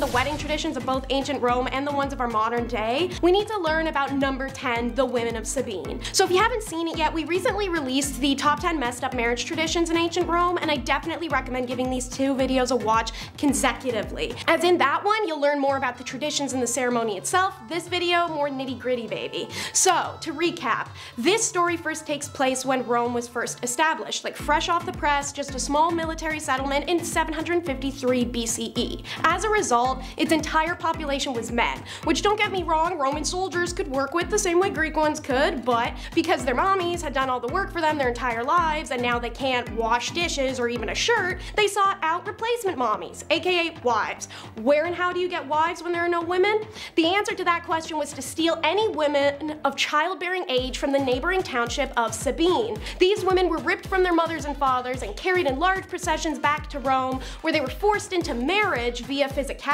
the wedding traditions of both ancient Rome and the ones of our modern day, we need to learn about number 10, the women of Sabine. So if you haven't seen it yet, we recently released the top 10 messed up marriage traditions in ancient Rome, and I definitely recommend giving these two videos a watch consecutively. As in that one, you'll learn more about the traditions and the ceremony itself. This video, more nitty gritty, baby. So, to recap, this story first takes place when Rome was first established, like fresh off the press, just a small military settlement in 753 BCE. As a result, result, its entire population was men. Which don't get me wrong, Roman soldiers could work with the same way Greek ones could, but because their mommies had done all the work for them their entire lives and now they can't wash dishes or even a shirt, they sought out replacement mommies, aka wives. Where and how do you get wives when there are no women? The answer to that question was to steal any women of childbearing age from the neighboring township of Sabine. These women were ripped from their mothers and fathers and carried in large processions back to Rome, where they were forced into marriage via physicality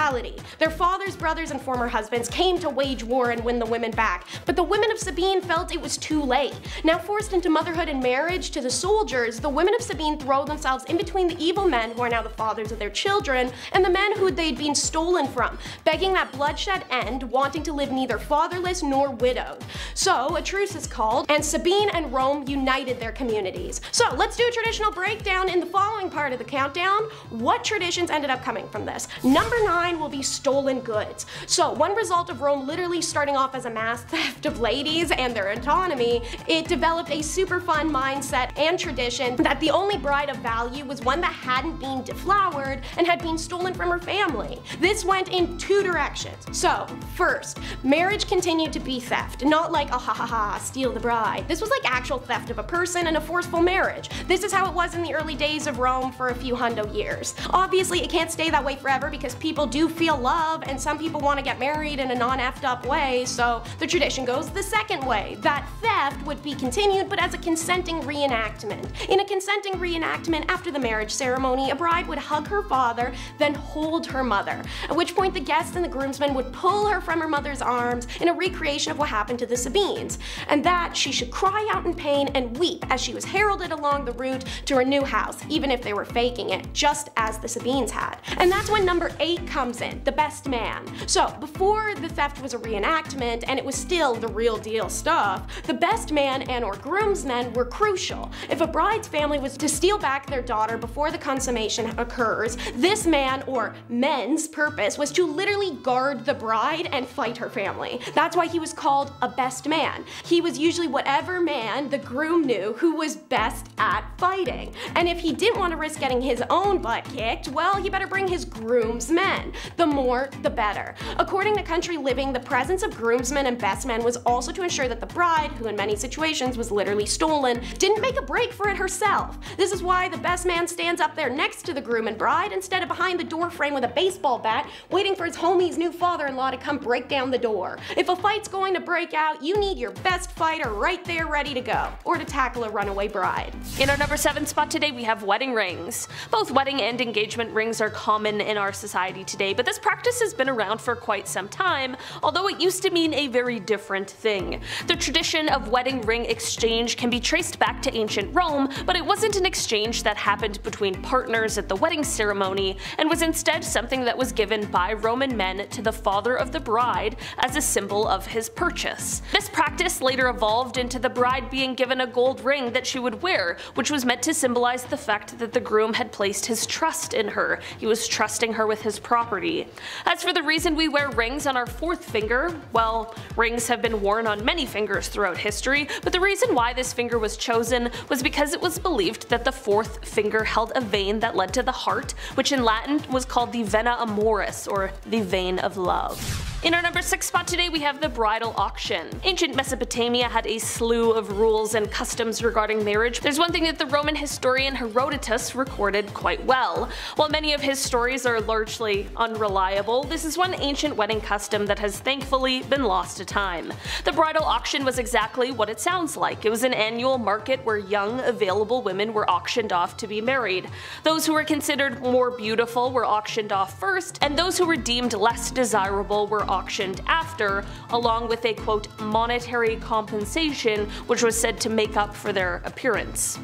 their fathers, brothers, and former husbands came to wage war and win the women back, but the women of Sabine felt it was too late. Now forced into motherhood and marriage to the soldiers, the women of Sabine throw themselves in between the evil men who are now the fathers of their children and the men who they'd been stolen from, begging that bloodshed end, wanting to live neither fatherless nor widowed. So a truce is called, and Sabine and Rome united their communities. So let's do a traditional breakdown in the following part of the countdown. What traditions ended up coming from this? Number 9 will be stolen goods. So one result of Rome literally starting off as a mass theft of ladies and their autonomy, it developed a super fun mindset and tradition that the only bride of value was one that hadn't been deflowered and had been stolen from her family. This went in two directions. So first, marriage continued to be theft, not like a ha ha ha, steal the bride. This was like actual theft of a person and a forceful marriage. This is how it was in the early days of Rome for a few hundo years. Obviously, it can't stay that way forever because people do feel love and some people want to get married in a non-effed up way, so the tradition goes the second way. That theft would be continued but as a consenting reenactment. In a consenting reenactment after the marriage ceremony, a bride would hug her father, then hold her mother, at which point the guests and the groomsmen would pull her from her mother's arms in a recreation of what happened to the Sabines, and that she should cry out in pain and weep as she was heralded along the route to her new house, even if they were faking it, just as the Sabines had. And that's when number 8 comes comes in, the best man. So before the theft was a reenactment and it was still the real deal stuff, the best man and or groomsmen were crucial. If a bride's family was to steal back their daughter before the consummation occurs, this man or men's purpose was to literally guard the bride and fight her family. That's why he was called a best man. He was usually whatever man the groom knew who was best at fighting. And if he didn't want to risk getting his own butt kicked, well, he better bring his groom's men the more the better. According to Country Living, the presence of groomsmen and best men was also to ensure that the bride, who in many situations was literally stolen, didn't make a break for it herself. This is why the best man stands up there next to the groom and bride instead of behind the door frame with a baseball bat, waiting for his homie's new father-in-law to come break down the door. If a fight's going to break out, you need your best fighter right there ready to go, or to tackle a runaway bride. In our number 7 spot today we have wedding rings. Both wedding and engagement rings are common in our society today today, but this practice has been around for quite some time, although it used to mean a very different thing. The tradition of wedding ring exchange can be traced back to ancient Rome, but it wasn't an exchange that happened between partners at the wedding ceremony, and was instead something that was given by Roman men to the father of the bride as a symbol of his purchase. This practice later evolved into the bride being given a gold ring that she would wear, which was meant to symbolize the fact that the groom had placed his trust in her. He was trusting her with his property property. As for the reason we wear rings on our fourth finger, well, rings have been worn on many fingers throughout history, but the reason why this finger was chosen was because it was believed that the fourth finger held a vein that led to the heart, which in Latin was called the vena amoris, or the vein of love. In our number 6 spot today we have the bridal auction. Ancient Mesopotamia had a slew of rules and customs regarding marriage. There's one thing that the Roman historian Herodotus recorded quite well. While many of his stories are largely unreliable, this is one ancient wedding custom that has thankfully been lost to time. The bridal auction was exactly what it sounds like. It was an annual market where young, available women were auctioned off to be married. Those who were considered more beautiful were auctioned off first, and those who were deemed less desirable were auctioned after, along with a quote monetary compensation which was said to make up for their appearance.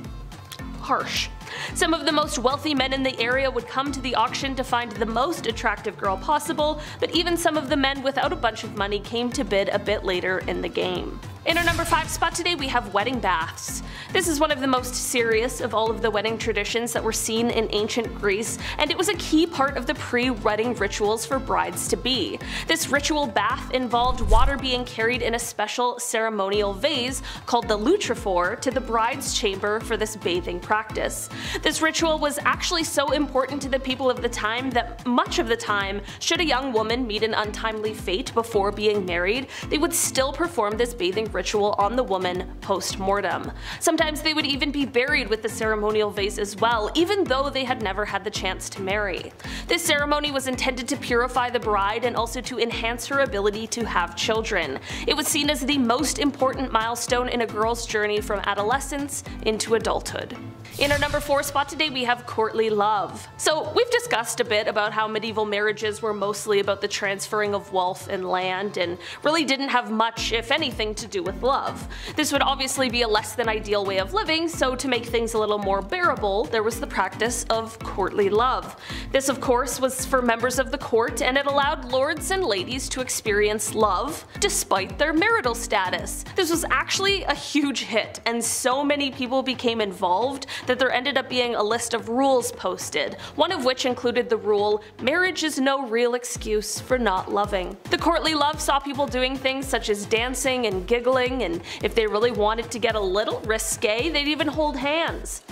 harsh. Some of the most wealthy men in the area would come to the auction to find the most attractive girl possible, but even some of the men without a bunch of money came to bid a bit later in the game. In our number 5 spot today we have wedding baths. This is one of the most serious of all of the wedding traditions that were seen in ancient Greece, and it was a key part of the pre-wedding rituals for brides-to-be. This ritual bath involved water being carried in a special ceremonial vase called the lutrophore to the bride's chamber for this bathing practice. This ritual was actually so important to the people of the time that much of the time, should a young woman meet an untimely fate before being married, they would still perform this bathing ritual on the woman post-mortem. Sometimes they would even be buried with the ceremonial vase as well, even though they had never had the chance to marry. This ceremony was intended to purify the bride and also to enhance her ability to have children. It was seen as the most important milestone in a girl's journey from adolescence into adulthood. In our number 4 spot today we have courtly love. So we've discussed a bit about how medieval marriages were mostly about the transferring of wealth and land and really didn't have much if anything to do with love. This would obviously be a less than ideal way of living so to make things a little more bearable there was the practice of courtly love. This of course was for members of the court and it allowed lords and ladies to experience love despite their marital status. This was actually a huge hit and so many people became involved that there ended up being a list of rules posted, one of which included the rule, marriage is no real excuse for not loving. The courtly love saw people doing things such as dancing and giggling, and if they really wanted to get a little risque, they'd even hold hands.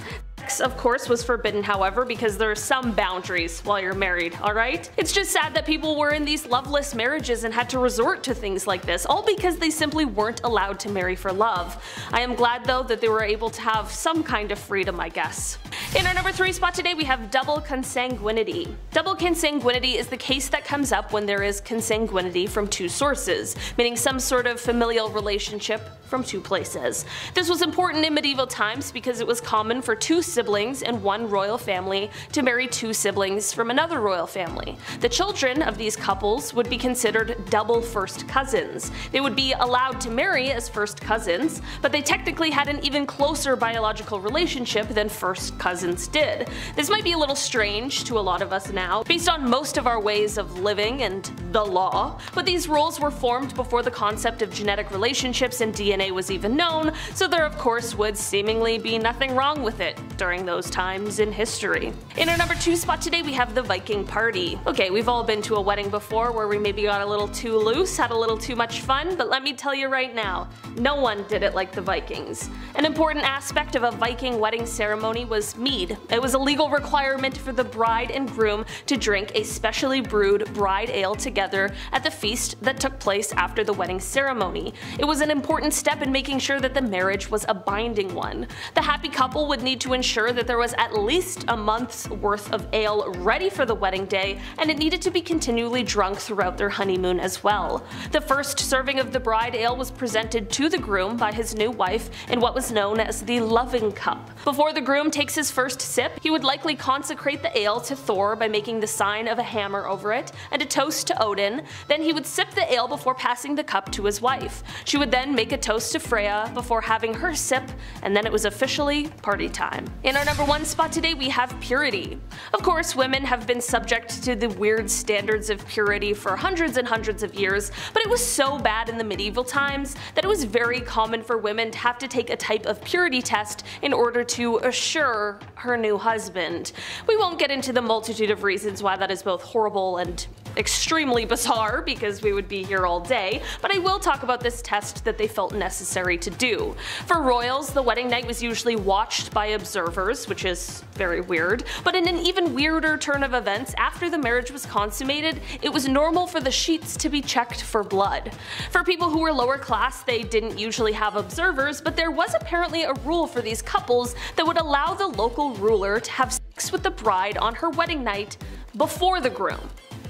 Of course, was forbidden however because there are some boundaries while you're married, alright? It's just sad that people were in these loveless marriages and had to resort to things like this, all because they simply weren't allowed to marry for love. I am glad though that they were able to have some kind of freedom I guess. In our number 3 spot today we have double consanguinity. Double consanguinity is the case that comes up when there is consanguinity from two sources, meaning some sort of familial relationship from two places. This was important in medieval times because it was common for two siblings in one royal family to marry two siblings from another royal family. The children of these couples would be considered double first cousins. They would be allowed to marry as first cousins, but they technically had an even closer biological relationship than first cousins did. This might be a little strange to a lot of us now, based on most of our ways of living and the law, but these rules were formed before the concept of genetic relationships and DNA was even known, so there of course would seemingly be nothing wrong with it during those times in history. In our number 2 spot today we have the Viking party. Okay, we've all been to a wedding before where we maybe got a little too loose, had a little too much fun, but let me tell you right now, no one did it like the Vikings. An important aspect of a Viking wedding ceremony was mead. It was a legal requirement for the bride and groom to drink a specially brewed bride ale together at the feast that took place after the wedding ceremony. It was an important step in making sure that the marriage was a binding one. The happy couple would need to ensure ensure that there was at least a month's worth of ale ready for the wedding day, and it needed to be continually drunk throughout their honeymoon as well. The first serving of the bride ale was presented to the groom by his new wife in what was known as the loving cup. Before the groom takes his first sip, he would likely consecrate the ale to Thor by making the sign of a hammer over it, and a toast to Odin, then he would sip the ale before passing the cup to his wife. She would then make a toast to Freya before having her sip, and then it was officially party time. In our number one spot today we have purity. Of course women have been subject to the weird standards of purity for hundreds and hundreds of years, but it was so bad in the medieval times that it was very common for women to have to take a type of purity test in order to assure her new husband. We won't get into the multitude of reasons why that is both horrible and extremely bizarre because we would be here all day, but I will talk about this test that they felt necessary to do. For royals, the wedding night was usually watched by observers, which is very weird, but in an even weirder turn of events, after the marriage was consummated, it was normal for the sheets to be checked for blood. For people who were lower class, they didn't usually have observers, but there was apparently a rule for these couples that would allow the local ruler to have sex with the bride on her wedding night before the groom.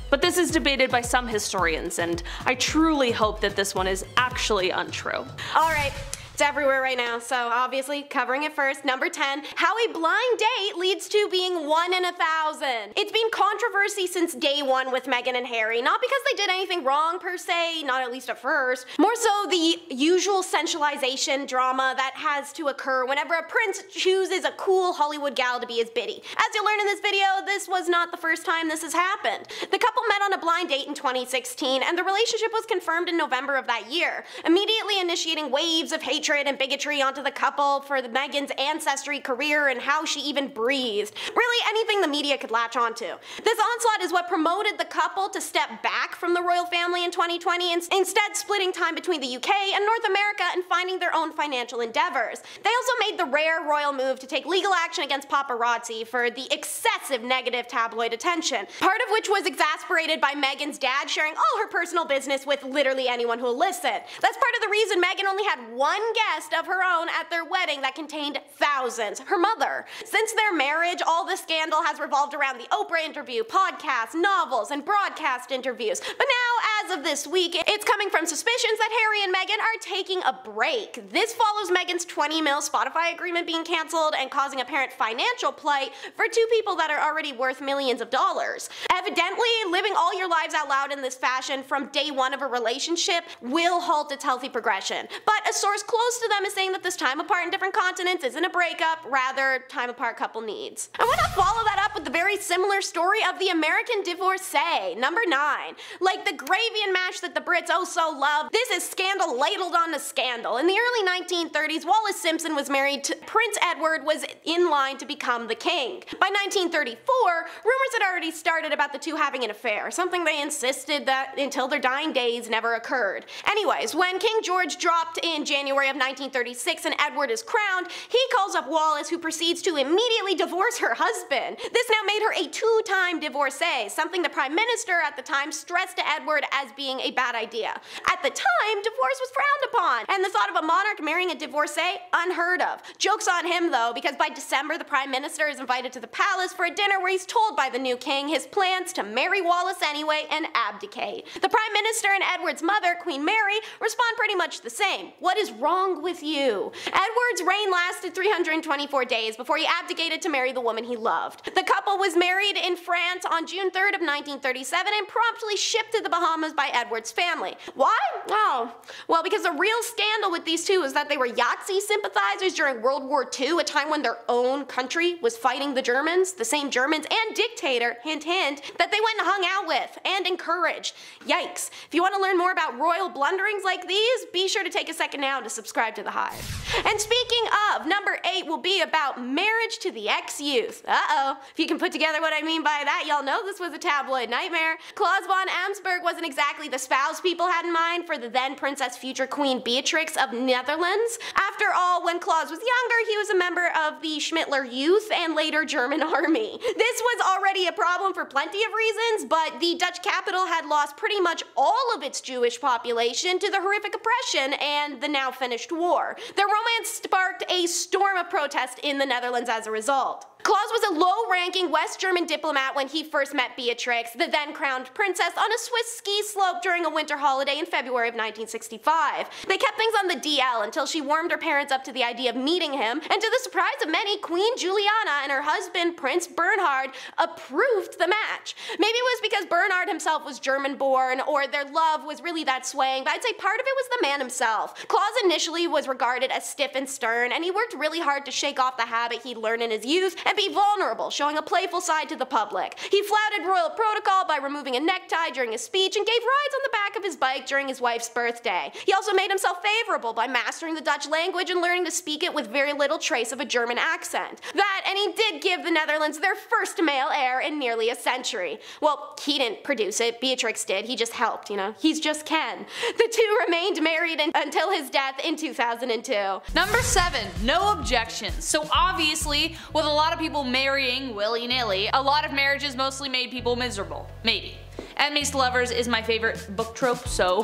But this is debated by some historians, and I truly hope that this one is actually untrue. Alright, It's everywhere right now, so obviously covering it first. Number 10, how a blind date leads to being one in a thousand. It's been controversy since day one with Meghan and Harry, not because they did anything wrong per se, not at least at first, more so the usual sensualization drama that has to occur whenever a prince chooses a cool Hollywood gal to be his biddy. As you'll learn in this video, this was not the first time this has happened. The couple met on a blind date in 2016, and the relationship was confirmed in November of that year, immediately initiating waves of hatred and bigotry onto the couple for the Meghan's ancestry, career, and how she even breathed. Really anything the media could latch onto. This onslaught is what promoted the couple to step back from the royal family in 2020, instead splitting time between the UK and North America and finding their own financial endeavors. They also made the rare royal move to take legal action against paparazzi for the excessive negative tabloid attention, part of which was exasperated by Meghan's dad sharing all her personal business with literally anyone who'll listen. That's part of the reason Meghan only had one guest of her own at their wedding that contained thousands, her mother. Since their marriage, all the scandal has revolved around the Oprah interview, podcasts, novels, and broadcast interviews. But now, as of this week, it's coming from suspicions that Harry and Meghan are taking a break. This follows Meghan's 20 mil Spotify agreement being cancelled and causing apparent financial plight for two people that are already worth millions of dollars. Evidently, living all your lives out loud in this fashion from day one of a relationship will halt its healthy progression. But a source close to them is saying that this time apart in different continents isn't a breakup, rather time apart couple needs. I want to follow that up with the very similar story of the American divorcee, number 9. Like the gravy and mash that the Brits oh so love, this is scandal ladled on to scandal. In the early 1930s, Wallis Simpson was married to Prince Edward was in line to become the king. By 1934, rumors had already started about the two having an affair, something they insisted that until their dying days never occurred. Anyways, when King George dropped in January of 1936 and Edward is crowned, he calls up Wallis, who proceeds to immediately divorce her husband. This now made her a two-time divorcee, something the prime minister at the time stressed to Edward as being a bad idea. At the time, divorce was frowned upon, and the thought of a monarch marrying a divorcee, unheard of. Joke's on him though, because by December the prime minister is invited to the palace for a dinner where he's told by the new king his plans to marry Wallis anyway and abdicate. The prime minister and Edward's mother, Queen Mary, respond pretty much the same. What is wrong with you? Edward's reign lasted 324 days before he abdicated to marry the woman he loved. The couple was married in France on June 3rd of 1937 and promptly shipped to the Bahamas by Edward's family. Why? Oh, well because the real scandal with these two is that they were Yahtzee sympathizers during World War II, a time when their own country was fighting the Germans, the same Germans and dictator, hint hint, that they went and hung out with and encouraged. Yikes. If you want to learn more about royal blunderings like these, be sure to take a second now to subscribe to The Hive. And speaking of, number 8 will be about marriage to the ex-youth. Uh-oh. If you can put together what I mean by that, y'all know this was a tabloid nightmare. Claus von Amsberg wasn't exactly the spouse people had in mind for the then Princess future Queen Beatrix of Netherlands. After all, when Claus was younger, he was a member of the Schmittler Youth and later German Army. This was already a problem for plenty of reasons, but the Dutch capital had lost pretty much all of its Jewish population to the horrific oppression and the now finished war. Their romance sparked a storm of protest in the Netherlands as a result. Claus was a low-ranking West German diplomat when he first met Beatrix, the then crowned princess, on a Swiss ski slope during a winter holiday in February of 1965. They kept things on the DL until she warmed her parents up to the idea of meeting him, and to the surprise of many, Queen Juliana and her husband, Prince Bernhard, approved the match. Maybe it was because Bernhard himself was German-born, or their love was really that swaying, but I'd say part of it was the man himself. Claus initially was regarded as stiff and stern, and he worked really hard to shake off the habit he'd learned in his youth, and be vulnerable, showing a playful side to the public. He flouted royal protocol by removing a necktie during his speech and gave rides on the back of his bike during his wife's birthday. He also made himself favorable by mastering the Dutch language and learning to speak it with very little trace of a German accent. That, and he did give the Netherlands their first male heir in nearly a century. Well, he didn't produce it, Beatrix did, he just helped, you know. He's just Ken. The two remained married until his death in 2002. Number 7. No objections. So obviously, with a lot of people marrying willy-nilly, a lot of marriages mostly made people miserable. Maybe. Enemies to lovers is my favorite book trope, so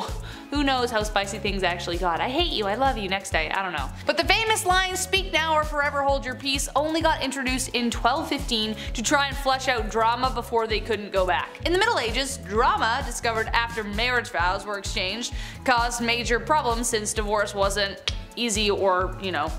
who knows how spicy things actually got. I hate you, I love you, next day, I don't know. But the famous line, speak now or forever hold your peace, only got introduced in 1215 to try and flesh out drama before they couldn't go back. In the Middle Ages, drama, discovered after marriage vows were exchanged, caused major problems since divorce wasn't easy or, you know,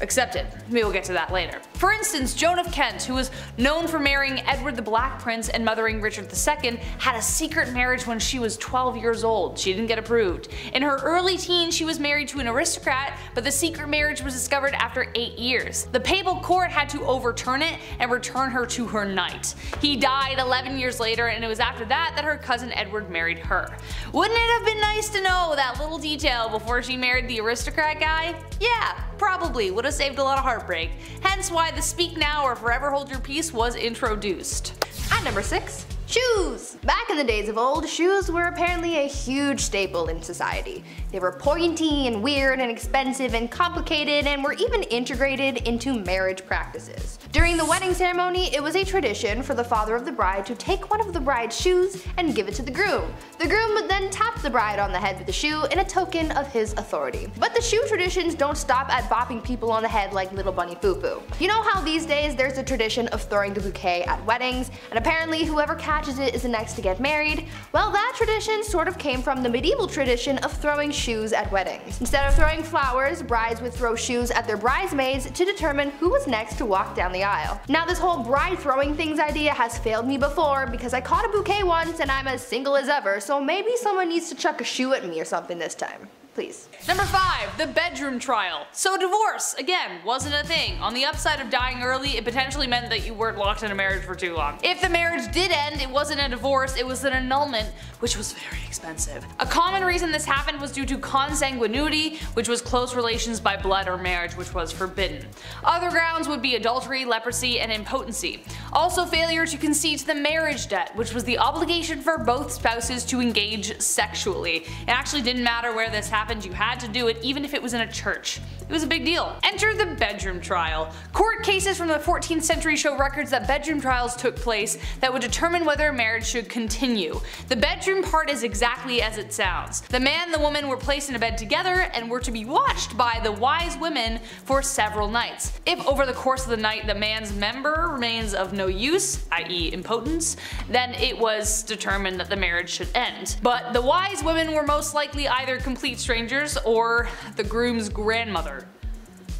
accepted. We will get to that later. For instance, Joan of Kent, who was known for marrying Edward the Black Prince and mothering Richard II, had a secret marriage when she was 12 years old. She didn't get approved. In her early teens, she was married to an aristocrat, but the secret marriage was discovered after 8 years. The papal court had to overturn it and return her to her knight. He died 11 years later and it was after that that her cousin Edward married her. Wouldn't it have been nice to know that little detail before she married the aristocrat guy? Yeah, probably would have saved a lot of heartbreak, hence why the speak now or forever hold your peace was introduced. At number 6, Shoes! Back in the days of old, shoes were apparently a huge staple in society. They were pointy and weird and expensive and complicated and were even integrated into marriage practices. During the wedding ceremony, it was a tradition for the father of the bride to take one of the bride's shoes and give it to the groom. The groom would then tap the bride on the head with the shoe in a token of his authority. But the shoe traditions don't stop at bopping people on the head like little bunny foo foo. You know how these days there's a tradition of throwing the bouquet at weddings, and apparently whoever catches it is the next to get married? Well, that tradition sort of came from the medieval tradition of throwing shoes at weddings. Instead of throwing flowers, brides would throw shoes at their bridesmaids to determine who was next to walk down the aisle. Now this whole bride throwing things idea has failed me before because I caught a bouquet once and I'm as single as ever, so maybe someone needs to chuck a shoe at me or something this time please. Number 5. The bedroom trial. So divorce, again, wasn't a thing. On the upside of dying early, it potentially meant that you weren't locked in a marriage for too long. If the marriage did end, it wasn't a divorce, it was an annulment, which was very expensive. A common reason this happened was due to consanguinity, which was close relations by blood or marriage, which was forbidden. Other grounds would be adultery, leprosy, and impotency. Also failure to concede to the marriage debt, which was the obligation for both spouses to engage sexually. It actually didn't matter where this happened happened, you had to do it even if it was in a church. It was a big deal. Enter the bedroom trial. Court cases from the 14th century show records that bedroom trials took place that would determine whether a marriage should continue. The bedroom part is exactly as it sounds. The man and the woman were placed in a bed together and were to be watched by the wise women for several nights. If over the course of the night the man's member remains of no use, i.e. impotence, then it was determined that the marriage should end. But the wise women were most likely either complete strangers strangers or the groom's grandmother.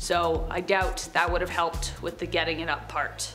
So I doubt that would have helped with the getting it up part.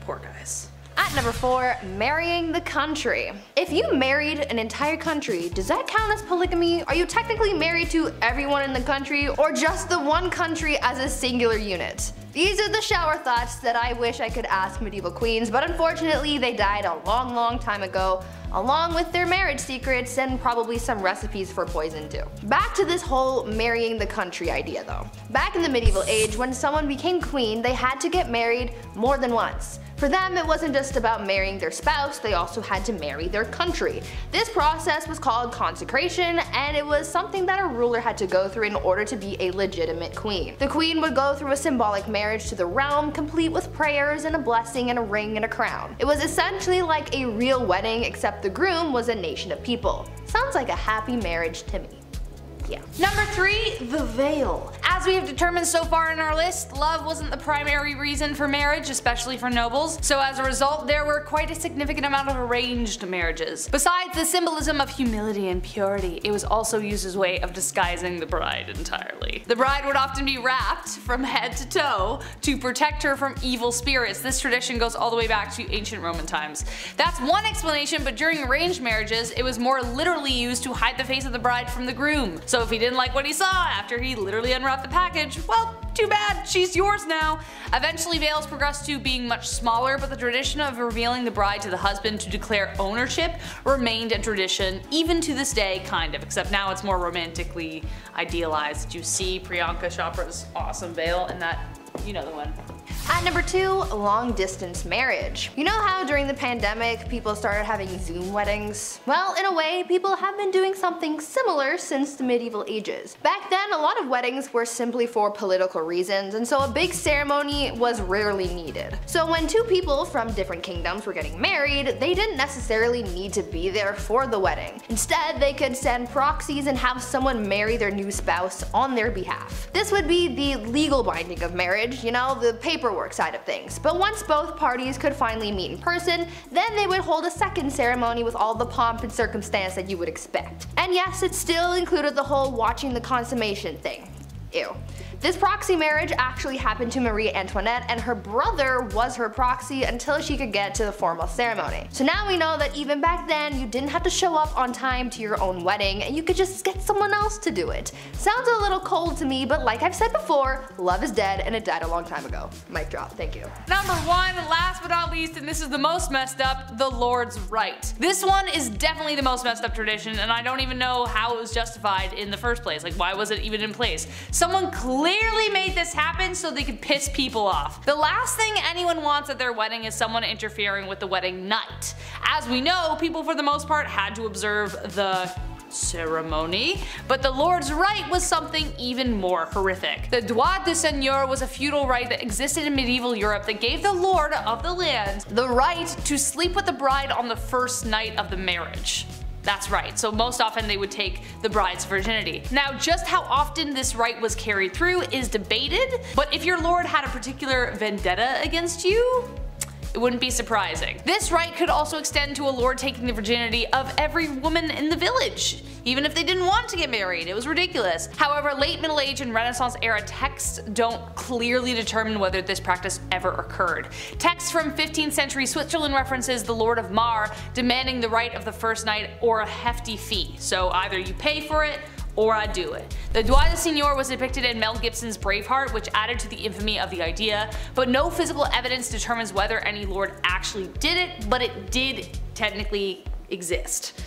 Poor guys. At number 4, marrying the country. If you married an entire country, does that count as polygamy? Are you technically married to everyone in the country or just the one country as a singular unit? These are the shower thoughts that I wish I could ask medieval queens, but unfortunately they died a long long time ago, along with their marriage secrets and probably some recipes for poison too. Back to this whole marrying the country idea though. Back in the medieval age, when someone became queen, they had to get married more than once. For them, it wasn't just about marrying their spouse, they also had to marry their country. This process was called consecration, and it was something that a ruler had to go through in order to be a legitimate queen. The queen would go through a symbolic marriage to the realm, complete with prayers and a blessing and a ring and a crown. It was essentially like a real wedding, except the groom was a nation of people. Sounds like a happy marriage to me. Yeah. Number 3. The veil. As we have determined so far in our list, love wasn't the primary reason for marriage, especially for nobles, so as a result there were quite a significant amount of arranged marriages. Besides the symbolism of humility and purity, it was also used as a way of disguising the bride entirely. The bride would often be wrapped from head to toe to protect her from evil spirits. This tradition goes all the way back to ancient Roman times. That's one explanation, but during arranged marriages, it was more literally used to hide the face of the bride from the groom. So if he didn't like what he saw after he literally unwrapped the package, well, too bad, she's yours now. Eventually veils progressed to being much smaller, but the tradition of revealing the bride to the husband to declare ownership remained a tradition even to this day kind of, except now it's more romantically idealized. You see Priyanka Chopra's awesome veil and that, you know the one. At number 2, long distance marriage. You know how during the pandemic people started having Zoom weddings? Well, in a way, people have been doing something similar since the medieval ages. Back then, a lot of weddings were simply for political reasons, and so a big ceremony was rarely needed. So when two people from different kingdoms were getting married, they didn't necessarily need to be there for the wedding. Instead, they could send proxies and have someone marry their new spouse on their behalf. This would be the legal binding of marriage, you know, the paperwork paperwork side of things. But once both parties could finally meet in person, then they would hold a second ceremony with all the pomp and circumstance that you would expect. And yes, it still included the whole watching the consummation thing. Ew. This proxy marriage actually happened to Marie Antoinette and her brother was her proxy until she could get to the formal ceremony. So now we know that even back then you didn't have to show up on time to your own wedding and you could just get someone else to do it. Sounds a little cold to me but like I've said before, love is dead and it died a long time ago. Mic drop, thank you. Number one, last but not least, and this is the most messed up, the Lord's Right. This one is definitely the most messed up tradition and I don't even know how it was justified in the first place. Like why was it even in place? Someone clearly clearly made this happen so they could piss people off. The last thing anyone wants at their wedding is someone interfering with the wedding night. As we know, people for the most part had to observe the ceremony, but the Lord's Right was something even more horrific. The droit de seigneur was a feudal right that existed in medieval Europe that gave the lord of the land the right to sleep with the bride on the first night of the marriage. That's right, so most often they would take the bride's virginity. Now just how often this right was carried through is debated, but if your lord had a particular vendetta against you, it wouldn't be surprising. This right could also extend to a lord taking the virginity of every woman in the village, even if they didn't want to get married. It was ridiculous. However, late Middle Age and Renaissance era texts don't clearly determine whether this practice ever occurred. Texts from 15th century Switzerland references the Lord of Mar demanding the right of the first night or a hefty fee. So either you pay for it or I do it. The droit de seigneur was depicted in Mel Gibson's Braveheart which added to the infamy of the idea, but no physical evidence determines whether any lord actually did it, but it did technically exist.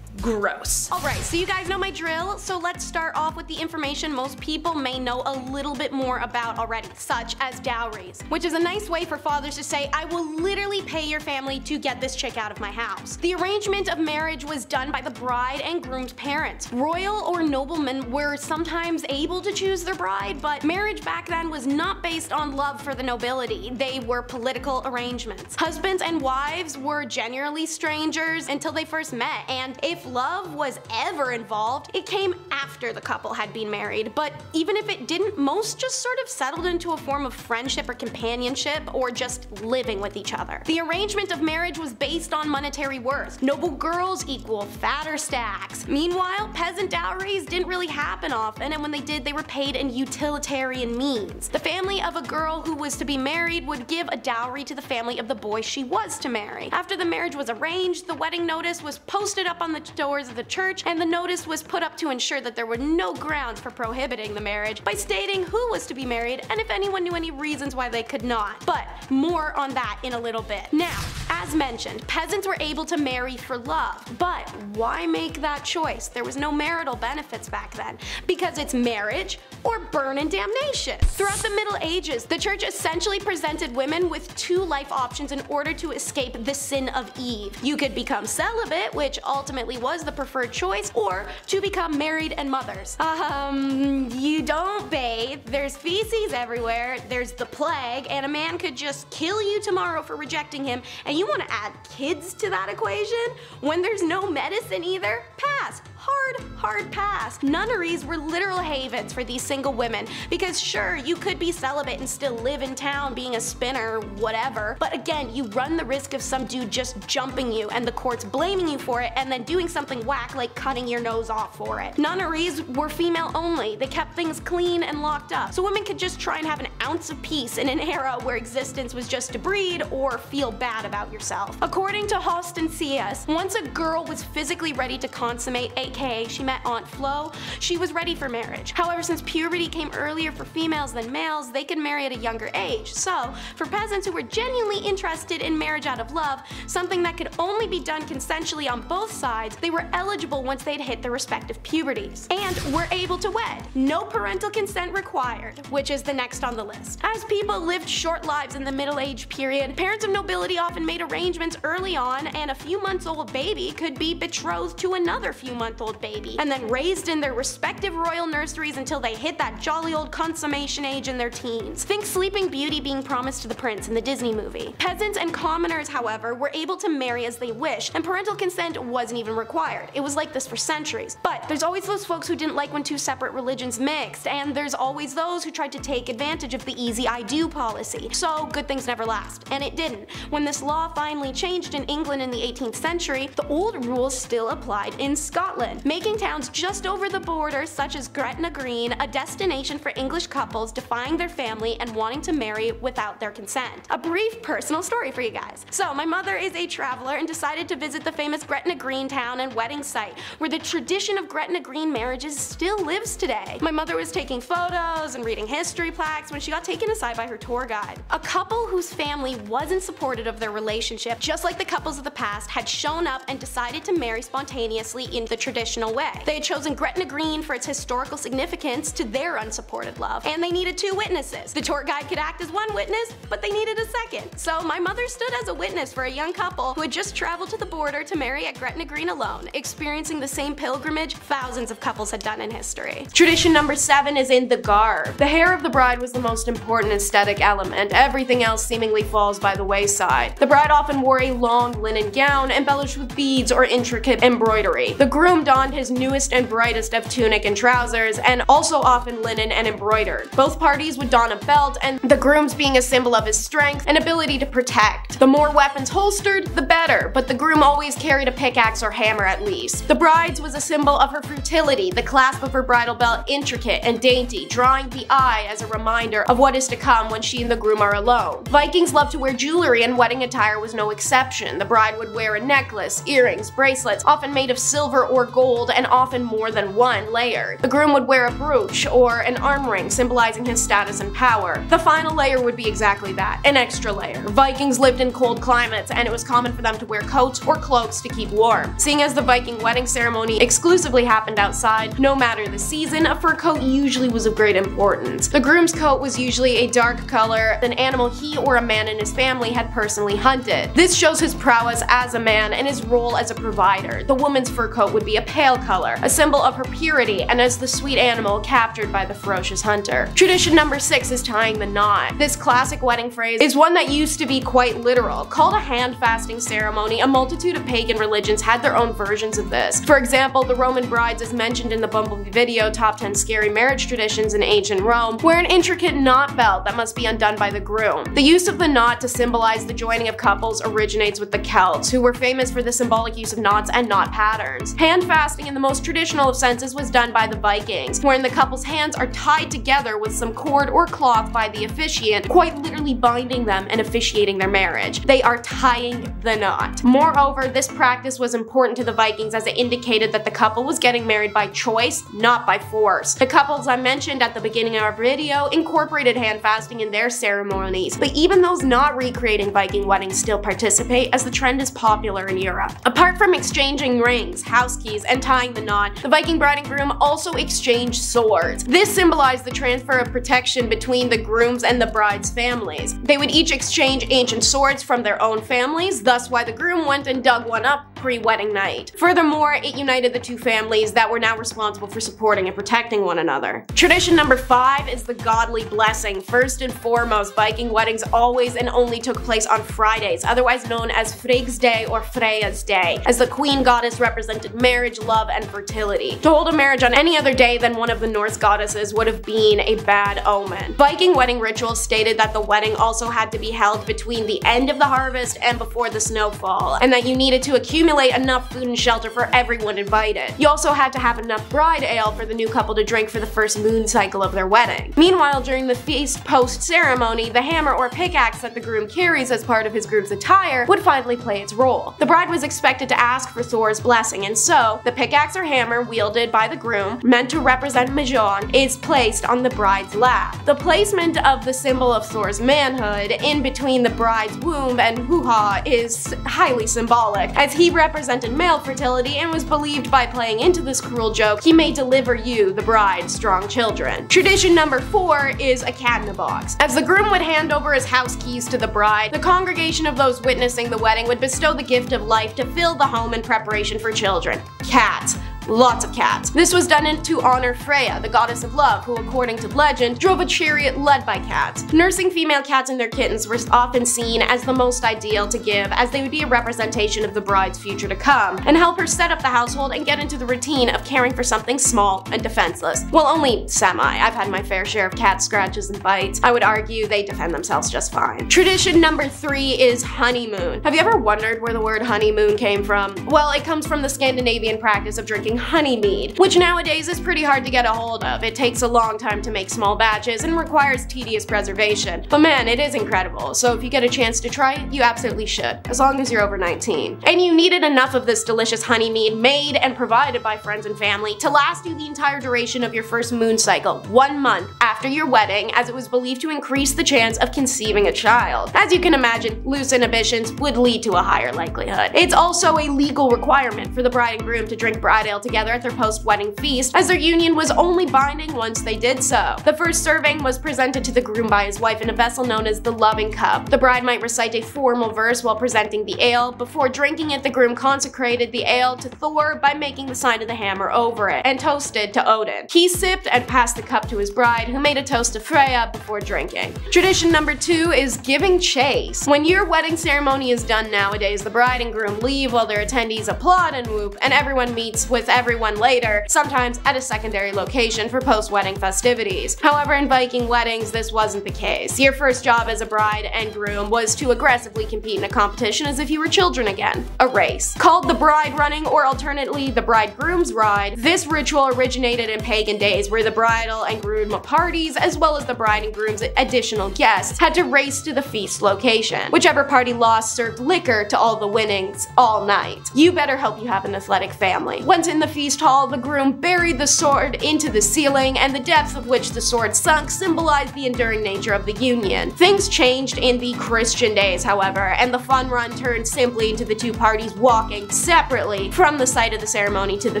Gross. Alright, so you guys know my drill, so let's start off with the information most people may know a little bit more about already, such as dowries, which is a nice way for fathers to say, I will literally pay your family to get this chick out of my house. The arrangement of marriage was done by the bride and groom's parents. Royal or noblemen were sometimes able to choose their bride, but marriage back then was not based on love for the nobility, they were political arrangements. Husbands and wives were generally strangers until they first met, and if love was ever involved, it came after the couple had been married. But even if it didn't, most just sort of settled into a form of friendship or companionship or just living with each other. The arrangement of marriage was based on monetary worth. Noble girls equal fatter stacks. Meanwhile, peasant dowries didn't really happen often and when they did they were paid in utilitarian means. The family of a girl who was to be married would give a dowry to the family of the boy she was to marry. After the marriage was arranged, the wedding notice was posted up on the doors of the church and the notice was put up to ensure that there were no grounds for prohibiting the marriage by stating who was to be married and if anyone knew any reasons why they could not. But more on that in a little bit. Now, as mentioned, peasants were able to marry for love, but why make that choice? There was no marital benefits back then, because it's marriage or burn in damnation. Throughout the Middle Ages, the church essentially presented women with two life options in order to escape the sin of Eve. You could become celibate, which ultimately was the preferred choice, or to become married and mothers. Um, you don't bathe, there's feces everywhere, there's the plague, and a man could just kill you tomorrow for rejecting him, and you want to add kids to that equation? When there's no medicine either? Pass hard, hard pass. Nunneries were literal havens for these single women because sure, you could be celibate and still live in town being a spinner whatever, but again, you run the risk of some dude just jumping you and the courts blaming you for it and then doing something whack like cutting your nose off for it. Nunneries were female only. They kept things clean and locked up, so women could just try and have an ounce of peace in an era where existence was just to breed or feel bad about yourself. According to Halston C.S., once a girl was physically ready to consummate a she met Aunt Flo, she was ready for marriage. However, since puberty came earlier for females than males, they could marry at a younger age. So, for peasants who were genuinely interested in marriage out of love, something that could only be done consensually on both sides, they were eligible once they'd hit their respective puberties. And were able to wed. No parental consent required, which is the next on the list. As people lived short lives in the Middle Age period, parents of nobility often made arrangements early on and a few months old baby could be betrothed to another few month old baby, and then raised in their respective royal nurseries until they hit that jolly old consummation age in their teens. Think Sleeping Beauty being promised to the prince in the Disney movie. Peasants and commoners, however, were able to marry as they wished, and parental consent wasn't even required. It was like this for centuries. But there's always those folks who didn't like when two separate religions mixed, and there's always those who tried to take advantage of the easy I do policy. So good things never last. And it didn't. When this law finally changed in England in the 18th century, the old rules still applied in Scotland making towns just over the border, such as Gretna Green, a destination for English couples defying their family and wanting to marry without their consent. A brief personal story for you guys. So, my mother is a traveler and decided to visit the famous Gretna Green town and wedding site, where the tradition of Gretna Green marriages still lives today. My mother was taking photos and reading history plaques when she got taken aside by her tour guide. A couple whose family wasn't supportive of their relationship, just like the couples of the past, had shown up and decided to marry spontaneously in the traditional way. They had chosen Gretna Green for its historical significance to their unsupported love, and they needed two witnesses. The tour guide could act as one witness, but they needed a second. So my mother stood as a witness for a young couple who had just traveled to the border to marry at Gretna Green alone, experiencing the same pilgrimage thousands of couples had done in history. Tradition number seven is in the garb. The hair of the bride was the most important aesthetic element, everything else seemingly falls by the wayside. The bride often wore a long linen gown embellished with beads or intricate embroidery. The groom donned his newest and brightest of tunic and trousers, and also often linen and embroidered. Both parties would don a belt, and the groom's being a symbol of his strength and ability to protect. The more weapons holstered, the better, but the groom always carried a pickaxe or hammer at least. The bride's was a symbol of her fertility, the clasp of her bridal belt intricate and dainty, drawing the eye as a reminder of what is to come when she and the groom are alone. Vikings loved to wear jewelry and wedding attire was no exception. The bride would wear a necklace, earrings, bracelets, often made of silver or gold and often more than one layer. The groom would wear a brooch or an arm ring symbolizing his status and power. The final layer would be exactly that, an extra layer. Vikings lived in cold climates and it was common for them to wear coats or cloaks to keep warm. Seeing as the Viking wedding ceremony exclusively happened outside, no matter the season, a fur coat usually was of great importance. The groom's coat was usually a dark color, an animal he or a man in his family had personally hunted. This shows his prowess as a man and his role as a provider. The woman's fur coat would be a pale color, a symbol of her purity and as the sweet animal captured by the ferocious hunter. Tradition number six is tying the knot. This classic wedding phrase is one that used to be quite literal. Called a hand fasting ceremony, a multitude of pagan religions had their own versions of this. For example, the Roman brides as mentioned in the Bumblebee video, Top 10 Scary Marriage Traditions in Ancient Rome, wear an intricate knot belt that must be undone by the groom. The use of the knot to symbolize the joining of couples originates with the Celts, who were famous for the symbolic use of knots and knot patterns. Hand fasting in the most traditional of senses was done by the Vikings, wherein the couple's hands are tied together with some cord or cloth by the officiant, quite literally binding them and officiating their marriage. They are tying the knot. Moreover, this practice was important to the Vikings as it indicated that the couple was getting married by choice, not by force. The couples I mentioned at the beginning of our video incorporated hand fasting in their ceremonies, but even those not recreating Viking weddings still participate as the trend is popular in Europe. Apart from exchanging rings, house keys, and tying the knot, the Viking bride and groom also exchanged swords. This symbolized the transfer of protection between the groom's and the bride's families. They would each exchange ancient swords from their own families, thus why the groom went and dug one up pre-wedding night. Furthermore, it united the two families that were now responsible for supporting and protecting one another. Tradition number five is the godly blessing. First and foremost, Viking weddings always and only took place on Fridays, otherwise known as Frigg's Day or Freya's Day, as the queen goddess represented marriage, love, and fertility. To hold a marriage on any other day than one of the Norse goddesses would have been a bad omen. Viking wedding rituals stated that the wedding also had to be held between the end of the harvest and before the snowfall, and that you needed to accumulate enough food and shelter for everyone invited. You also had to have enough bride ale for the new couple to drink for the first moon cycle of their wedding. Meanwhile, during the feast post-ceremony, the hammer or pickaxe that the groom carries as part of his groom's attire would finally play its role. The bride was expected to ask for Thor's blessing, and so, the pickaxe or hammer wielded by the groom, meant to represent Majon, is placed on the bride's lap. The placement of the symbol of Thor's manhood in between the bride's womb and hoo-ha is highly symbolic, as he represented male fertility and was believed by playing into this cruel joke, he may deliver you, the bride, strong children. Tradition number four is a cat in a box. As the groom would hand over his house keys to the bride, the congregation of those witnessing the wedding would bestow the gift of life to fill the home in preparation for children. Cats lots of cats. This was done to honor Freya, the goddess of love, who according to legend, drove a chariot led by cats. Nursing female cats and their kittens were often seen as the most ideal to give as they would be a representation of the bride's future to come, and help her set up the household and get into the routine of caring for something small and defenseless. Well, only semi. I've had my fair share of cat scratches and bites. I would argue they defend themselves just fine. Tradition number three is honeymoon. Have you ever wondered where the word honeymoon came from? Well, it comes from the Scandinavian practice of drinking honey mead, which nowadays is pretty hard to get a hold of. It takes a long time to make small batches and requires tedious preservation. But man, it is incredible, so if you get a chance to try it, you absolutely should, as long as you're over 19. And you needed enough of this delicious honey mead made and provided by friends and family to last you the entire duration of your first moon cycle, one month after your wedding, as it was believed to increase the chance of conceiving a child. As you can imagine, loose inhibitions would lead to a higher likelihood. It's also a legal requirement for the bride and groom to drink bride ale together at their post-wedding feast, as their union was only binding once they did so. The first serving was presented to the groom by his wife in a vessel known as the loving cup. The bride might recite a formal verse while presenting the ale. Before drinking it, the groom consecrated the ale to Thor by making the sign of the hammer over it, and toasted to Odin. He sipped and passed the cup to his bride, who made a toast to Freya before drinking. Tradition number two is giving chase. When your wedding ceremony is done nowadays, the bride and groom leave while their attendees applaud and whoop, and everyone meets with everyone later, sometimes at a secondary location for post-wedding festivities. However, in Viking weddings, this wasn't the case. Your first job as a bride and groom was to aggressively compete in a competition as if you were children again. A race. Called the bride running or alternately the bridegroom's ride, this ritual originated in pagan days where the bridal and groom parties as well as the bride and groom's additional guests had to race to the feast location. Whichever party lost served liquor to all the winnings all night. You better hope you have an athletic family. Once in the feast hall, the groom buried the sword into the ceiling and the depth of which the sword sunk symbolized the enduring nature of the union. Things changed in the Christian days, however, and the fun run turned simply into the two parties walking separately from the site of the ceremony to the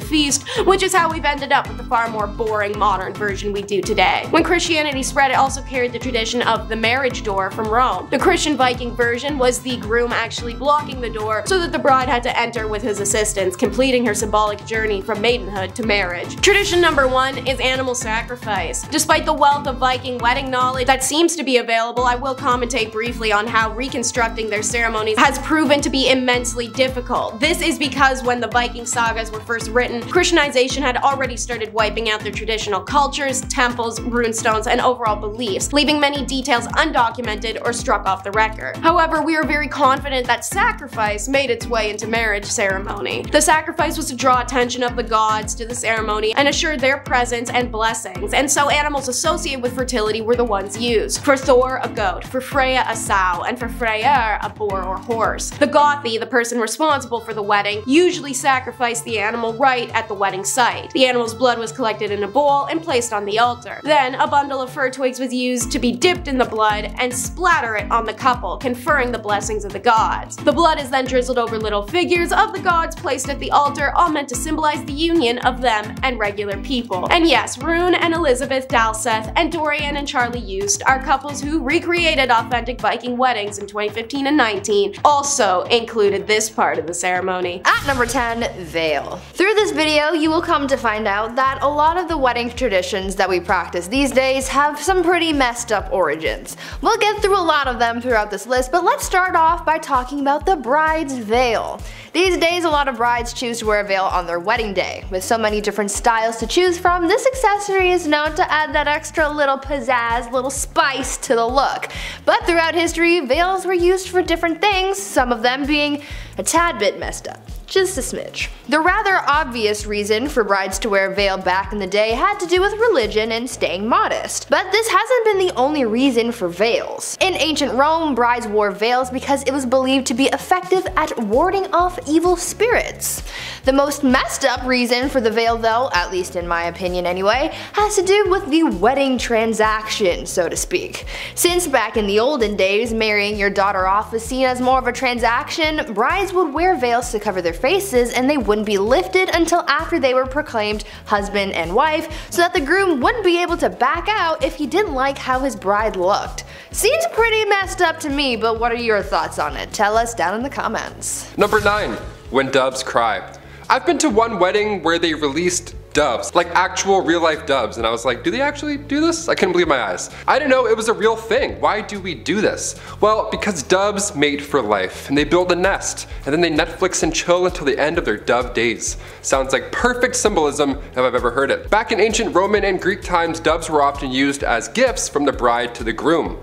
feast, which is how we've ended up with the far more boring modern version we do today. When Christianity spread, it also carried the tradition of the marriage door from Rome. The Christian Viking version was the groom actually blocking the door so that the bride had to enter with his assistance, completing her symbolic journey from maidenhood to marriage. Tradition number one is animal sacrifice. Despite the wealth of Viking wedding knowledge that seems to be available, I will commentate briefly on how reconstructing their ceremonies has proven to be immensely difficult. This is because when the Viking sagas were first written, Christianization had already started wiping out their traditional cultures, temples, runestones, and overall beliefs, leaving many details undocumented or struck off the record. However, we are very confident that sacrifice made its way into marriage ceremony. The sacrifice was to draw attention of the gods to the ceremony and assured their presence and blessings, and so animals associated with fertility were the ones used. For Thor, a goat, for Freya, a sow, and for Freyr, a boar or horse. The Gothi, the person responsible for the wedding, usually sacrificed the animal right at the wedding site. The animal's blood was collected in a bowl and placed on the altar. Then, a bundle of fir twigs was used to be dipped in the blood and splatter it on the couple, conferring the blessings of the gods. The blood is then drizzled over little figures of the gods placed at the altar, all meant to symbolize the union of them and regular people. And yes, Rune and Elizabeth Dalseth and Dorian and Charlie Yust are couples who recreated authentic Viking weddings in 2015 and 19, also included this part of the ceremony. At number 10, veil. Through this video, you will come to find out that a lot of the wedding traditions that we practice these days have some pretty messed up origins. We'll get through a lot of them throughout this list, but let's start off by talking about the bride's veil. These days, a lot of brides choose to wear a veil on their wedding day. With so many different styles to choose from, this accessory is known to add that extra little pizzazz, little spice to the look. But throughout history, veils were used for different things, some of them being a tad bit messed up. Just a smidge. The rather obvious reason for brides to wear a veil back in the day had to do with religion and staying modest. But this hasn't been the only reason for veils. In ancient Rome, brides wore veils because it was believed to be effective at warding off evil spirits. The most messed up reason for the veil though, at least in my opinion anyway, has to do with the wedding transaction, so to speak. Since back in the olden days, marrying your daughter off was seen as more of a transaction, brides would wear veils to cover their faces and they wouldn't be lifted until after they were proclaimed husband and wife so that the groom wouldn't be able to back out if he didn't like how his bride looked. Seems pretty messed up to me, but what are your thoughts on it? Tell us down in the comments. Number 9. When Doves Cry. I've been to one wedding where they released doves, like actual real life doves, and I was like, do they actually do this? I couldn't believe my eyes. I didn't know it was a real thing. Why do we do this? Well, because doves mate for life, and they build a nest, and then they Netflix and chill until the end of their dove days. Sounds like perfect symbolism if I've ever heard it. Back in ancient Roman and Greek times, doves were often used as gifts from the bride to the groom.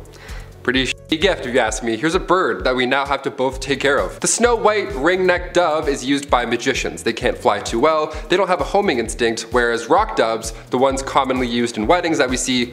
Pretty shitty gift if you ask me. Here's a bird that we now have to both take care of. The snow white ring-necked dove is used by magicians. They can't fly too well, they don't have a homing instinct, whereas rock doves, the ones commonly used in weddings that we see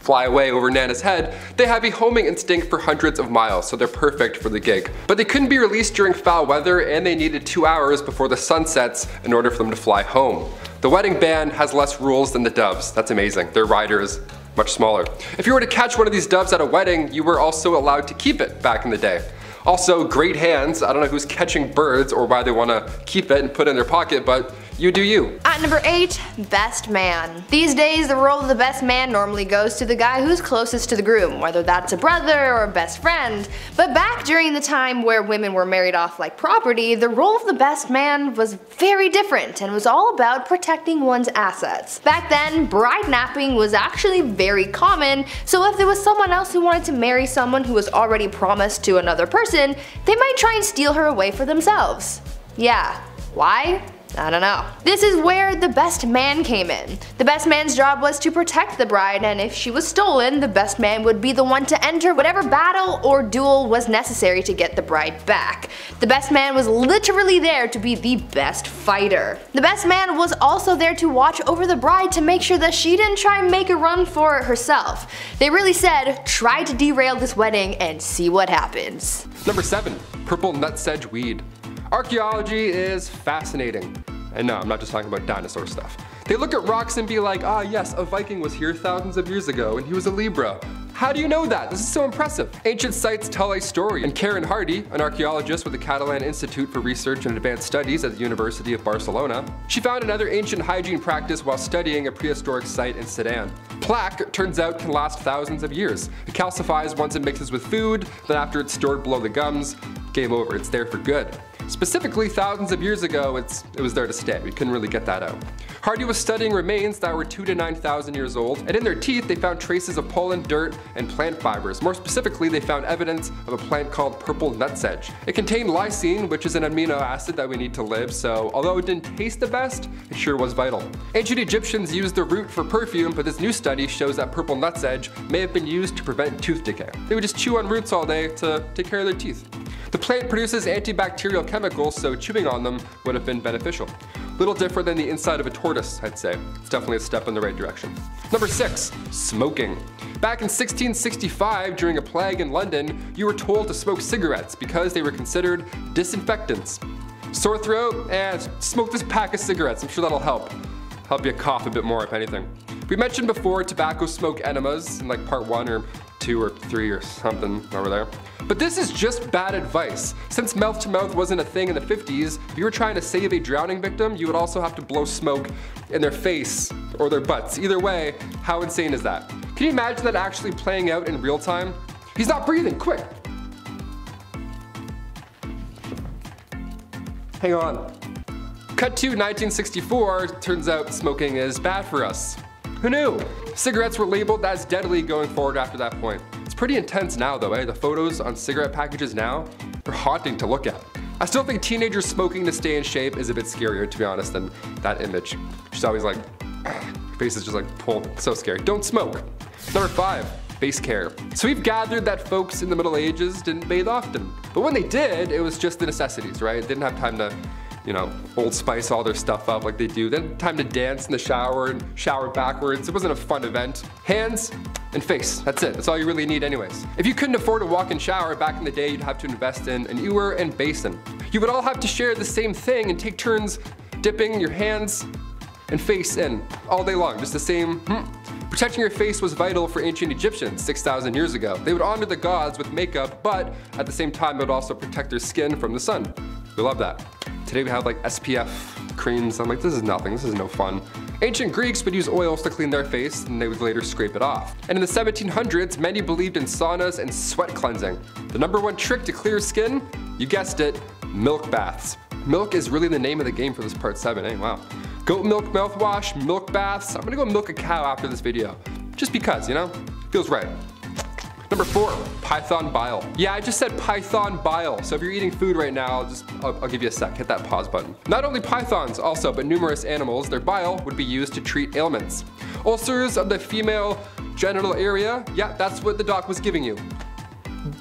fly away over Nana's head, they have a homing instinct for hundreds of miles, so they're perfect for the gig. But they couldn't be released during foul weather and they needed two hours before the sun sets in order for them to fly home. The wedding band has less rules than the doves. That's amazing. They're is much smaller. If you were to catch one of these doves at a wedding, you were also allowed to keep it back in the day. Also, great hands. I don't know who's catching birds or why they want to keep it and put it in their pocket, but you do you. At number 8, Best Man. These days, the role of the best man normally goes to the guy who's closest to the groom, whether that's a brother or a best friend. But back during the time where women were married off like property, the role of the best man was very different and was all about protecting one's assets. Back then, bride napping was actually very common, so if there was someone else who wanted to marry someone who was already promised to another person, they might try and steal her away for themselves. Yeah, why? I don't know. This is where the best man came in. The best man's job was to protect the bride and if she was stolen, the best man would be the one to enter whatever battle or duel was necessary to get the bride back. The best man was literally there to be the best fighter. The best man was also there to watch over the bride to make sure that she didn't try and make a run for it herself. They really said, try to derail this wedding and see what happens. Number 7. Purple Nutsedge Weed. Archaeology is fascinating. And no, I'm not just talking about dinosaur stuff. They look at rocks and be like, ah yes, a Viking was here thousands of years ago and he was a Libra. How do you know that? This is so impressive. Ancient sites tell a story, and Karen Hardy, an archaeologist with the Catalan Institute for Research and Advanced Studies at the University of Barcelona, she found another ancient hygiene practice while studying a prehistoric site in Sudan. Plaque, turns out, can last thousands of years. It calcifies once it mixes with food, then after it's stored below the gums, game over, it's there for good. Specifically, thousands of years ago, it was there to stay. We couldn't really get that out. Hardy was studying remains that were 2 to 9,000 years old, and in their teeth they found traces of pollen, dirt, and plant fibers. More specifically, they found evidence of a plant called purple nutsedge. It contained lysine, which is an amino acid that we need to live, so although it didn't taste the best, it sure was vital. Ancient Egyptians used the root for perfume, but this new study shows that purple nutsedge may have been used to prevent tooth decay. They would just chew on roots all day to take care of their teeth. The plant produces antibacterial chemicals, so chewing on them would have been beneficial. Little different than the inside of a tortoise, I'd say. It's definitely a step in the right direction. Number 6. Smoking. Back in 1665, during a plague in London, you were told to smoke cigarettes because they were considered disinfectants. Sore throat? Eh, smoke this pack of cigarettes, I'm sure that'll help. Help you cough a bit more if anything. We mentioned before tobacco smoke enemas in like part 1 or 2 or 3 or something over there. But this is just bad advice. Since mouth to mouth wasn't a thing in the 50s, if you were trying to save a drowning victim, you would also have to blow smoke in their face or their butts. Either way, how insane is that? Can you imagine that actually playing out in real time? He's not breathing, quick! Hang on. Cut to 1964, turns out smoking is bad for us. Who knew? Cigarettes were labeled as deadly going forward after that point. It's pretty intense now though, eh? The photos on cigarette packages now are haunting to look at. I still think teenagers smoking to stay in shape is a bit scarier to be honest than that image. She's always like, face is just like pulled, so scary. Don't smoke. Number five, face care. So we've gathered that folks in the Middle Ages didn't bathe often. But when they did, it was just the necessities, right? They didn't have time to you know, Old Spice all their stuff up like they do. Then time to dance in the shower and shower backwards. It wasn't a fun event. Hands and face, that's it. That's all you really need anyways. If you couldn't afford a walk-in shower back in the day, you'd have to invest in an ewer and basin. You would all have to share the same thing and take turns dipping your hands and face in all day long, just the same hmm. Protecting your face was vital for ancient Egyptians 6,000 years ago. They would honor the gods with makeup, but at the same time, it would also protect their skin from the sun. We love that. Today we have like SPF creams. I'm like, this is nothing, this is no fun. Ancient Greeks would use oils to clean their face and they would later scrape it off. And in the 1700s, many believed in saunas and sweat cleansing. The number one trick to clear skin? You guessed it, milk baths. Milk is really the name of the game for this part 7, eh? Wow. Goat milk mouthwash, milk baths. I'm gonna go milk a cow after this video. Just because, you know? Feels right. Number four, Python bile. Yeah, I just said Python bile. So if you're eating food right now, I'll just, I'll, I'll, give you a sec, hit that pause button. Not only pythons also, but numerous animals, their bile would be used to treat ailments. Ulcers of the female genital area, yeah, that's what the doc was giving you.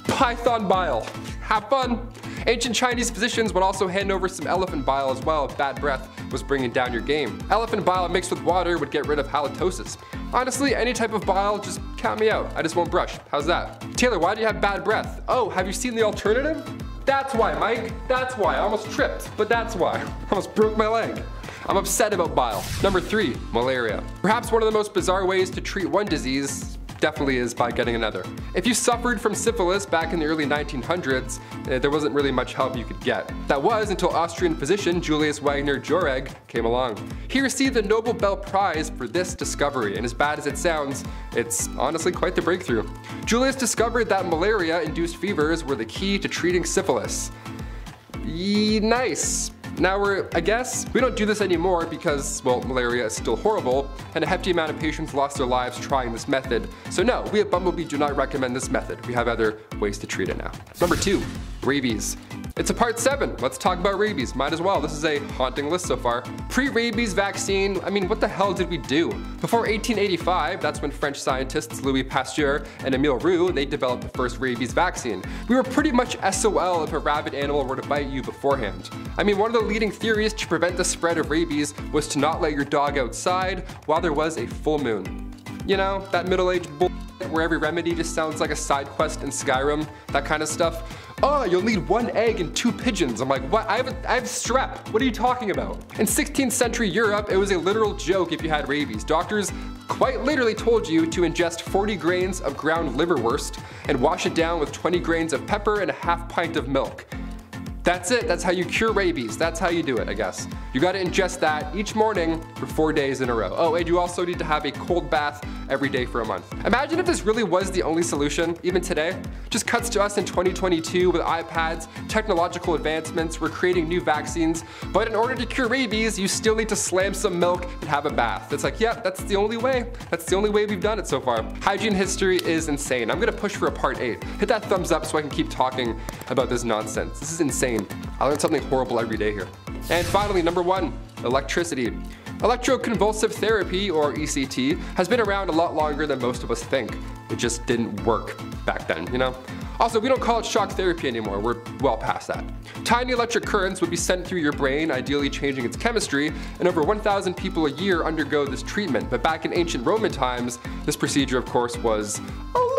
Python bile. Have fun. Ancient Chinese physicians would also hand over some elephant bile as well if bad breath was bringing down your game. Elephant bile mixed with water would get rid of halitosis. Honestly, any type of bile, just count me out. I just won't brush. How's that? Taylor, why do you have bad breath? Oh, have you seen the alternative? That's why, Mike. That's why. I almost tripped, but that's why. I almost broke my leg. I'm upset about bile. Number three, malaria. Perhaps one of the most bizarre ways to treat one disease definitely is by getting another. If you suffered from syphilis back in the early 1900s, uh, there wasn't really much help you could get. That was until Austrian physician Julius Wagner Jauregg came along. He received the Nobel Bell Prize for this discovery, and as bad as it sounds, it's honestly quite the breakthrough. Julius discovered that malaria-induced fevers were the key to treating syphilis. Yee, nice. Now we're, I guess, we don't do this anymore because, well, malaria is still horrible, and a hefty amount of patients lost their lives trying this method. So no, we at Bumblebee do not recommend this method. We have other ways to treat it now. Number two, rabies. It's a part 7. Let's talk about rabies. Might as well. This is a haunting list so far. Pre-rabies vaccine, I mean, what the hell did we do? Before 1885, that's when French scientists Louis Pasteur and Emile Roux, they developed the first rabies vaccine. We were pretty much SOL if a rabid animal were to bite you beforehand. I mean, one of the leading theories to prevent the spread of rabies was to not let your dog outside while there was a full moon. You know, that middle-aged bull where every remedy just sounds like a side quest in Skyrim, that kind of stuff. Oh, you'll need one egg and two pigeons. I'm like, what? I have, a, I have strep. What are you talking about? In 16th century Europe, it was a literal joke if you had rabies. Doctors quite literally told you to ingest 40 grains of ground liverwort and wash it down with 20 grains of pepper and a half pint of milk. That's it, that's how you cure rabies. That's how you do it, I guess. You gotta ingest that each morning for four days in a row. Oh, and you also need to have a cold bath every day for a month. Imagine if this really was the only solution, even today. Just cuts to us in 2022 with iPads, technological advancements, we're creating new vaccines, but in order to cure rabies, you still need to slam some milk and have a bath. It's like, yeah, that's the only way. That's the only way we've done it so far. Hygiene history is insane. I'm gonna push for a part eight. Hit that thumbs up so I can keep talking about this nonsense. This is insane insane. I learn something horrible every day here. And finally, number one, electricity. Electroconvulsive therapy, or ECT, has been around a lot longer than most of us think. It just didn't work back then, you know? Also, we don't call it shock therapy anymore, we're well past that. Tiny electric currents would be sent through your brain, ideally changing its chemistry, and over 1,000 people a year undergo this treatment. But back in ancient Roman times, this procedure of course was a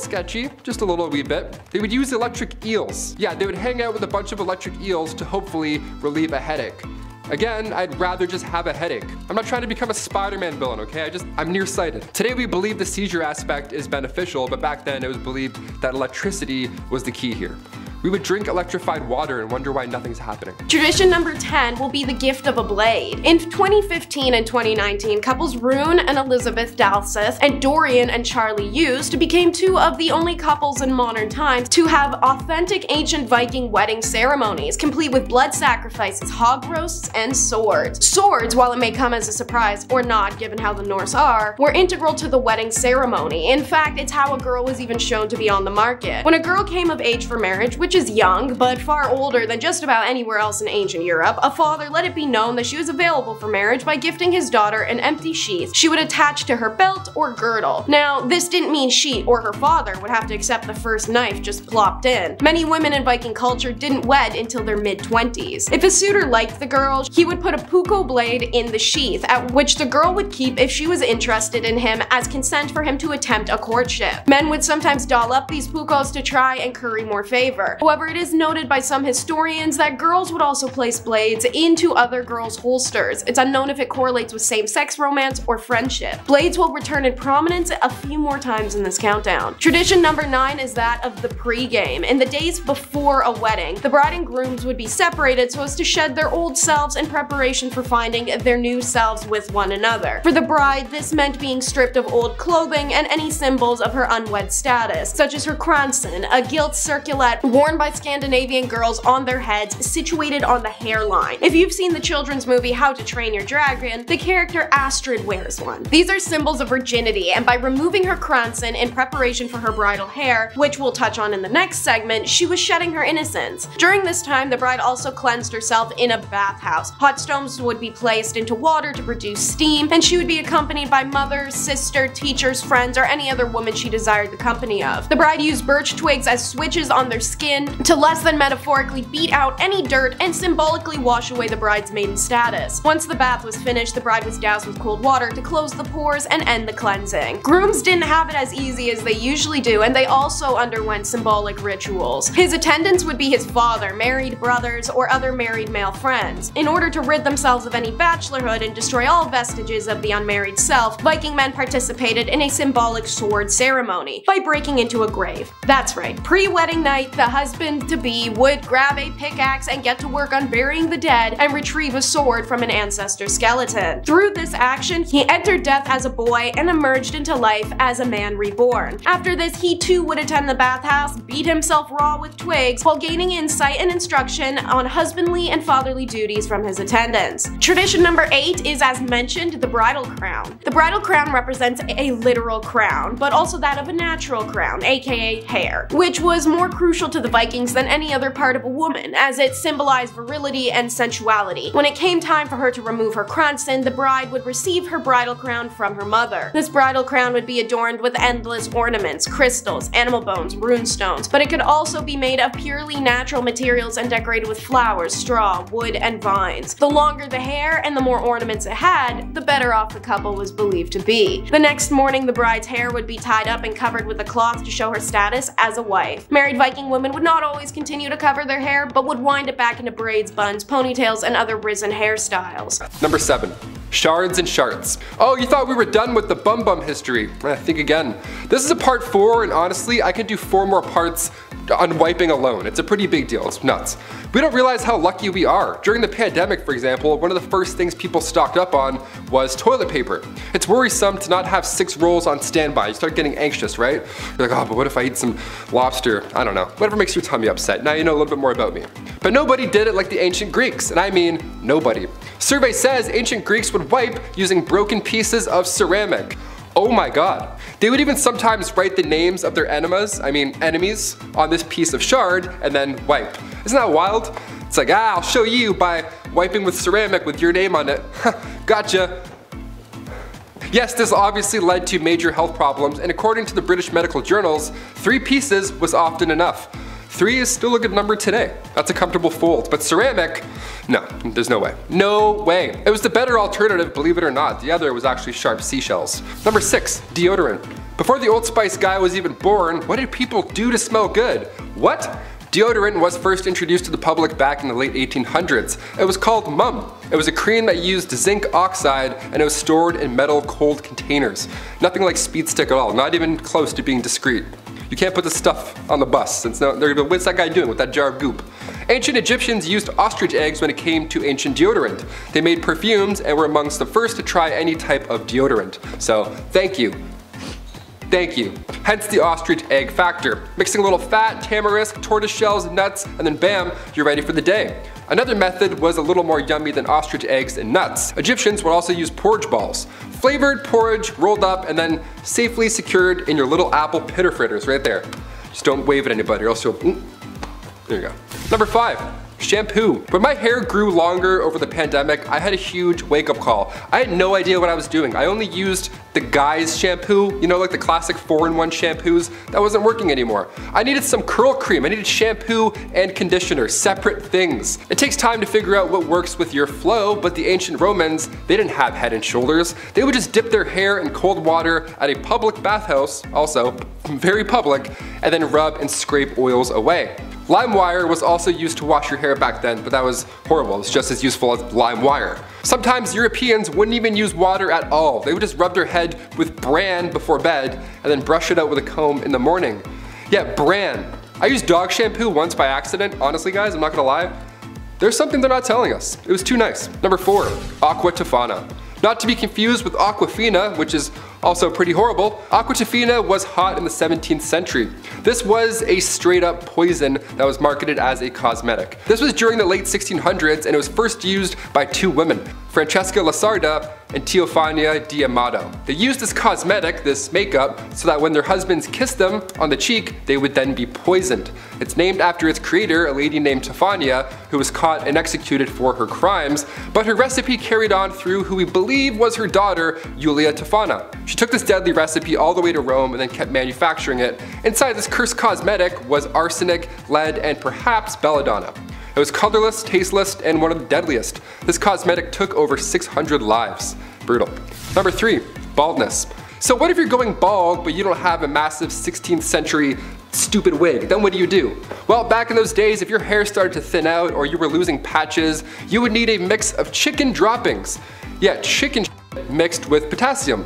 sketchy, just a little wee bit. They would use electric eels. Yeah, they would hang out with a bunch of electric eels to hopefully relieve a headache. Again, I'd rather just have a headache. I'm not trying to become a Spider-Man villain, okay? I just, I'm nearsighted. Today we believe the seizure aspect is beneficial, but back then it was believed that electricity was the key here. We would drink electrified water and wonder why nothing's happening. Tradition number 10 will be the gift of a blade. In 2015 and 2019, couples Rune and Elizabeth Dalseth and Dorian and Charlie Yust became two of the only couples in modern times to have authentic ancient Viking wedding ceremonies, complete with blood sacrifices, hog roasts, and swords. Swords, while it may come as a surprise, or not given how the Norse are, were integral to the wedding ceremony. In fact, it's how a girl was even shown to be on the market. When a girl came of age for marriage, which which is young, but far older than just about anywhere else in ancient Europe, a father let it be known that she was available for marriage by gifting his daughter an empty sheath she would attach to her belt or girdle. Now, this didn't mean she or her father would have to accept the first knife just plopped in. Many women in Viking culture didn't wed until their mid-20s. If a suitor liked the girl, he would put a puukko blade in the sheath, at which the girl would keep if she was interested in him as consent for him to attempt a courtship. Men would sometimes doll up these puukkos to try and curry more favor. However, it is noted by some historians that girls would also place blades into other girls' holsters. It's unknown if it correlates with same-sex romance or friendship. Blades will return in prominence a few more times in this countdown. Tradition number 9 is that of the pre-game. In the days before a wedding, the bride and grooms would be separated so as to shed their old selves in preparation for finding their new selves with one another. For the bride, this meant being stripped of old clothing and any symbols of her unwed status, such as her kransen, a gilt circlet worn worn by Scandinavian girls on their heads situated on the hairline. If you've seen the children's movie How to Train Your Dragon, the character Astrid wears one. These are symbols of virginity, and by removing her kransen in preparation for her bridal hair, which we'll touch on in the next segment, she was shedding her innocence. During this time, the bride also cleansed herself in a bathhouse. Hot stones would be placed into water to produce steam, and she would be accompanied by mother, sister, teachers, friends, or any other woman she desired the company of. The bride used birch twigs as switches on their skin to less than metaphorically beat out any dirt and symbolically wash away the bride's maiden status. Once the bath was finished, the bride was doused with cold water to close the pores and end the cleansing. Grooms didn't have it as easy as they usually do, and they also underwent symbolic rituals. His attendants would be his father, married brothers, or other married male friends. In order to rid themselves of any bachelorhood and destroy all vestiges of the unmarried self, Viking men participated in a symbolic sword ceremony by breaking into a grave. That's right, pre-wedding night, the husband-to-be would grab a pickaxe and get to work on burying the dead and retrieve a sword from an ancestor's skeleton. Through this action, he entered death as a boy and emerged into life as a man reborn. After this, he too would attend the bathhouse, beat himself raw with twigs, while gaining insight and instruction on husbandly and fatherly duties from his attendants. Tradition number 8 is as mentioned, the bridal crown. The bridal crown represents a literal crown, but also that of a natural crown, aka hair, which was more crucial to the Vikings than any other part of a woman, as it symbolized virility and sensuality. When it came time for her to remove her kransen, the bride would receive her bridal crown from her mother. This bridal crown would be adorned with endless ornaments, crystals, animal bones, rune stones, but it could also be made of purely natural materials and decorated with flowers, straw, wood, and vines. The longer the hair and the more ornaments it had, the better off the couple was believed to be. The next morning, the bride's hair would be tied up and covered with a cloth to show her status as a wife. Married Viking women would not always continue to cover their hair, but would wind it back into braids, buns, ponytails, and other risen hairstyles. Number 7. Shards and Sharts. Oh, you thought we were done with the Bum Bum history. I think again. This is a part 4 and honestly, I could do 4 more parts on wiping alone. It's a pretty big deal, it's nuts. We don't realize how lucky we are. During the pandemic, for example, one of the first things people stocked up on was toilet paper. It's worrisome to not have six rolls on standby. You start getting anxious, right? You're like, oh, but what if I eat some lobster? I don't know. Whatever makes your tummy upset. Now you know a little bit more about me. But nobody did it like the ancient Greeks, and I mean nobody. Survey says ancient Greeks would wipe using broken pieces of ceramic. Oh my god. They would even sometimes write the names of their enemas, I mean enemies, on this piece of shard and then wipe. Isn't that wild? It's like, ah, I'll show you by wiping with ceramic with your name on it. gotcha. Yes, this obviously led to major health problems, and according to the British medical journals, three pieces was often enough. Three is still a good number today. That's a comfortable fold, but ceramic, no, there's no way. No way. It was the better alternative, believe it or not. The other was actually sharp seashells. Number six, deodorant. Before the Old Spice guy was even born, what did people do to smell good? What? Deodorant was first introduced to the public back in the late 1800s. It was called Mum. It was a cream that used zinc oxide and it was stored in metal cold containers. Nothing like speed stick at all, not even close to being discreet. You can't put the stuff on the bus. Since now, they're, gonna be, what's that guy doing with that jar of goop? Ancient Egyptians used ostrich eggs when it came to ancient deodorant. They made perfumes and were amongst the first to try any type of deodorant. So thank you Thank you. Hence the ostrich egg factor. Mixing a little fat, tamarisk, tortoise shells, nuts, and then bam, you're ready for the day. Another method was a little more yummy than ostrich eggs and nuts. Egyptians would also use porridge balls. Flavored porridge rolled up and then safely secured in your little apple pitter fritters right there. Just don't wave at anybody or else you'll, mm, there you go. Number five, Shampoo. When my hair grew longer over the pandemic, I had a huge wake up call. I had no idea what I was doing. I only used the guy's shampoo, you know, like the classic 4-in-1 shampoos. That wasn't working anymore. I needed some curl cream. I needed shampoo and conditioner, separate things. It takes time to figure out what works with your flow, but the ancient Romans, they didn't have head and shoulders. They would just dip their hair in cold water at a public bathhouse, also very public, and then rub and scrape oils away. LimeWire was also used to wash your hair back then, but that was horrible. It's just as useful as lime wire. Sometimes Europeans wouldn't even use water at all. They would just rub their head with bran before bed and then brush it out with a comb in the morning. Yeah, bran. I used dog shampoo once by accident. Honestly guys, I'm not gonna lie. There's something they're not telling us. It was too nice. Number four, Aqua Tofana. Not to be confused with Aquafina, which is Also pretty horrible, Aquatofina was hot in the 17th century. This was a straight up poison that was marketed as a cosmetic. This was during the late 1600s and it was first used by two women, Francesca La Sarda and Teofania di Amato. They used this cosmetic, this makeup, so that when their husbands kissed them on the cheek, they would then be poisoned. It's named after its creator, a lady named Tefania, who was caught and executed for her crimes, but her recipe carried on through who we believe was her daughter, Julia Tofana. She took this deadly recipe all the way to Rome and then kept manufacturing it. Inside this cursed cosmetic was arsenic, lead, and perhaps belladonna. It was colorless, tasteless, and one of the deadliest. This cosmetic took over 600 lives. Brutal. Number three, baldness. So what if you're going bald, but you don't have a massive 16th century stupid wig, then what do you do? Well, back in those days, if your hair started to thin out or you were losing patches, you would need a mix of chicken droppings. Yeah, chicken mixed with potassium.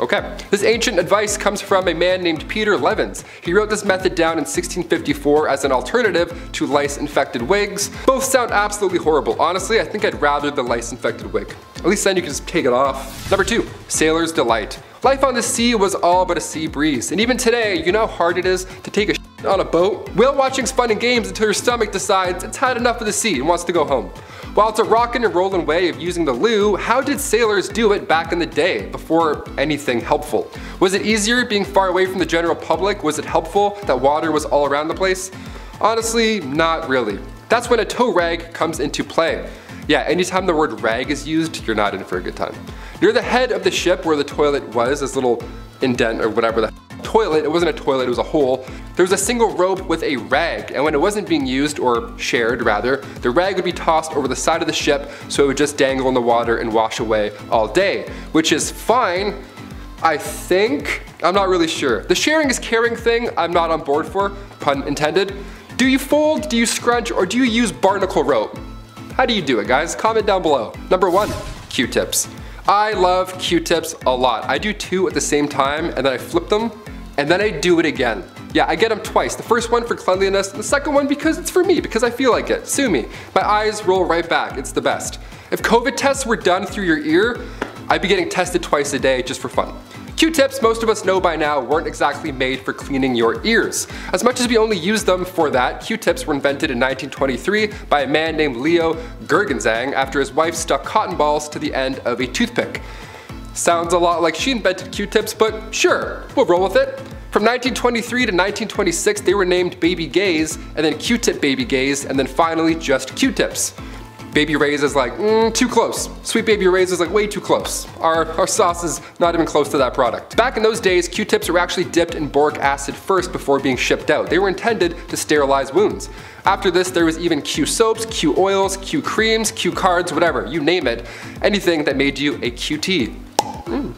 Okay, this ancient advice comes from a man named Peter Levens. He wrote this method down in 1654 as an alternative to lice-infected wigs. Both sound absolutely horrible. Honestly, I think I'd rather the lice-infected wig. At least then you can just take it off. Number two, sailor's delight. Life on the sea was all but a sea breeze, and even today, you know how hard it is to take a on a boat? Whale watching's fun and games until your stomach decides it's had enough of the sea and wants to go home. While it's a rockin' and rollin' way of using the loo, how did sailors do it back in the day, before anything helpful? Was it easier being far away from the general public? Was it helpful that water was all around the place? Honestly, not really. That's when a tow rag comes into play. Yeah, anytime the word rag is used, you're not in for a good time. Near the head of the ship where the toilet was, this little indent or whatever the toilet, it wasn't a toilet, it was a hole, there was a single rope with a rag, and when it wasn't being used, or shared rather, the rag would be tossed over the side of the ship so it would just dangle in the water and wash away all day, which is fine, I think. I'm not really sure. The sharing is caring thing, I'm not on board for, pun intended. Do you fold, do you scrunch, or do you use barnacle rope? How do you do it, guys? Comment down below. Number one, Q-tips. I love Q-tips a lot. I do two at the same time, and then I flip them, and then I do it again. Yeah, I get them twice. The first one for cleanliness, the second one because it's for me, because I feel like it. Sue me. My eyes roll right back. It's the best. If COVID tests were done through your ear, I'd be getting tested twice a day just for fun. Q-tips, most of us know by now, weren't exactly made for cleaning your ears. As much as we only use them for that, Q-tips were invented in 1923 by a man named Leo Gerstenzang after his wife stuck cotton balls to the end of a toothpick. Sounds a lot like she invented Q-tips, but sure, we'll roll with it. From 1923 to 1926, they were named Baby Gays, and then Q-tip Baby Gays, and then finally just Q-tips. Baby Ray's is like, mm, too close. Sweet Baby Ray's is like way too close. Our, our sauce is not even close to that product. Back in those days, Q-tips were actually dipped in boric acid first before being shipped out. They were intended to sterilize wounds. After this, there was even Q soaps, Q oils, Q creams, Q cards, whatever, you name it. Anything that made you a QT.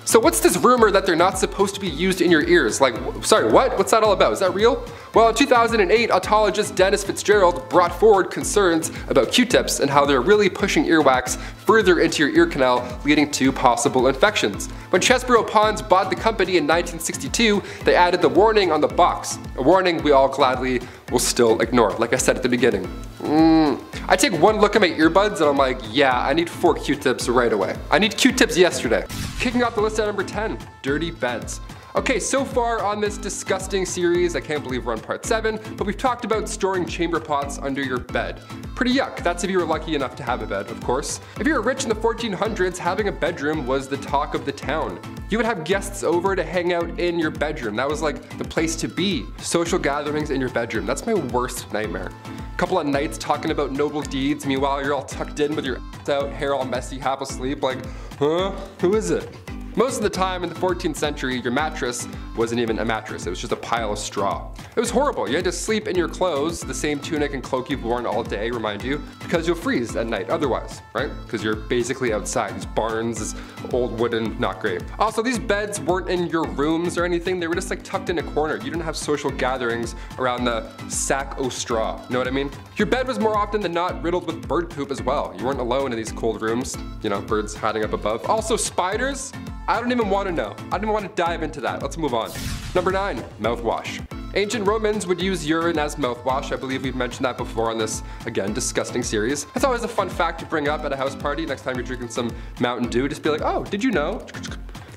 So what's this rumor that they're not supposed to be used in your ears? Like, sorry, what? What's that all about? Is that real? Well, in 2008, otologist Dennis Fitzgerald brought forward concerns about Q-tips and how they're really pushing earwax further into your ear canal, leading to possible infections. When Chesebrough Ponds bought the company in 1962, they added the warning on the box, a warning we all gladly will still ignore, like I said at the beginning. Mm. I take one look at my earbuds and I'm like, yeah, I need four Q-tips right away. I need Q-tips yesterday. Kicking off the list at number 10, dirty beds. Okay, so far on this disgusting series, I can't believe we're on part 7, but we've talked about storing chamber pots under your bed. Pretty yuck, that's if you were lucky enough to have a bed, of course. If you were rich in the 1400s, having a bedroom was the talk of the town. You would have guests over to hang out in your bedroom. That was like the place to be. Social gatherings in your bedroom. That's my worst nightmare. A couple of nights talking about noble deeds, meanwhile you're all tucked in with your out, hair all messy, half asleep, like, huh? Who is it? Most of the time in the 14th century, your mattress wasn't even a mattress, it was just a pile of straw. It was horrible, you had to sleep in your clothes, the same tunic and cloak you've worn all day, remind you, because you'll freeze at night otherwise, right? Because you're basically outside, these barns, this old wooden, not great. Also, these beds weren't in your rooms or anything, they were just like tucked in a corner. You didn't have social gatherings around the sack o' straw, you know what I mean? Your bed was more often than not riddled with bird poop as well. You weren't alone in these cold rooms, you know, birds hiding up above. Also, spiders, I don't even want to know. I don't even want to dive into that. Let's move on. Number nine, mouthwash. Ancient Romans would use urine as mouthwash. I believe we've mentioned that before on this, again, disgusting series. That's always a fun fact to bring up at a house party next time you're drinking some Mountain Dew. Just be like, oh, did you know?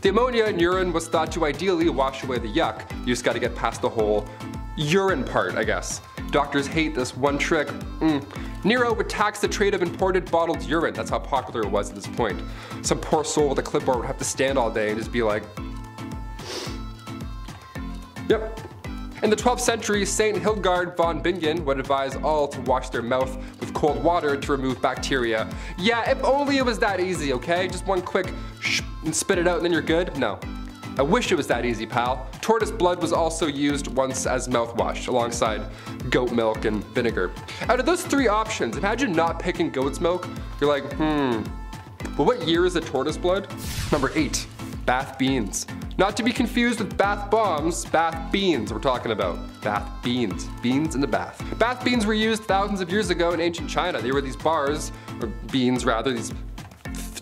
The ammonia in urine was thought to ideally wash away the yuck. You just gotta get past the whole urine part, I guess. Doctors hate this one trick. Mm. Nero would tax the trade of imported bottled urine. That's how popular it was at this point. Some poor soul with a clipboard would have to stand all day and just be like, Yep. In the 12th century, St. Hildegard von Bingen would advise all to wash their mouth with cold water to remove bacteria. Yeah, if only it was that easy, okay? Just one quick shh and spit it out and then you're good? No. I wish it was that easy, pal. Tortoise blood was also used once as mouthwash, alongside goat milk and vinegar. Out of those three options, imagine not picking goat's milk. You're like, hmm, but what year is the tortoise blood? Number eight, bath beans. Not to be confused with bath bombs, bath beans we're talking about. Bath beans, beans in the bath. Bath beans were used thousands of years ago in ancient China. They were these bars, or beans rather, these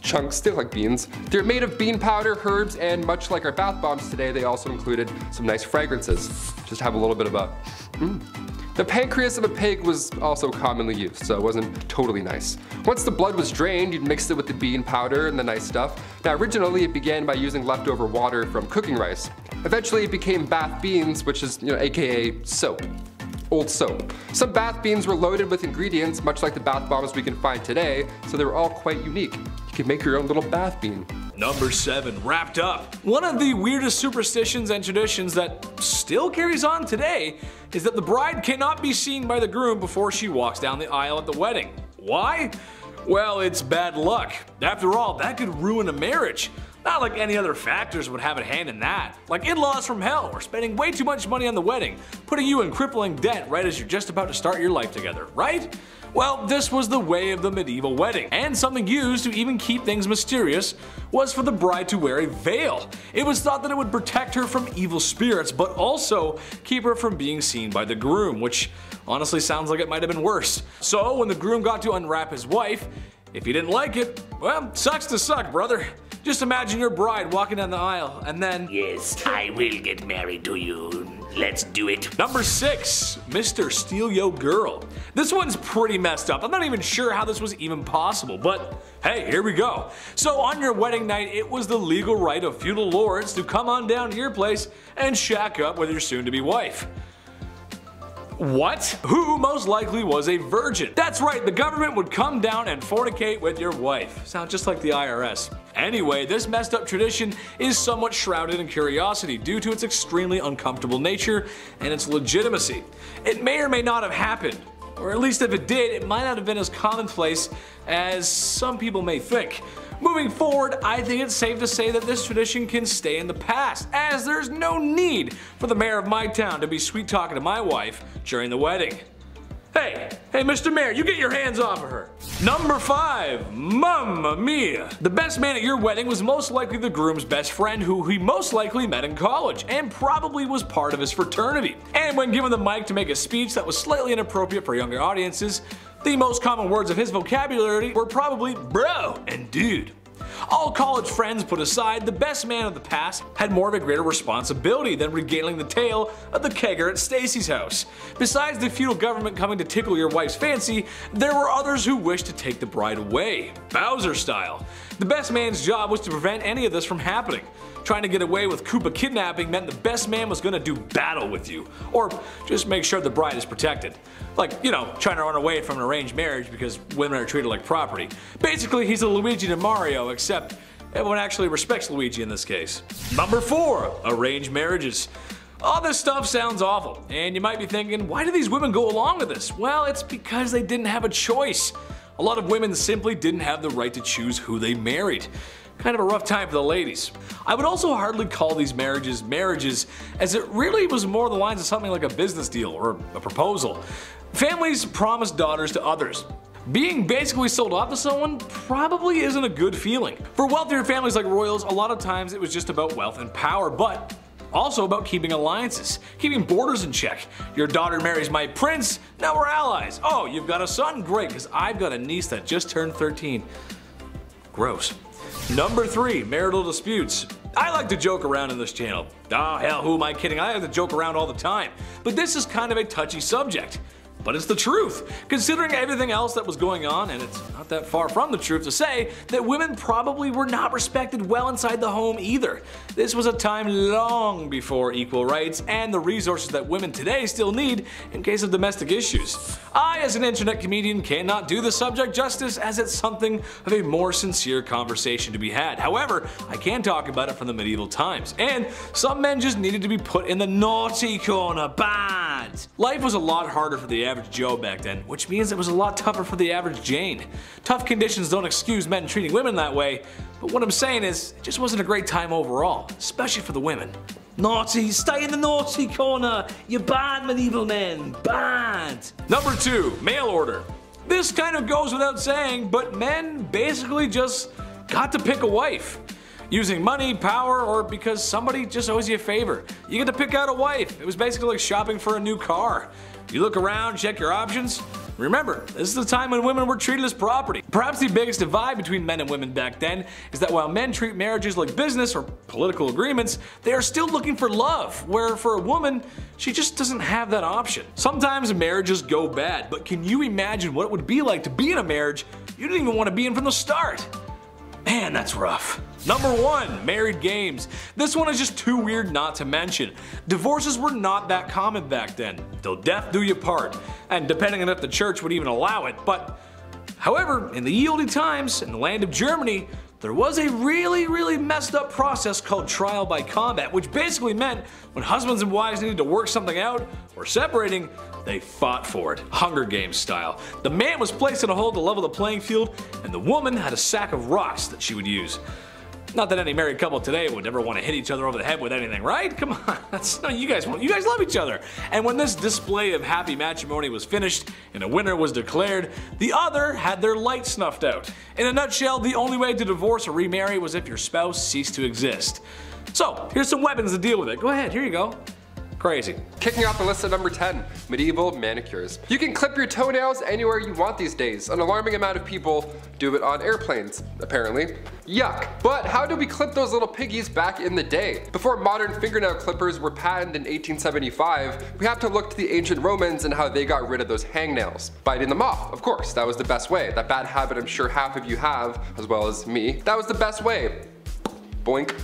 chunks, look like beans. They're made of bean powder, herbs, and much like our bath bombs today, they also included some nice fragrances. Just have a little bit of a, mm. The pancreas of a pig was also commonly used, so it wasn't totally nice. Once the blood was drained, you'd mix it with the bean powder and the nice stuff. Now originally it began by using leftover water from cooking rice. Eventually it became bath beans, which is, you know, aka soap old soap. Some bath beans were loaded with ingredients much like the bath bombs we can find today, so they were all quite unique. Could make your own little bath bean. Number 7, wrapped up. One of the weirdest superstitions and traditions that still carries on today is that the bride cannot be seen by the groom before she walks down the aisle at the wedding. Why? Well, it's bad luck. After all, that could ruin a marriage. Not like any other factors would have a hand in that. Like in-laws from hell or spending way too much money on the wedding, putting you in crippling debt right as you're just about to start your life together, right? Well, this was the way of the medieval wedding, and something used to even keep things mysterious was for the bride to wear a veil. It was thought that it would protect her from evil spirits, but also keep her from being seen by the groom, which honestly sounds like it might have been worse. So when the groom got to unwrap his wife, if he didn't like it, well, sucks to suck, brother. Just imagine your bride walking down the aisle and then. Yes, I will get married to you. Let's do it. Number six, Mr. Steal Yo Girl. This one's pretty messed up. I'm not even sure how this was even possible, but hey, here we go. So on your wedding night, it was the legal right of feudal lords to come on down to your place and shack up with your soon-to-be wife. What? Who most likely was a virgin? That's right, the government would come down and fornicate with your wife. Sounds just like the IRS. Anyway, this messed up tradition is somewhat shrouded in curiosity due to its extremely uncomfortable nature and its legitimacy. It may or may not have happened, or at least if it did, it might not have been as commonplace as some people may think. Moving forward, I think it's safe to say that this tradition can stay in the past, as there's no need for the mayor of my town to be sweet talking to my wife during the wedding. Hey, hey Mr. Mayor, you get your hands off of her. Number 5. Mamma Mia. The best man at your wedding was most likely the groom's best friend who he most likely met in college and probably was part of his fraternity. And when given the mic to make a speech that was slightly inappropriate for younger audiences, the most common words of his vocabulary were probably bro and dude. All college friends put aside, the best man of the past had more of a greater responsibility than regaling the tale of the kegger at Stacy's house. Besides the feudal government coming to tickle your wife's fancy, there were others who wished to take the bride away, Bowser style. The best man's job was to prevent any of this from happening. Trying to get away with Koopa kidnapping meant the best man was gonna do battle with you, or just make sure the bride is protected. Like, you know, trying to run away from an arranged marriage because women are treated like property. Basically, he's a Luigi to Mario, except everyone actually respects Luigi in this case. Number 4. Arranged marriages. All this stuff sounds awful, and you might be thinking, why do these women go along with this? Well, it's because they didn't have a choice. A lot of women simply didn't have the right to choose who they married. Kind of a rough time for the ladies. I would also hardly call these marriages marriages, as it really was more the lines of something like a business deal or a proposal. Families promise daughters to others. Being basically sold off to someone probably isn't a good feeling. For wealthier families like royals, a lot of times it was just about wealth and power, but also about keeping alliances, keeping borders in check. Your daughter marries my prince, now we're allies. Oh, you've got a son? Great, because I've got a niece that just turned 13. Gross. Number 3. Marital Disputes. I like to joke around in this channel. Oh hell, who am I kidding? I like to joke around all the time. But this is kind of a touchy subject. But it's the truth, considering everything else that was going on, and it's not that far from the truth to say that women probably were not respected well inside the home either. This was a time long before equal rights and the resources that women today still need in case of domestic issues. I, as an internet comedian, cannot do the subject justice as it's something of a more sincere conversation to be had. However, I can talk about it from the medieval times, and some men just needed to be put in the naughty corner bad. Life was a lot harder for the average Joe back then, which means it was a lot tougher for the average Jane. Tough conditions don't excuse men treating women that way, but what I'm saying is, it just wasn't a great time overall, especially for the women. Naughty, stay in the naughty corner, you bad medieval men, bad. Number two, mail order. This kind of goes without saying, but men basically just got to pick a wife. Using money, power, or because somebody just owes you a favor. You get to pick out a wife. It was basically like shopping for a new car. You look around, check your options. Remember, this is the time when women were treated as property. Perhaps the biggest divide between men and women back then is that while men treat marriages like business or political agreements, they are still looking for love, where for a woman, she just doesn't have that option. Sometimes marriages go bad, but can you imagine what it would be like to be in a marriage you didn't even want to be in from the start? Man, that's rough. Number 1. Married Games. This one is just too weird not to mention. Divorces were not that common back then. Till death do you part. And depending on if the church would even allow it, but However, in the olde times, in the land of Germany, there was a really, really messed up process called trial by combat, which basically meant when husbands and wives needed to work something out or separating, they fought for it, Hunger Games style. The man was placed in a hole to level the playing field, and the woman had a sack of rocks that she would use. Not that any married couple today would ever want to hit each other over the head with anything, right? Come on, that's no, you guys want. you guys love each other. And when this display of happy matrimony was finished and a winner was declared, the other had their light snuffed out. In a nutshell, the only way to divorce or remarry was if your spouse ceased to exist. So, here's some weapons to deal with it. Go ahead, here you go. Crazy. Kicking off the list at number 10, medieval manicures. You can clip your toenails anywhere you want these days. An alarming amount of people do it on airplanes, apparently. Yuck. But how did we clip those little piggies back in the day? Before modern fingernail clippers were patented in 1875, we have to look to the ancient Romans and how they got rid of those hangnails. Biting them off, of course, that was the best way. That bad habit I'm sure half of you have, as well as me. That was the best way. Boink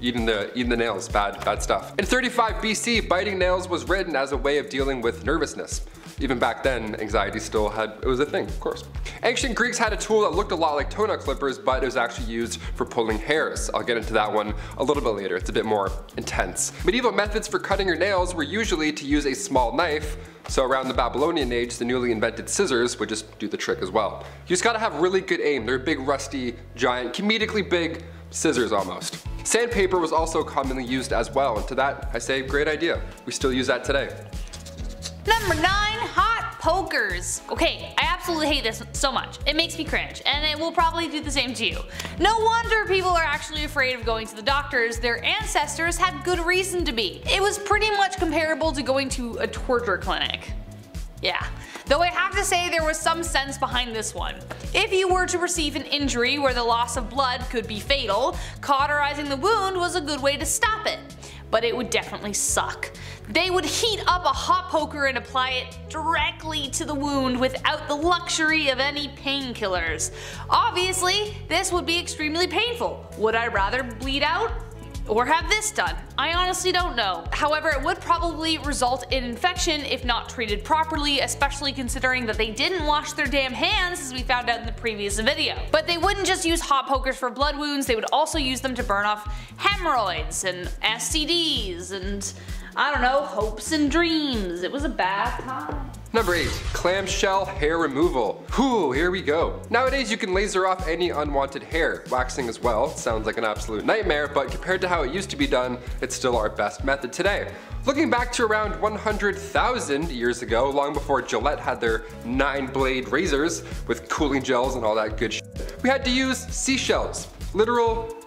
eating the eating the nails, bad bad stuff. In 35 BC, biting nails was written as a way of dealing with nervousness. Even back then, anxiety still had, it was a thing, of course. Ancient Greeks had a tool that looked a lot like toenail clippers, but it was actually used for pulling hairs. I'll get into that one a little bit later, it's a bit more intense. Medieval methods for cutting your nails were usually to use a small knife, so around the Babylonian age, the newly invented scissors would just do the trick as well. You just gotta have really good aim. They're big, rusty, giant, comedically big scissors almost. Sandpaper was also commonly used as well, and to that, I say great idea. We still use that today. Number 9. Hot pokers. Okay, I absolutely hate this so much. It makes me cringe, and it will probably do the same to you. No wonder people are actually afraid of going to the doctors. Their ancestors had good reason to be. It was pretty much comparable to going to a torture clinic. Yeah. Though I have to say there was some sense behind this one. If you were to receive an injury where the loss of blood could be fatal, cauterizing the wound was a good way to stop it. But it would definitely suck. They would heat up a hot poker and apply it directly to the wound without the luxury of any painkillers. Obviously, this would be extremely painful. Would I rather bleed out? Or have this done. I honestly don't know. However, it would probably result in infection if not treated properly, especially considering that they didn't wash their damn hands as we found out in the previous video. But they wouldn't just use hot pokers for blood wounds, they would also use them to burn off hemorrhoids and STDs and I don't know, hopes and dreams. It was a bad time. Number 8. Clamshell hair removal. Whew, here we go. Nowadays you can laser off any unwanted hair. Waxing as well, sounds like an absolute nightmare, but compared to how it used to be done, it's still our best method today. Looking back to around 100,000 years ago, long before Gillette had their 9 blade razors with cooling gels and all that good shit, we had to use seashells. Literal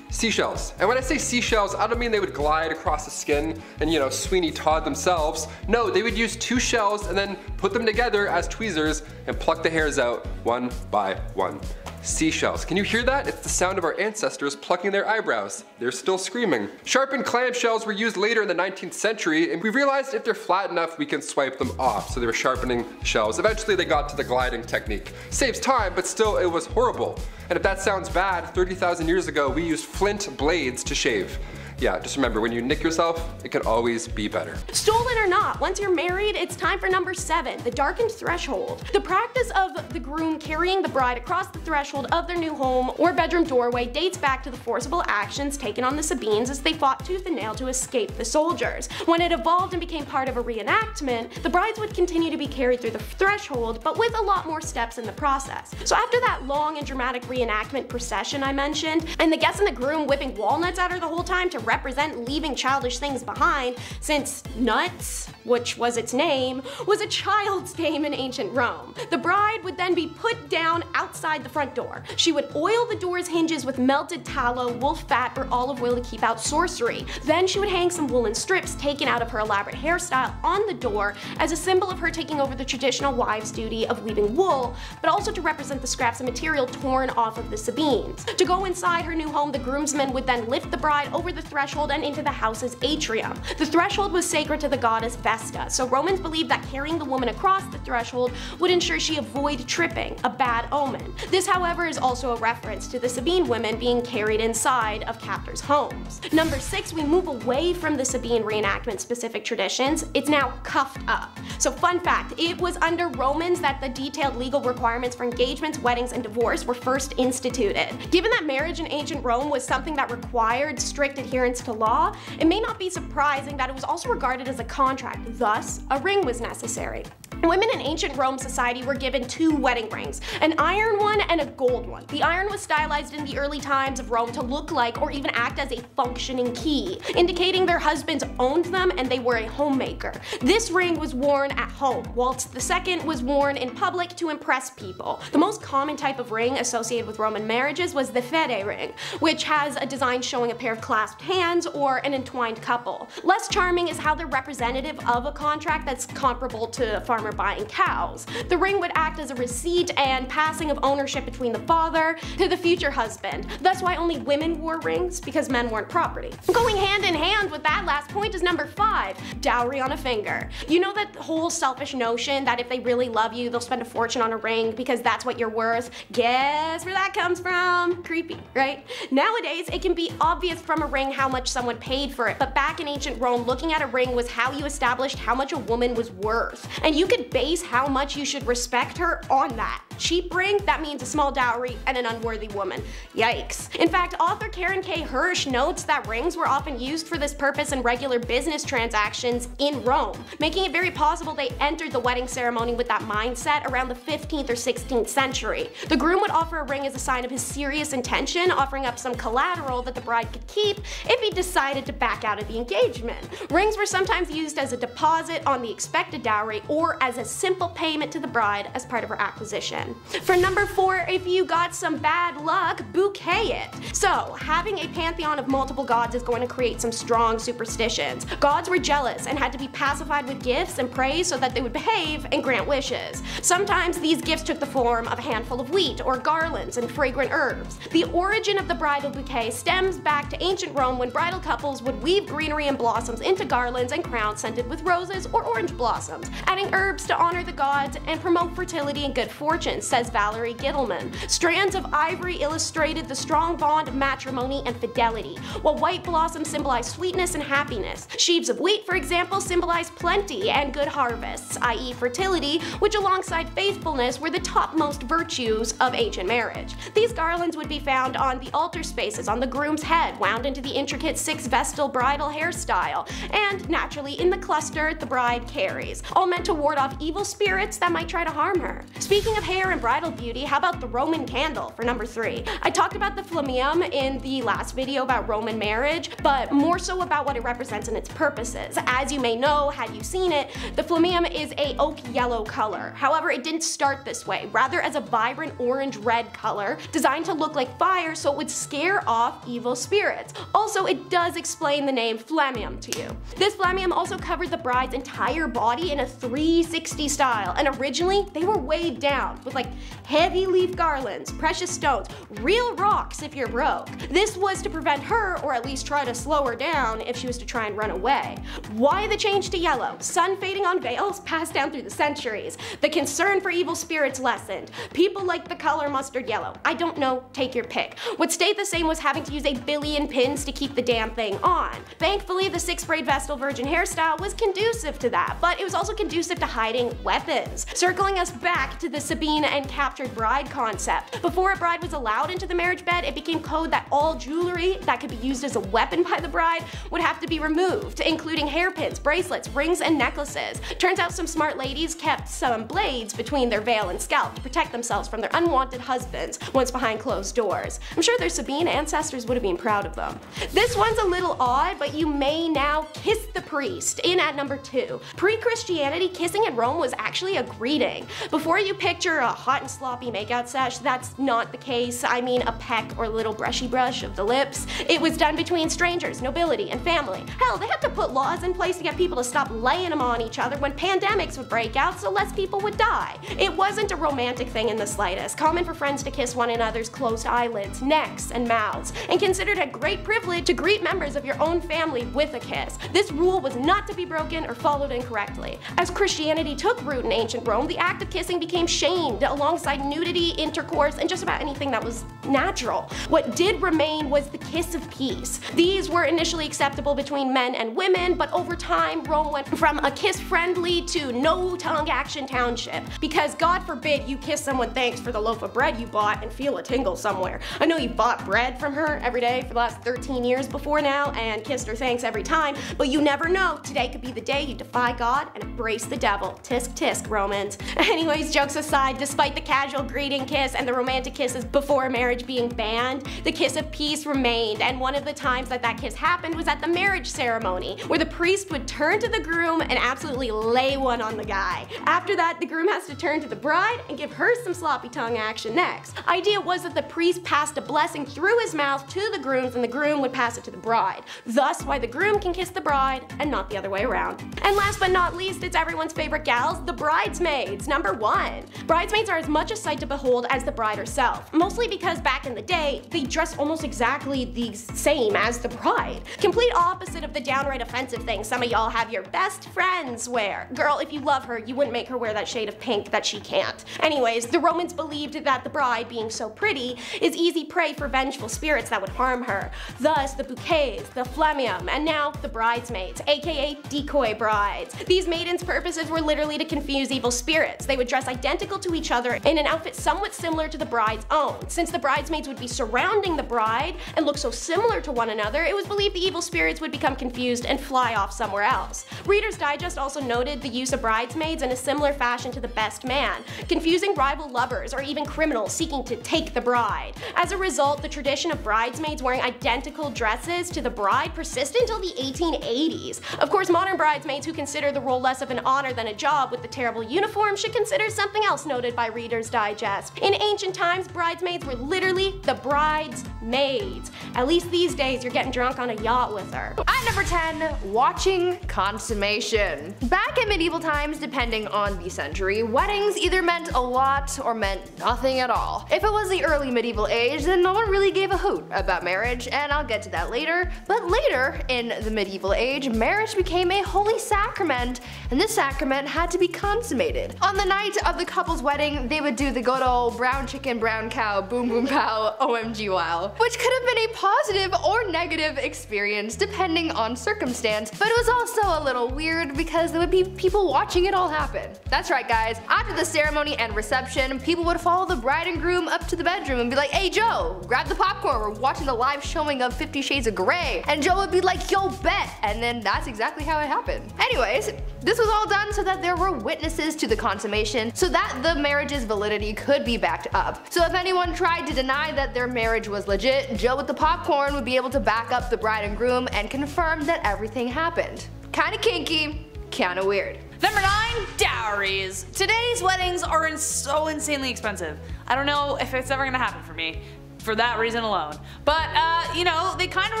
seashells. And when I say seashells, I don't mean they would glide across the skin and you know, Sweeney Todd themselves. No, they would use two shells and then put them together as tweezers and pluck the hairs out one by one. Seashells. Can you hear that? It's the sound of our ancestors plucking their eyebrows. They're still screaming. Sharpened clam shells were used later in the 19th century, and we realized if they're flat enough, we can swipe them off. So they were sharpening shells. Eventually, they got to the gliding technique. Saves time, but still, it was horrible. And if that sounds bad, 30,000 years ago, we used flint blades to shave yeah, just remember when you nick yourself, it can always be better. Stolen or not, once you're married, it's time for number seven, the darkened threshold. The practice of the groom carrying the bride across the threshold of their new home or bedroom doorway dates back to the forcible actions taken on the Sabines as they fought tooth and nail to escape the soldiers. When it evolved and became part of a reenactment, the brides would continue to be carried through the threshold, but with a lot more steps in the process. So after that long and dramatic reenactment procession I mentioned, and the guests and the groom whipping walnuts at her the whole time to represent leaving childish things behind, since nuts, which was its name, was a child's game in ancient Rome. The bride would then be put down outside the front door. She would oil the door's hinges with melted tallow, wolf fat, or olive oil to keep out sorcery. Then she would hang some woolen strips taken out of her elaborate hairstyle on the door as a symbol of her taking over the traditional wives' duty of weaving wool, but also to represent the scraps of material torn off of the Sabines. To go inside her new home, the groomsmen would then lift the bride over the threshold and into the house's atrium. The threshold was sacred to the goddess Vesta, so Romans believed that carrying the woman across the threshold would ensure she avoid tripping, a bad omen. This, however, is also a reference to the Sabine women being carried inside of captors' homes. Number six, we move away from the Sabine reenactment specific traditions. It's now cuffed up. So fun fact, it was under Romans that the detailed legal requirements for engagements, weddings, and divorce were first instituted. Given that marriage in ancient Rome was something that required strict adherence adherence to law, it may not be surprising that it was also regarded as a contract, thus, a ring was necessary. Women in ancient Rome society were given two wedding rings, an iron one and a gold one. The iron was stylized in the early times of Rome to look like or even act as a functioning key, indicating their husbands owned them and they were a homemaker. This ring was worn at home, whilst the second was worn in public to impress people. The most common type of ring associated with Roman marriages was the fede ring, which has a design showing a pair of clasped hands or an entwined couple. Less charming is how they're representative of a contract that's comparable to a farmer buying cows. The ring would act as a receipt and passing of ownership between the father to the future husband. That's why only women wore rings, because men weren't property. Going hand in hand with that last point is number five, dowry on a finger. You know that whole selfish notion that if they really love you, they'll spend a fortune on a ring because that's what you're worth? Guess where that comes from? Creepy, right? Nowadays, it can be obvious from a ring how much someone paid for it, but back in ancient Rome, looking at a ring was how you established how much a woman was worth. And you could base how much you should respect her on that. Cheap ring, that means a small dowry and an unworthy woman. Yikes. In fact, author Karen K. Hersch notes that rings were often used for this purpose in regular business transactions in Rome, making it very possible they entered the wedding ceremony with that mindset around the 15th or 16th century. The groom would offer a ring as a sign of his serious intention, offering up some collateral that the bride could keep if he decided to back out of the engagement. Rings were sometimes used as a deposit on the expected dowry or as a simple payment to the bride as part of her acquisition. For number four, if you got some bad luck, bouquet it. So, having a pantheon of multiple gods is going to create some strong superstitions. Gods were jealous and had to be pacified with gifts and praise so that they would behave and grant wishes. Sometimes these gifts took the form of a handful of wheat or garlands and fragrant herbs. The origin of the bridal bouquet stems back to ancient Rome when bridal couples would weave greenery and blossoms into garlands and crowns scented with roses or orange blossoms, adding herbs to honor the gods and promote fertility and good fortune, says Valerie Gittleman. Strands of ivory illustrated the strong bond of matrimony and fidelity, while white blossoms symbolize sweetness and happiness. Sheaves of wheat, for example, symbolize plenty and good harvests, i.e. fertility, which alongside faithfulness were the topmost virtues of ancient marriage. These garlands would be found on the altar spaces on the groom's head, wound into the intricate six-vestal bridal hairstyle, and naturally in the cluster the bride carries, all meant to ward off off evil spirits that might try to harm her. Speaking of hair and bridal beauty, how about the Roman candle for number three? I talked about the flammeum in the last video about Roman marriage, but more so about what it represents and its purposes. As you may know, had you seen it, the flammeum is a oak yellow color. However, it didn't start this way, rather as a vibrant orange-red color designed to look like fire so it would scare off evil spirits. Also, it does explain the name flammeum to you. This flammeum also covered the bride's entire body in a 360 style, and originally they were weighed down with like heavy leaf garlands, precious stones, real rocks if you're broke. This was to prevent her, or at least try to slow her down if she was to try and run away. Why the change to yellow? Sun fading on veils passed down through the centuries. The concern for evil spirits lessened. People like the color mustard yellow. I don't know, take your pick. What stayed the same was having to use a billion pins to keep the damn thing on. Thankfully, the six braid Vestal Virgin hairstyle was conducive to that, but it was also conducive to hiding weapons. Circling us back to the Sabine and captured bride concept. Before a bride was allowed into the marriage bed, it became code that all jewelry that could be used as a weapon by the bride would have to be removed, including hairpins, bracelets, rings, and necklaces. Turns out some smart ladies kept some blades between their veil and scalp to protect themselves from their unwanted husbands once behind closed doors. I'm sure their Sabine ancestors would have been proud of them. This one's a little odd, but you may now kiss the priest in at number two. Pre-Christianity, kissing in Rome was actually a greeting. Before you picture a hot and sloppy makeout sesh, that's not the case. I mean a peck or little brushy brush of the lips. It was done between strangers, nobility, and family. Hell, they had to put laws in place to get people to stop laying them on each other when pandemics would break out so less people would die. It wasn't a romantic thing in the slightest. Common for friends to kiss one another's closed eyelids, necks, and mouths, and considered a great privilege to greet members of your own family with a kiss. This rule was not to be broken or followed incorrectly. As Christianity took root in ancient Rome, the act of kissing became shamed alongside nudity, intercourse, and just about anything that was natural. What did remain was the kiss of peace. These were initially acceptable between men and women, but over time, Rome went from a kiss friendly to no tongue action township. Because God forbid you kiss someone thanks for the loaf of bread you bought and feel a tingle somewhere. I know you bought bread from her every day for the last 13 years before now and kissed her thanks every time, but you never know. Today could be the day you defy God and embrace the devil. Tisk tisk, Romans. Anyways, jokes aside, despite the casual greeting kiss and the romantic kisses before marriage being banned, the kiss of peace remained, and one of the times that that kiss happened was at the marriage ceremony, where the priest would turn to the groom and absolutely lay one on the guy. After that, the groom has to turn to the bride and give her some sloppy tongue action next. Idea was that the priest passed a blessing through his mouth to the grooms and the groom would pass it to the bride. Thus why the groom can kiss the bride and not the other way around. And last but not least, it's everyone's favorite gals, the bridesmaids, number one. Bridesmaids are as much a sight to behold as the bride herself, mostly because back in the day, they dress almost exactly the same as the bride. Complete opposite of the downright offensive thing some of y'all have your best friends wear. Girl, if you love her, you wouldn't make her wear that shade of pink that she can't. Anyways, the Romans believed that the bride, being so pretty, is easy prey for vengeful spirits that would harm her. Thus, the bouquets, the flammeum, and now the bridesmaids, aka decoy brides. These maidens' purposes were literally to confuse evil spirits. They would dress identical to each other in an outfit somewhat similar to the bride's own. Since the bridesmaids would be surrounding the bride and look so similar to one another, it was believed the evil spirits would become confused and fly off somewhere else. Reader's Digest also noted the use of bridesmaids in a similar fashion to the best man, confusing rival lovers or even criminals seeking to take the bride. As a result, the tradition of bridesmaids wearing identical dresses to the bride persisted until the 1880s. Of course, modern bridesmaids who consider the role less of an honor than a job with the terrible uniform should consider something else noted by Reader's Digest. In ancient times, bridesmaids were literally the bride's maids. At least these days, you're getting drunk on a yacht with her. At number 10, watching consummation. Back in medieval times, depending on the century, weddings either meant a lot or meant nothing at all. If it was the early medieval age, then no one really gave a hoot about marriage, and I'll get to that later. But later, in the medieval age, marriage became a holy sacrament, and this sacrament had to be consummated. On the night of the couple's wedding, they would do the good old brown chicken, brown cow, boom boom pow, OMG wow, which could have been a positive or negative experience depending on circumstance, but it was also a little weird because there would be people watching it all happen. That's right guys, after the ceremony and reception, people would follow the bride and groom up to the bedroom and be like, hey Joe, grab the popcorn, we're watching the live showing of Fifty Shades of Grey. And Joe would be like, yo bet, and then that's exactly how it happened. Anyways, this was all done so that there were witnesses to the consummation, so that the marriage's validity could be backed up. So if anyone tried to deny that their marriage was legit, Joe with the popcorn would be able to back up the bride and groom and confirm that everything happened. Kinda kinky, kinda weird. Number 9, dowries. Today's weddings are so insanely expensive. I don't know if it's ever gonna happen for me for that reason alone. But, uh, you know, they kind of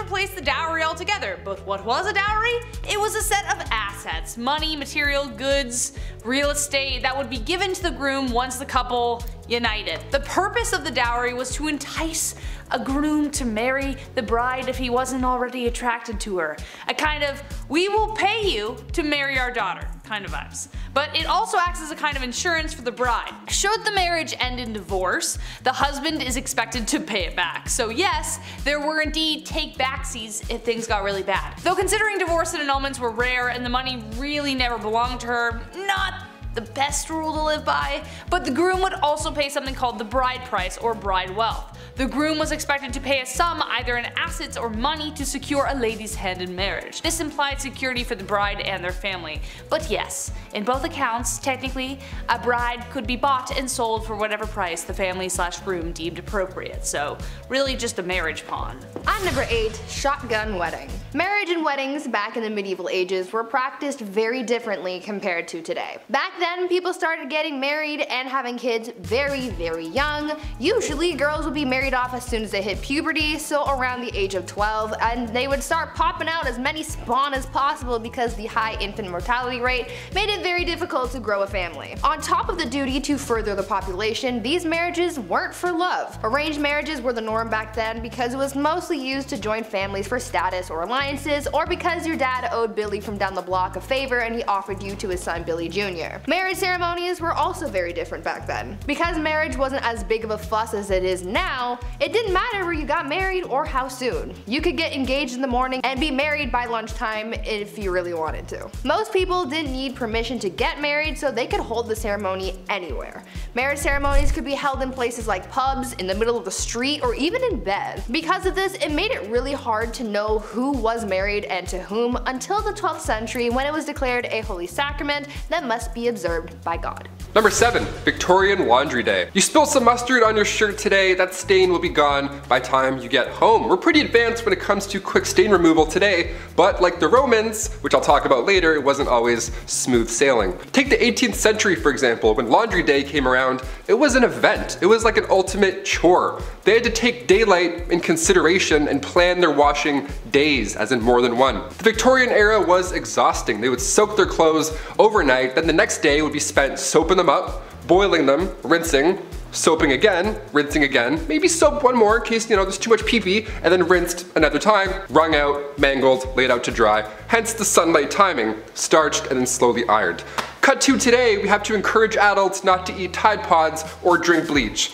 replaced the dowry altogether. But what was a dowry? It was a set of assets, money, material, goods, real estate that would be given to the groom once the couple united. The purpose of the dowry was to entice a groom to marry the bride if he wasn't already attracted to her. A kind of, we will pay you to marry our daughter kind of vibes. But it also acts as a kind of insurance for the bride. Should the marriage end in divorce, the husband is expected to pay it back. So yes, there were indeed take backsies if things got really bad. Though considering divorce and annulments were rare and the money really never belonged to her, not the best rule to live by, but the groom would also pay something called the bride price or bride wealth. The groom was expected to pay a sum either in assets or money to secure a lady's hand in marriage. This implied security for the bride and their family. But yes, in both accounts, technically, a bride could be bought and sold for whatever price the family slash groom deemed appropriate, so really just a marriage pawn. On number 8, Shotgun Wedding. Marriage and weddings back in the medieval ages were practiced very differently compared to today. Back then, people started getting married and having kids very, very young. Usually, girls would be married off as soon as they hit puberty, so around the age of 12, and they would start popping out as many spawn as possible because the high infant mortality rate made it very difficult to grow a family. On top of the duty to further the population, these marriages weren't for love. Arranged marriages were the norm back then because it was mostly used to join families for status or alliances, or because your dad owed Billy from down the block a favor and he offered you to his son Billy Jr. Marriage ceremonies were also very different back then. Because marriage wasn't as big of a fuss as it is now, it didn't matter where you got married or how soon. You could get engaged in the morning and be married by lunchtime if you really wanted to. Most people didn't need permission to get married so they could hold the ceremony anywhere. Marriage ceremonies could be held in places like pubs, in the middle of the street, or even in bed. Because of this, it made it really hard to know who was married and to whom until the 12th century when it was declared a holy sacrament that must be observed by God. Number 7. Victorian Laundry Day. You spilled some mustard on your shirt today, that stain will be gone by time you get home. We're pretty advanced when it comes to quick stain removal today, but like the Romans, which I'll talk about later, it wasn't always smooth sailing. Take the 18th century for example, when Laundry Day came around, it was an event. It was like an ultimate chore. They had to take daylight in consideration and plan their washing days, as in more than one. The Victorian era was exhausting. They would soak their clothes overnight, then the next day would be spent soaping them up, boiling them, rinsing, soaping again, rinsing again, maybe soap one more in case you know there's too much pee pee, and then rinsed another time, wrung out, mangled, laid out to dry, hence the sunlight timing, starched and then slowly ironed. Cut to today, we have to encourage adults not to eat Tide Pods or drink bleach.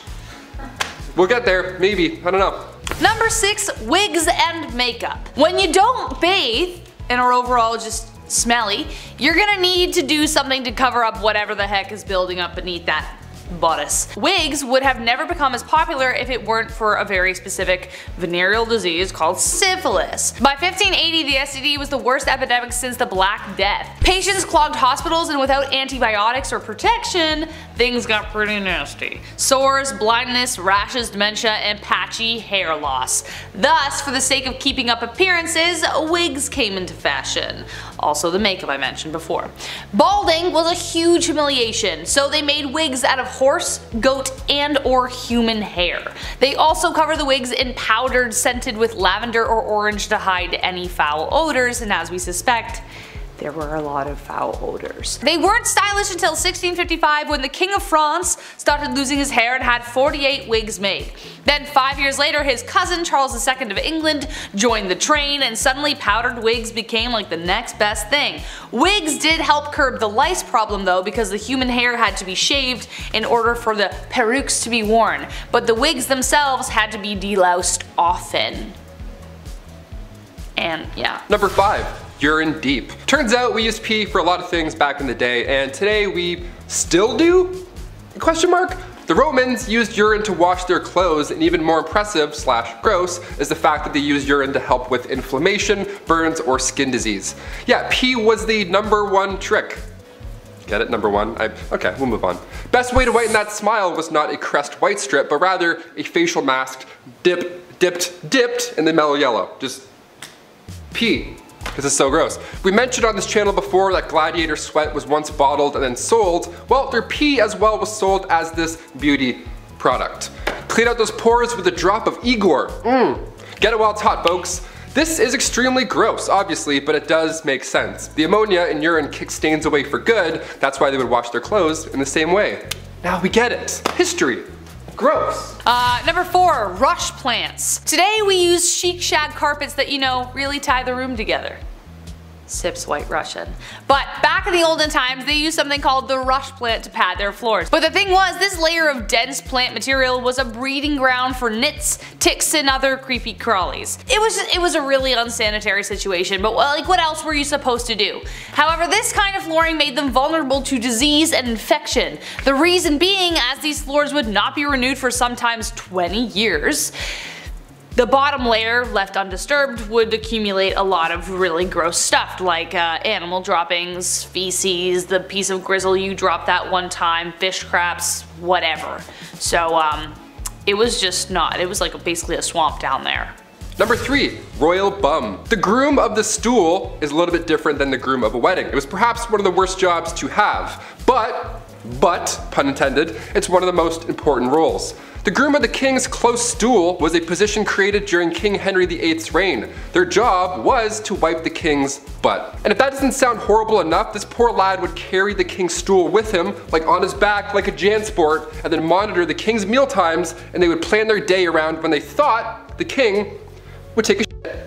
We'll get there, maybe, I don't know. Number 6. Wigs and makeup. When you don't bathe and are overall just smelly, you're gonna need to do something to cover up whatever the heck is building up beneath that bodice. Wigs would have never become as popular if it weren't for a very specific venereal disease called syphilis. By 1580 the STD was the worst epidemic since the Black Death. Patients clogged hospitals and without antibiotics or protection, things got pretty nasty. Sores, blindness, rashes, dementia, and patchy hair loss. Thus, for the sake of keeping up appearances, wigs came into fashion. Also the makeup I mentioned before. Balding was a huge humiliation, so they made wigs out of horse, goat, and or human hair. They also cover the wigs in powdered scented with lavender or orange to hide any foul odors, and as we suspect, there were a lot of foul odors. They weren't stylish until 1655 when the King of France started losing his hair and had 48 wigs made. Then five years later his cousin Charles II of England joined the train and suddenly powdered wigs became like the next best thing. Wigs did help curb the lice problem though because the human hair had to be shaved in order for the perukes to be worn, but the wigs themselves had to be deloused often. And yeah. Number 5 urine deep. Turns out we used pee for a lot of things back in the day and today we still do? Question mark? The Romans used urine to wash their clothes and even more impressive slash gross is the fact that they used urine to help with inflammation, burns, or skin disease. Yeah, pee was the number one trick. Get it? Number one? I, okay, we'll move on. Best way to whiten that smile was not a crest white strip, but rather a facial mask dipped, dipped, dipped in the mellow yellow. Just pee because it's so gross. We mentioned on this channel before that Gladiator Sweat was once bottled and then sold. Well, their pee as well was sold as this beauty product. Clean out those pores with a drop of Igor. Mmm. Get it while it's hot, folks. This is extremely gross, obviously, but it does make sense. The ammonia in urine kicks stains away for good, that's why they would wash their clothes in the same way. Now we get it. History. Gross. Uh, number four, rush plants. Today we use chic shag carpets that, you know, really tie the room together. Sips White Russian. But back in the olden times, they used something called the rush plant to pad their floors. But the thing was, this layer of dense plant material was a breeding ground for nits, ticks, and other creepy crawlies. It was it was a really unsanitary situation, but like what else were you supposed to do? However, this kind of flooring made them vulnerable to disease and infection. The reason being, as these floors would not be renewed for sometimes 20 years, the bottom layer, left undisturbed, would accumulate a lot of really gross stuff like uh, animal droppings, feces, the piece of grizzle you dropped that one time, fish scraps, whatever. So um, it was just not, it was like a, basically a swamp down there. Number three, royal bum. The groom of the stool is a little bit different than the groom of a wedding. It was perhaps one of the worst jobs to have, but, but, pun intended, it's one of the most important roles. The groom of the king's close stool was a position created during King Henry VIII's reign. Their job was to wipe the king's butt. And if that doesn't sound horrible enough, this poor lad would carry the king's stool with him, like on his back like a Jansport, and then monitor the king's meal times, and they would plan their day around when they thought the king would take a shit.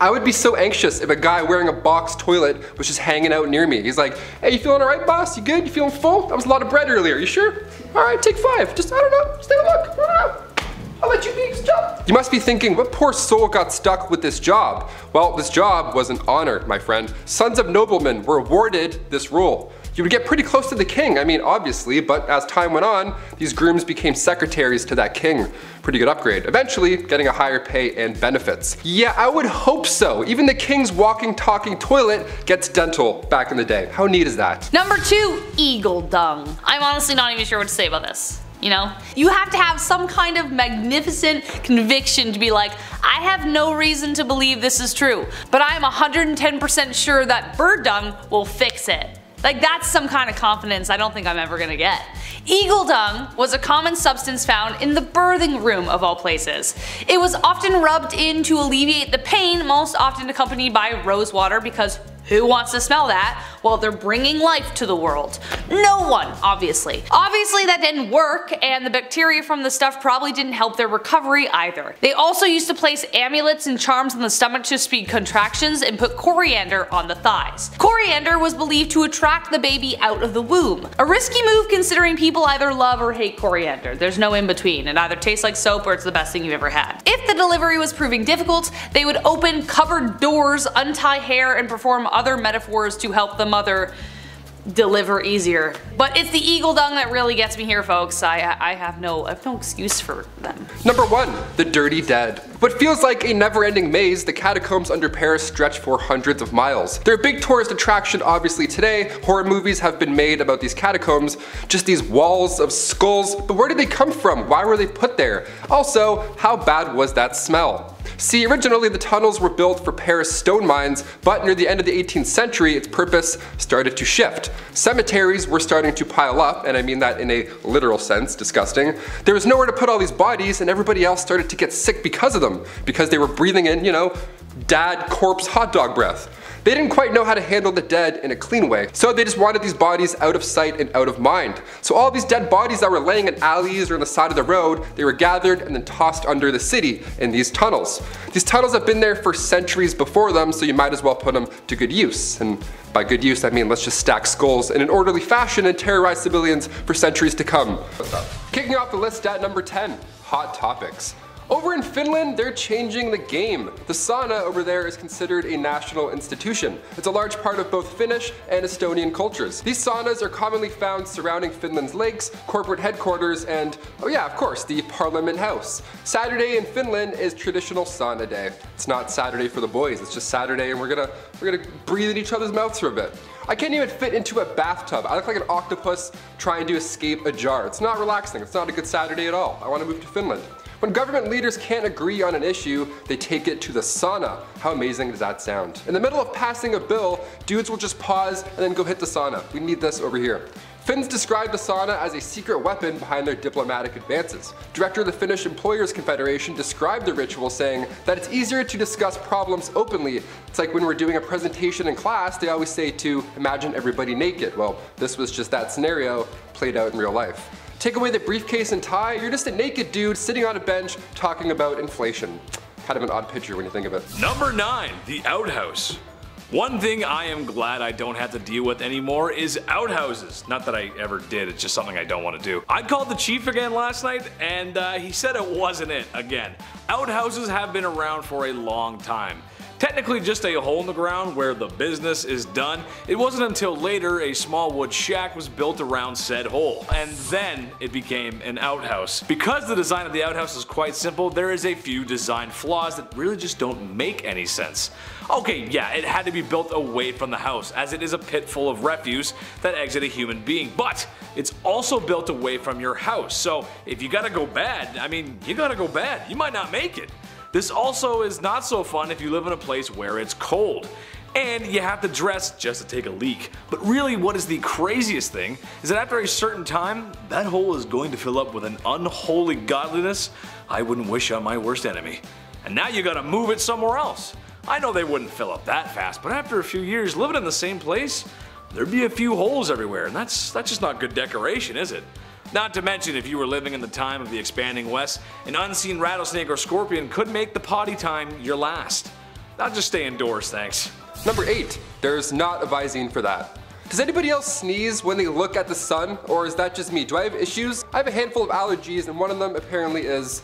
I would be so anxious if a guy wearing a box toilet was just hanging out near me. He's like, hey, you feeling alright, boss? You good? You feeling full? That was a lot of bread earlier. You sure? Alright, take five. Just, I don't know. Just take a look. I don't know. I'll let you be. You must be thinking, what poor soul got stuck with this job? Well, this job was an honor, my friend. Sons of noblemen were awarded this role. You would get pretty close to the king, I mean obviously, but as time went on, these grooms became secretaries to that king. Pretty good upgrade. Eventually, getting a higher pay and benefits. Yeah, I would hope so. Even the king's walking, talking toilet gets dental back in the day. How neat is that? Number two, eagle dung. I'm honestly not even sure what to say about this. You know? You have to have some kind of magnificent conviction to be like, I have no reason to believe this is true, but I'm 110% sure that bird dung will fix it. Like that's some kind of confidence I don't think I'm ever gonna get. Eagle dung was a common substance found in the birthing room of all places. It was often rubbed in to alleviate the pain, most often accompanied by rose water because who wants to smell that while they're bringing life to the world? No one, obviously. Obviously that didn't work and the bacteria from the stuff probably didn't help their recovery either. They also used to place amulets and charms on the stomach to speed contractions and put coriander on the thighs. Coriander was believed to attract the baby out of the womb. A risky move considering people either love or hate coriander. There's no in between. It either tastes like soap or it's the best thing you've ever had. If the delivery was proving difficult, they would open cupboard doors, untie hair, and perform other metaphors to help the mother deliver easier. But it's the eagle dung that really gets me here folks. I, I have no I have no excuse for them. Number one, the dirty dead. What feels like a never-ending maze, the catacombs under Paris stretch for hundreds of miles. They're a big tourist attraction obviously today. Horror movies have been made about these catacombs, just these walls of skulls, but where did they come from? Why were they put there? Also, how bad was that smell? See, originally the tunnels were built for Paris stone mines, but near the end of the 18th century, its purpose started to shift. Cemeteries were starting to pile up, and I mean that in a literal sense, disgusting. There was nowhere to put all these bodies, and everybody else started to get sick because of them, because they were breathing in, you know, dad corpse hot dog breath. They didn't quite know how to handle the dead in a clean way, so they just wanted these bodies out of sight and out of mind. So all these dead bodies that were laying in alleys or on the side of the road, they were gathered and then tossed under the city in these tunnels. These tunnels have been there for centuries before them, so you might as well put them to good use. And by good use, I mean let's just stack skulls in an orderly fashion and terrorize civilians for centuries to come. Kicking off the list at number 10, hot topics. Over in Finland, they're changing the game. The sauna over there is considered a national institution. It's a large part of both Finnish and Estonian cultures. These saunas are commonly found surrounding Finland's lakes, corporate headquarters, and, oh yeah, of course, the Parliament House. Saturday in Finland is traditional sauna day. It's not Saturday for the boys, it's just Saturday and we're gonna, we're gonna breathe in each other's mouths for a bit. I can't even fit into a bathtub. I look like an octopus trying to escape a jar. It's not relaxing. It's not a good Saturday at all. I want to move to Finland. When government leaders can't agree on an issue, they take it to the sauna. How amazing does that sound? In the middle of passing a bill, dudes will just pause and then go hit the sauna. We need this over here. Finns described the sauna as a secret weapon behind their diplomatic advances. Director of the Finnish Employers Confederation described the ritual saying that it's easier to discuss problems openly. It's like when we're doing a presentation in class, they always say to imagine everybody naked. Well, this was just that scenario played out in real life. Take away the briefcase and tie, you're just a naked dude sitting on a bench talking about inflation. Kind of an odd picture when you think of it. Number 9. The Outhouse. One thing I am glad I don't have to deal with anymore is outhouses. Not that I ever did, it's just something I don't want to do. I called the chief again last night and uh, he said it wasn't it again. Outhouses have been around for a long time. Technically just a hole in the ground where the business is done, it wasn't until later a small wood shack was built around said hole, and then it became an outhouse. Because the design of the outhouse is quite simple, there is a few design flaws that really just don't make any sense. Okay, yeah, it had to be built away from the house, as it is a pit full of refuse that exit a human being, but it's also built away from your house, so if you gotta go bad, I mean, you gotta go bad, you might not make it. This also is not so fun if you live in a place where it's cold. And you have to dress just to take a leak. But really what is the craziest thing is that after a certain time, that hole is going to fill up with an unholy godliness I wouldn't wish on my worst enemy. And now you gotta move it somewhere else. I know they wouldn't fill up that fast, but after a few years living in the same place, there'd be a few holes everywhere, and that's, that's just not good decoration, is it? Not to mention, if you were living in the time of the expanding West, an unseen rattlesnake or scorpion could make the potty time your last. I'll just stay indoors, thanks. Number 8. There's not a Visine for that. Does anybody else sneeze when they look at the sun, or is that just me? Do I have issues? I have a handful of allergies, and one of them apparently is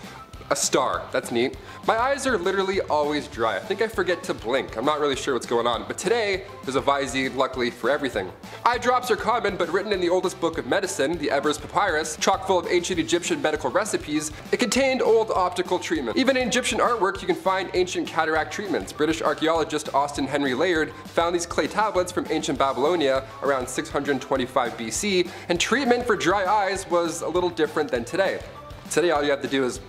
a star. That's neat. My eyes are literally always dry. I think I forget to blink. I'm not really sure what's going on. But today, there's a Visine, luckily, for everything. Eye drops are common, but written in the oldest book of medicine, the Ebers Papyrus, chock full of ancient Egyptian medical recipes, it contained old optical treatment. Even in Egyptian artwork, you can find ancient cataract treatments. British archaeologist Austin Henry Layard found these clay tablets from ancient Babylonia around 625 BC, and treatment for dry eyes was a little different than today. Today all you have to do is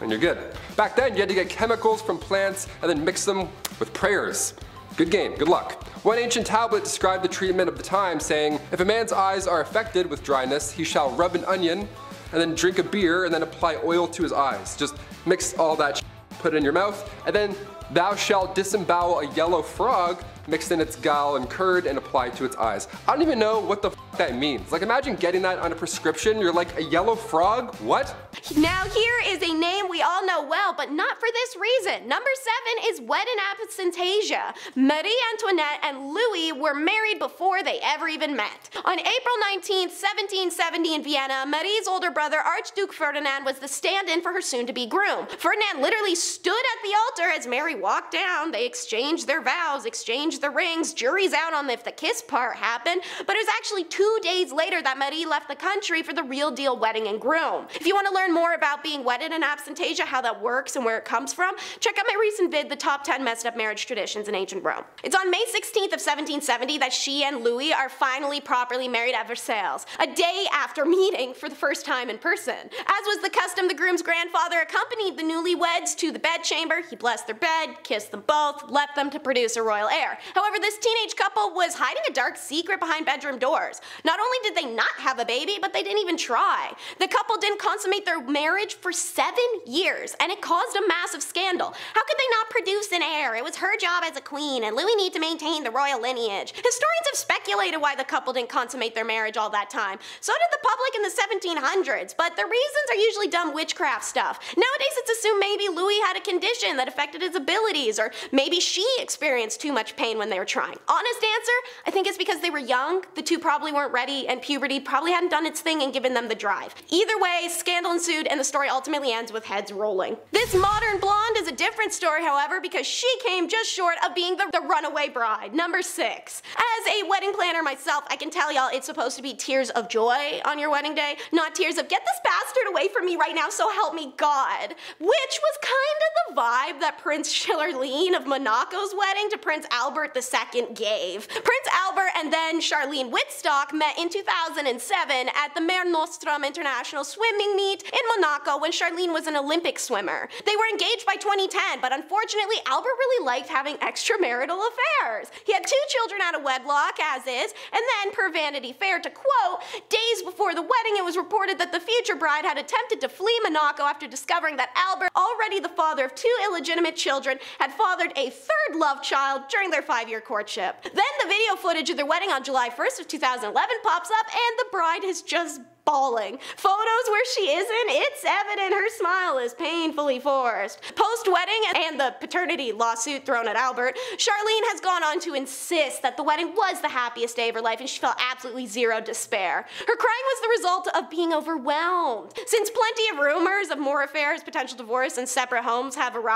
and you're good. Back then, you had to get chemicals from plants and then mix them with prayers. Good game, good luck. One ancient tablet described the treatment of the time, saying, If a man's eyes are affected with dryness, he shall rub an onion and then drink a beer and then apply oil to his eyes. Just mix all that put it in your mouth, and then thou shalt disembowel a yellow frog mixed in its gall and curd and applied to its eyes. I don't even know what the that means. Like imagine getting that on a prescription. You're like a yellow frog? What? Now here is a name we all know well, but not for this reason. Number seven is Wed in Absentia. Marie Antoinette and Louis were married before they ever even met. On April 19, 1770 in Vienna, Marie's older brother Archduke Ferdinand was the stand-in for her soon-to-be groom. Ferdinand literally stood at the altar as Mary walked down. They exchanged their vows, exchanged the rings, jury's out on if the kiss part happened, but it was actually two days later that Marie left the country for the real deal wedding and groom. If you want to learn more about being wedded in absentia, how that works and where it comes from, check out my recent vid, The Top 10 Messed Up Marriage Traditions in Ancient Rome. It's on May 16th of 1770 that she and Louis are finally properly married at Versailles, a day after meeting for the first time in person. As was the custom, the groom's grandfather accompanied the newlyweds to the bedchamber. He blessed their bed, kissed them both, left them to produce a royal heir. However, this teenage couple was hiding a dark secret behind bedroom doors. Not only did they not have a baby, but they didn't even try. The couple didn't consummate their marriage for seven years, and it caused a massive scandal. How could they not produce an heir? It was her job as a queen, and Louis needed to maintain the royal lineage. Historians have speculated why the couple didn't consummate their marriage all that time. So did the public in the 1700s, but the reasons are usually dumb witchcraft stuff. Nowadays, it's assumed maybe Louis had a condition that affected his abilities, or maybe she experienced too much pain when they were trying. Honest answer, I think it's because they were young. The two probably weren't ready, and puberty probably hadn't done its thing and given them the drive. Either way, scandal ensued, and the story ultimately ends with heads rolling. This modern blonde is a different story, however, because she came just short of being the, the runaway bride. Number six. As a wedding planner myself, I can tell y'all it's supposed to be tears of joy on your wedding day, not tears of get this bastard away from me right now, so help me God. Which was kind of the vibe that Prince Charlene of Monaco's wedding to Prince Albert II gave. Prince Albert and then Charlene Wittstock met in 2007 at the Mare Nostrum International Swimming Meet in Monaco when Charlene was an Olympic swimmer. They were engaged by 2010, but unfortunately, Albert really liked having extramarital affairs. He had two children out of wedlock, as is, and then, per Vanity Fair, to quote, days before the wedding, it was reported that the future bride had attempted to flee Monaco after discovering that Albert, already the father of two illegitimate children, had fathered a third love child during their five-year courtship. Then the video footage of their wedding on July 1st of 2011 pops up, and the bride has just bawling. Photos where she isn't, it's evident her smile is painfully forced. Post-wedding and the paternity lawsuit thrown at Albert, Charlene has gone on to insist that the wedding was the happiest day of her life and she felt absolutely zero despair. Her crying was the result of being overwhelmed. Since plenty of rumors of more affairs, potential divorce, and separate homes have arisen,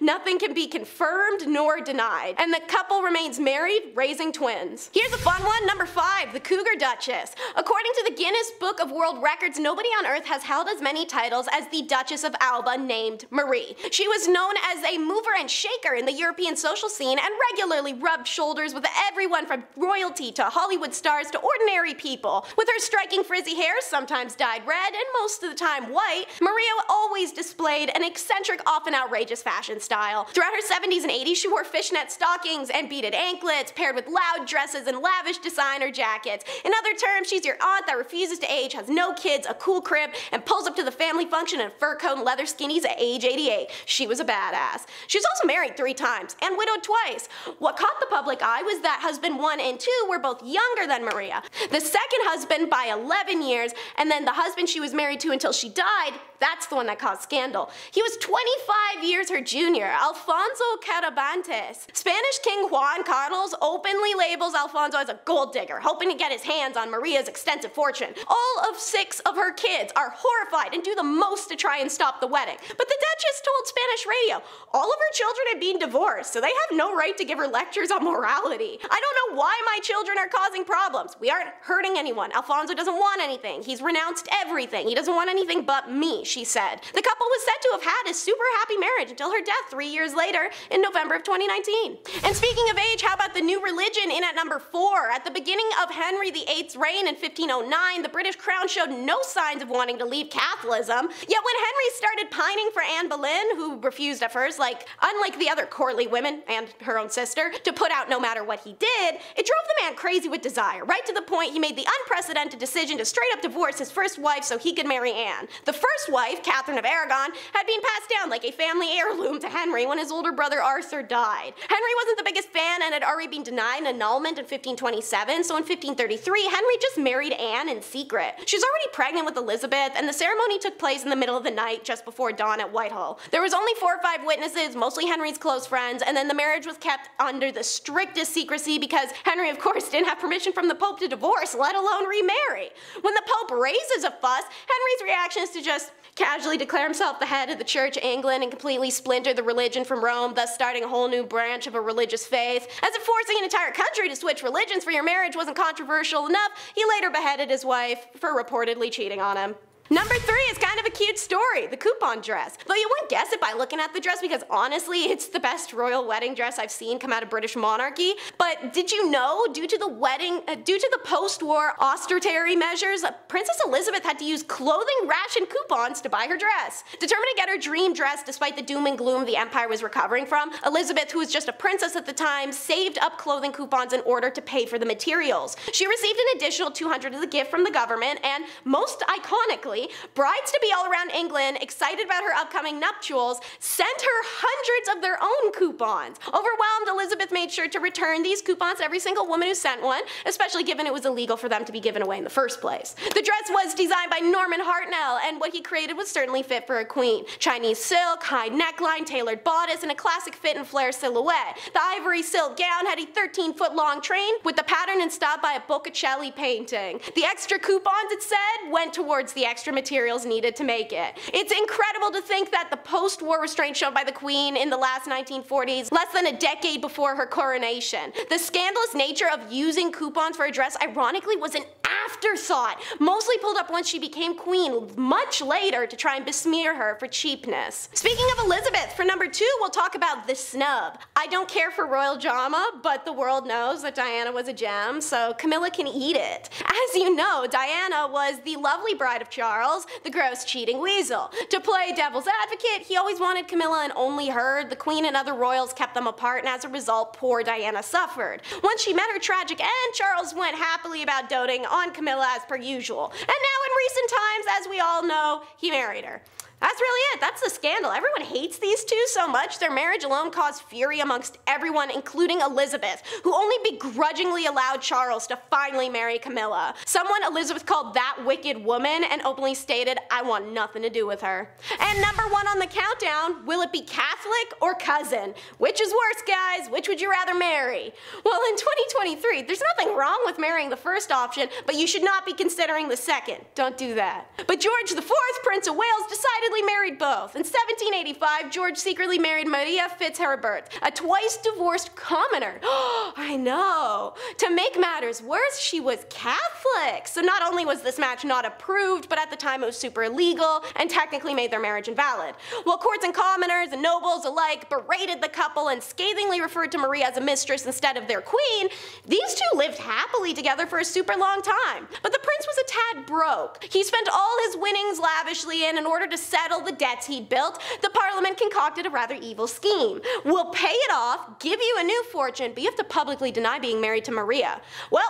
nothing can be confirmed nor denied. And the couple remains married, raising twins. Here's a fun one, number five, the Cougar Duchess. According to the Guinness Book of of world records, nobody on earth has held as many titles as the Duchess of Alba named Marie. She was known as a mover and shaker in the European social scene and regularly rubbed shoulders with everyone from royalty to Hollywood stars to ordinary people. With her striking frizzy hair, sometimes dyed red and most of the time white, Maria always displayed an eccentric, often outrageous fashion style. Throughout her 70s and 80s, she wore fishnet stockings and beaded anklets paired with loud dresses and lavish designer jackets. In other terms, she's your aunt that refuses to age has no kids, a cool crib, and pulls up to the family function in a fur coat and leather skinnies at age 88. She was a badass. She was also married three times and widowed twice. What caught the public eye was that husband one and two were both younger than Maria. The second husband by 11 years, and then the husband she was married to until she died, that's the one that caused scandal. He was 25 years her junior, Alfonso Carabantes. Spanish King Juan Carlos openly labels Alfonso as a gold digger, hoping to get his hands on Maria's extensive fortune. All of six of her kids are horrified and do the most to try and stop the wedding. But the Duchess told Spanish radio all of her children had been divorced, so they have no right to give her lectures on morality. I don't know why my children are causing problems. We aren't hurting anyone. Alfonso doesn't want anything. He's renounced everything. He doesn't want anything but me, she said. The couple was said to have had a super happy marriage until her death three years later in November of 2019. And speaking of age, how about the new religion in at number four? At the beginning of Henry VIII's reign in 1509, the British crown showed no signs of wanting to leave Catholicism. Yet when Henry started pining for Anne Boleyn, who refused at first, like unlike the other courtly women and her own sister, to put out no matter what he did, it drove the man crazy with desire, right to the point he made the unprecedented decision to straight up divorce his first wife so he could marry Anne. The first wife, Catherine of Aragon, had been passed down like a family heirloom to Henry when his older brother Arthur died. Henry wasn't the biggest fan and had already been denied an annulment in 1527, so in 1533, Henry just married Anne in secret. She was already pregnant with Elizabeth, and the ceremony took place in the middle of the night just before dawn at Whitehall. There was only four or five witnesses, mostly Henry's close friends, and then the marriage was kept under the strictest secrecy because Henry, of course, didn't have permission from the Pope to divorce, let alone remarry. When the Pope raises a fuss, Henry's reaction is to just casually declare himself the head of the Church of England and completely splinter the religion from Rome, thus starting a whole new branch of a religious faith. As if forcing an entire country to switch religions for your marriage wasn't controversial enough, he later beheaded his wife for reportedly cheating on him. Number three is kind of a cute story, the coupon dress. Though you wouldn't guess it by looking at the dress because honestly, it's the best royal wedding dress I've seen come out of British monarchy. But did you know, due to the wedding, uh, due to the post-war austerity measures, Princess Elizabeth had to use clothing ration coupons to buy her dress. Determined to get her dream dress despite the doom and gloom the empire was recovering from, Elizabeth, who was just a princess at the time, saved up clothing coupons in order to pay for the materials. She received an additional 200 as a gift from the government, and most iconically, brides to be all around England, excited about her upcoming nuptials, sent her hundreds of their own coupons. Overwhelmed, Elizabeth made sure to return these coupons to every single woman who sent one, especially given it was illegal for them to be given away in the first place. The dress was designed by Norman Hartnell, and what he created was certainly fit for a queen. Chinese silk, high neckline, tailored bodice, and a classic fit and flare silhouette. The ivory silk gown had a 13 foot long train with the pattern installed by a Botticelli painting. The extra coupons, it said, went towards the extra extra materials needed to make it. It's incredible to think that the post-war restraint shown by the Queen in the last 1940s, less than a decade before her coronation, the scandalous nature of using coupons for a dress ironically was an afterthought, mostly pulled up once she became queen much later to try and besmear her for cheapness. Speaking of Elizabeth, for number two, we'll talk about the snub. I don't care for royal drama, but the world knows that Diana was a gem, so Camilla can eat it. As you know, Diana was the lovely bride of Charles, the gross cheating weasel. To play devil's advocate, he always wanted Camilla and only her. The queen and other royals kept them apart, and as a result, poor Diana suffered. Once she met her tragic end, Charles went happily about doting on Camilla as per usual. And now in recent times, as we all know, he married her. That's really it. That's the scandal. Everyone hates these two so much. Their marriage alone caused fury amongst everyone, including Elizabeth, who only begrudgingly allowed Charles to finally marry Camilla. Someone Elizabeth called that wicked woman and openly stated, I want nothing to do with her. And number one on the countdown, will it be Catholic or cousin? Which is worse, guys? Which would you rather marry? Well, in 2023, there's nothing wrong with marrying the first option, but you should not be considering the second. Don't do that. But George IV, Prince of Wales, decided married both. In 1785, George secretly married Maria Fitzherbert, a twice divorced commoner. I know. To make matters worse, she was Catholic. So not only was this match not approved, but at the time it was super illegal and technically made their marriage invalid. While courts and commoners and nobles alike berated the couple and scathingly referred to Maria as a mistress instead of their queen, these two lived happily together for a super long time. But the prince was a tad broke. He spent all his winnings lavishly and in order to settle the debts he'd built, the parliament concocted a rather evil scheme. We'll pay it off, give you a new fortune, but you have to publicly deny being married to Maria. Well,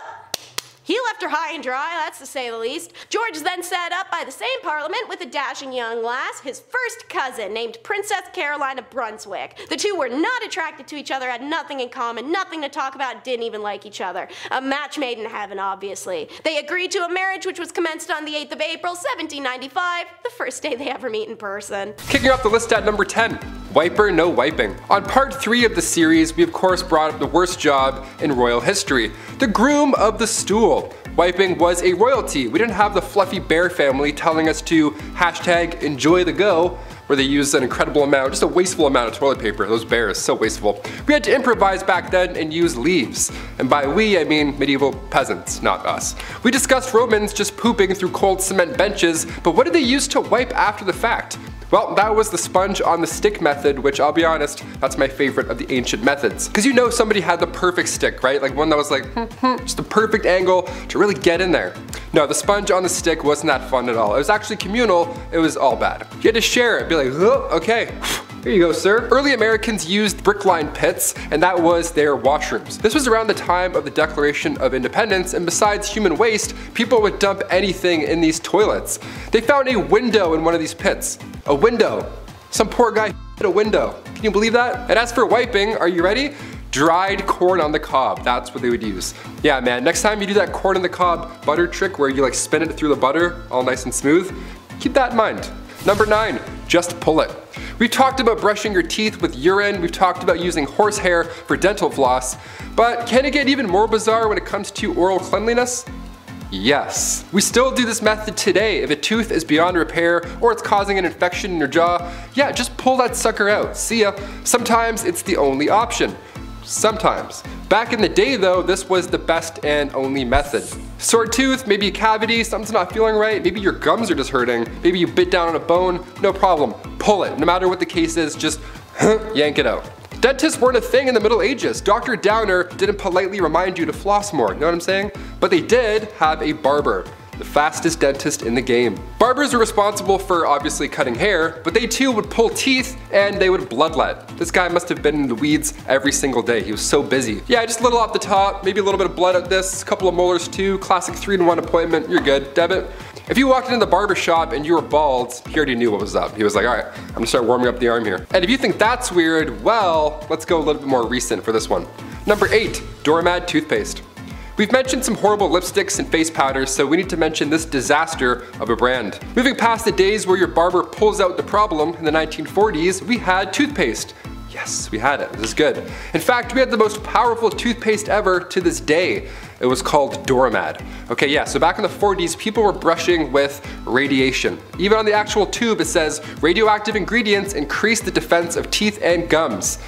he left her high and dry, that's to say the least. George is then set up by the same parliament with a dashing young lass, his first cousin, named Princess Caroline of Brunswick. The two were not attracted to each other, had nothing in common, nothing to talk about, didn't even like each other. A match made in heaven, obviously. They agreed to a marriage which was commenced on the 8th of April, 1795, the first day they ever meet in person. Kicking off the list at number 10. Wiper No Wiping. On part 3 of the series, we of course brought up the worst job in royal history, the groom of the stool. Wiping was a royalty. We didn't have the fluffy bear family telling us to hashtag enjoy the go where they used an incredible amount, just a wasteful amount of toilet paper. Those bears, so wasteful. We had to improvise back then and use leaves. And by we, I mean medieval peasants, not us. We discussed Romans just pooping through cold cement benches, but what did they use to wipe after the fact? Well, that was the sponge on the stick method, which I'll be honest, that's my favorite of the ancient methods. Cause you know somebody had the perfect stick, right? Like one that was like, just the perfect angle to really get in there. No, the sponge on the stick wasn't that fun at all. It was actually communal, it was all bad. You had to share it, be like, oh, okay. Here you go, sir. Early Americans used brick-lined pits, and that was their washrooms. This was around the time of the Declaration of Independence, and besides human waste, people would dump anything in these toilets. They found a window in one of these pits. A window. Some poor guy hit a window. Can you believe that? And as for wiping, are you ready? Dried corn on the cob, that's what they would use. Yeah man, next time you do that corn on the cob butter trick where you like spin it through the butter, all nice and smooth, keep that in mind. Number nine, just pull it. We've talked about brushing your teeth with urine, we've talked about using horsehair for dental floss, but can it get even more bizarre when it comes to oral cleanliness? Yes. We still do this method today. If a tooth is beyond repair or it's causing an infection in your jaw, yeah, just pull that sucker out. See ya. Sometimes it's the only option. Sometimes. Back in the day though, this was the best and only method. Sore tooth, maybe a cavity, something's not feeling right, maybe your gums are just hurting, maybe you bit down on a bone, no problem. Pull it. No matter what the case is, just yank it out. Dentists weren't a thing in the Middle Ages. Dr. Downer didn't politely remind you to floss more, you know what I'm saying? But they did have a barber the fastest dentist in the game. Barbers are responsible for obviously cutting hair, but they too would pull teeth and they would bloodlet. This guy must have been in the weeds every single day. He was so busy. Yeah, just a little off the top, maybe a little bit of blood at this, a couple of molars too, classic 3 in 1 appointment, you're good. Debit. If you walked into the barber shop and you were bald, he already knew what was up. He was like, all right, I'm gonna start warming up the arm here. And if you think that's weird, well, let's go a little bit more recent for this one. Number eight, Doramad toothpaste. We've mentioned some horrible lipsticks and face powders, so we need to mention this disaster of a brand. Moving past the days where your barber pulls out the problem in the 1940s, we had toothpaste. Yes, we had it. This is good. In fact, we had the most powerful toothpaste ever to this day. It was called Doramad. Okay, yeah, so back in the 40s, people were brushing with radiation. Even on the actual tube, it says, radioactive ingredients increase the defense of teeth and gums.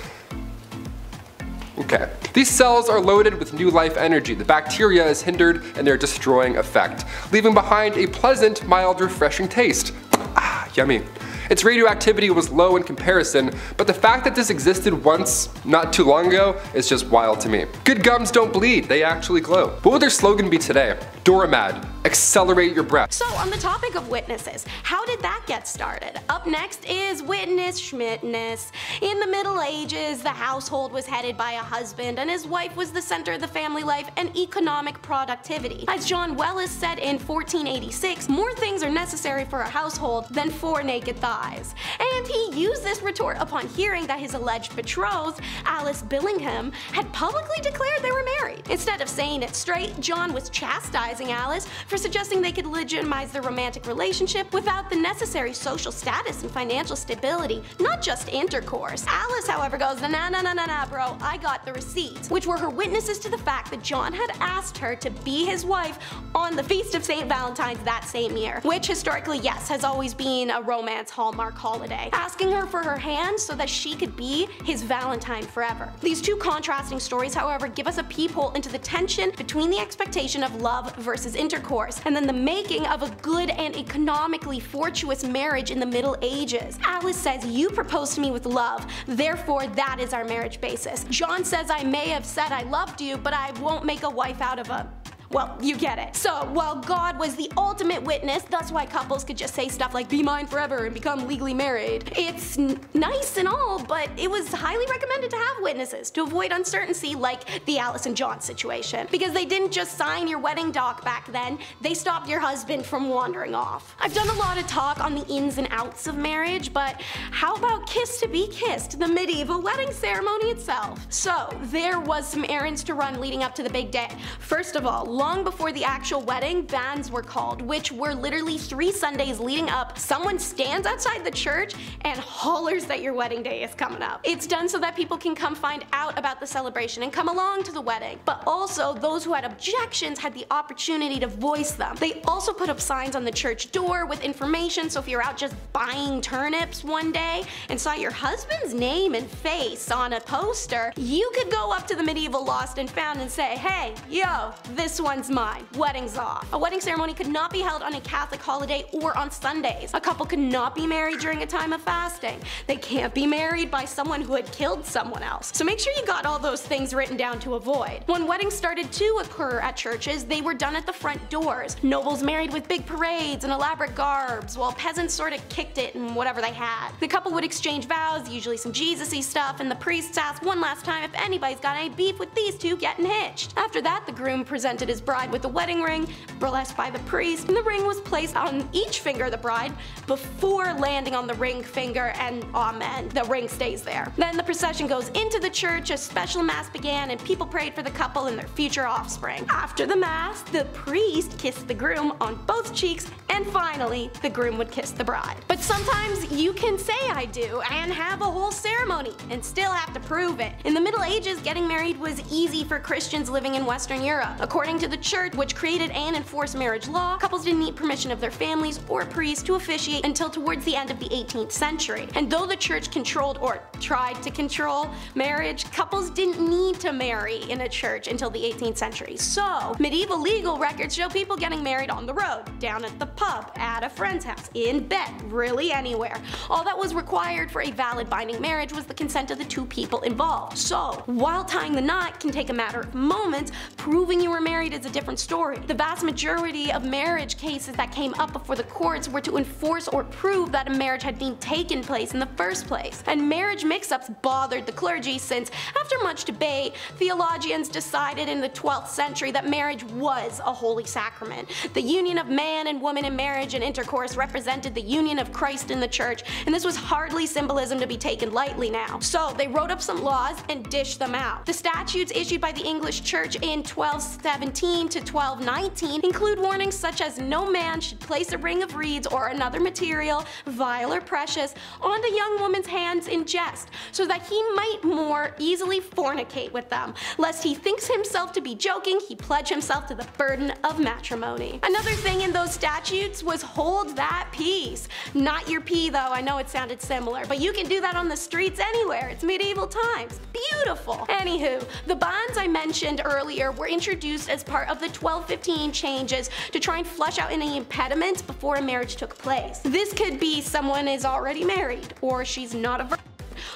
Okay. These cells are loaded with new life energy. The bacteria is hindered in their destroying effect, leaving behind a pleasant, mild, refreshing taste. Ah, yummy. Its radioactivity was low in comparison, but the fact that this existed once not too long ago is just wild to me. Good gums don't bleed, they actually glow. What would their slogan be today? Doramad, accelerate your breath. So on the topic of witnesses, how did that get started? Up next is witness schmitness. In the Middle Ages, the household was headed by a husband and his wife was the center of the family life and economic productivity. As John Wells said in 1486, more things are necessary for a household than four naked thighs. And he used this retort upon hearing that his alleged betrothed, Alice Billingham, had publicly declared they were married. Instead of saying it straight, John was chastising Alice for suggesting they could legitimize their romantic relationship without the necessary social status and financial stability, not just intercourse. Alice, however, goes, nah, nah, nah, nah, nah, bro, I got the receipts, which were her witnesses to the fact that John had asked her to be his wife on the Feast of St. Valentine's that same year, which historically, yes, has always been a romance hallmark holiday, asking her for her hand so that she could be his Valentine forever. These two contrasting stories, however, give us a peephole into the tension between the expectation of love versus intercourse, and then the making of a good and economically fortuitous marriage in the Middle Ages. Alice says, you proposed to me with love, therefore that is our marriage basis. John says I may have said I loved you, but I won't make a wife out of a well, you get it. So, while God was the ultimate witness, that's why couples could just say stuff like, be mine forever and become legally married. It's nice and all, but it was highly recommended to have witnesses to avoid uncertainty like the Alice and John situation. Because they didn't just sign your wedding doc back then, they stopped your husband from wandering off. I've done a lot of talk on the ins and outs of marriage, but how about kiss to be kissed, the medieval wedding ceremony itself? So, there was some errands to run leading up to the big day. First of all, long before the actual wedding, banns were called, which were literally three Sundays leading up. Someone stands outside the church and hollers that your wedding day is coming up. It's done so that people can come find out about the celebration and come along to the wedding. But also, those who had objections had the opportunity to voice them. They also put up signs on the church door with information, so if you're out just buying turnips one day and saw your husband's name and face on a poster, you could go up to the medieval lost and found and say, hey, yo, this one's mine. Wedding's off. A wedding ceremony could not be held on a Catholic holiday or on Sundays. A couple could not be married during a time of fasting. They can't be married by someone who had killed someone else. So make sure you got all those things written down to avoid. When weddings started to occur at churches, they were done at the front doors. Nobles married with big parades and elaborate garbs, while peasants sort of kicked it and whatever they had. The couple would exchange vows, usually some Jesus-y stuff, and the priests asked one last time if anybody's got any beef with these two getting hitched. After that, the groom presented his bride with the wedding ring, blessed by the priest, and the ring was placed on each finger of the bride before landing on the ring finger, and amen, the ring stays there. Then the procession goes into the church, a special mass began, and people prayed for the couple and their future offspring. After the mass, the priest kissed the groom on both cheeks, and finally, the groom would kiss the bride. But sometimes you can say I do and have a whole ceremony and still have to prove it. In the Middle Ages, getting married was easy for Christians living in Western Europe. According to the church, which created and enforced marriage law, couples didn't need permission of their families or priests to officiate until towards the end of the 18th century. And though the church controlled or tried to control marriage, couples didn't need to marry in a church until the 18th century. So, medieval legal records show people getting married on the road, down at the pub, at a friend's house, in bed, really anywhere. All that was required for a valid binding marriage was the consent of the two people involved. So, while tying the knot can take a matter of moments, proving you were married is a different story. The vast majority of marriage cases that came up before the courts were to enforce or prove that a marriage had been taken place in the first place. And marriage mix-ups bothered the clergy since, after much debate, theologians decided in the 12th century that marriage was a holy sacrament. The union of man and woman in marriage and intercourse represented the union of Christ in the church, and this was hardly symbolism to be taken lightly now. So they wrote up some laws and dished them out. The statutes issued by the English church in 1217 to 1219 include warnings such as no man should place a ring of reeds or another material, vile or precious, on the young woman's hands in jest, so that he might more easily fornicate with them. Lest he thinks himself to be joking, he pledge himself to the burden of matrimony. Another thing in those statutes was hold that peace. Not your pee though, I know it sounded similar, but you can do that on the streets anywhere. It's medieval times. Beautiful. Anywho, the banns I mentioned earlier were introduced as part of the 1215 changes to try and flush out any impediments before a marriage took place. This could be someone is already married, or she's not a virgin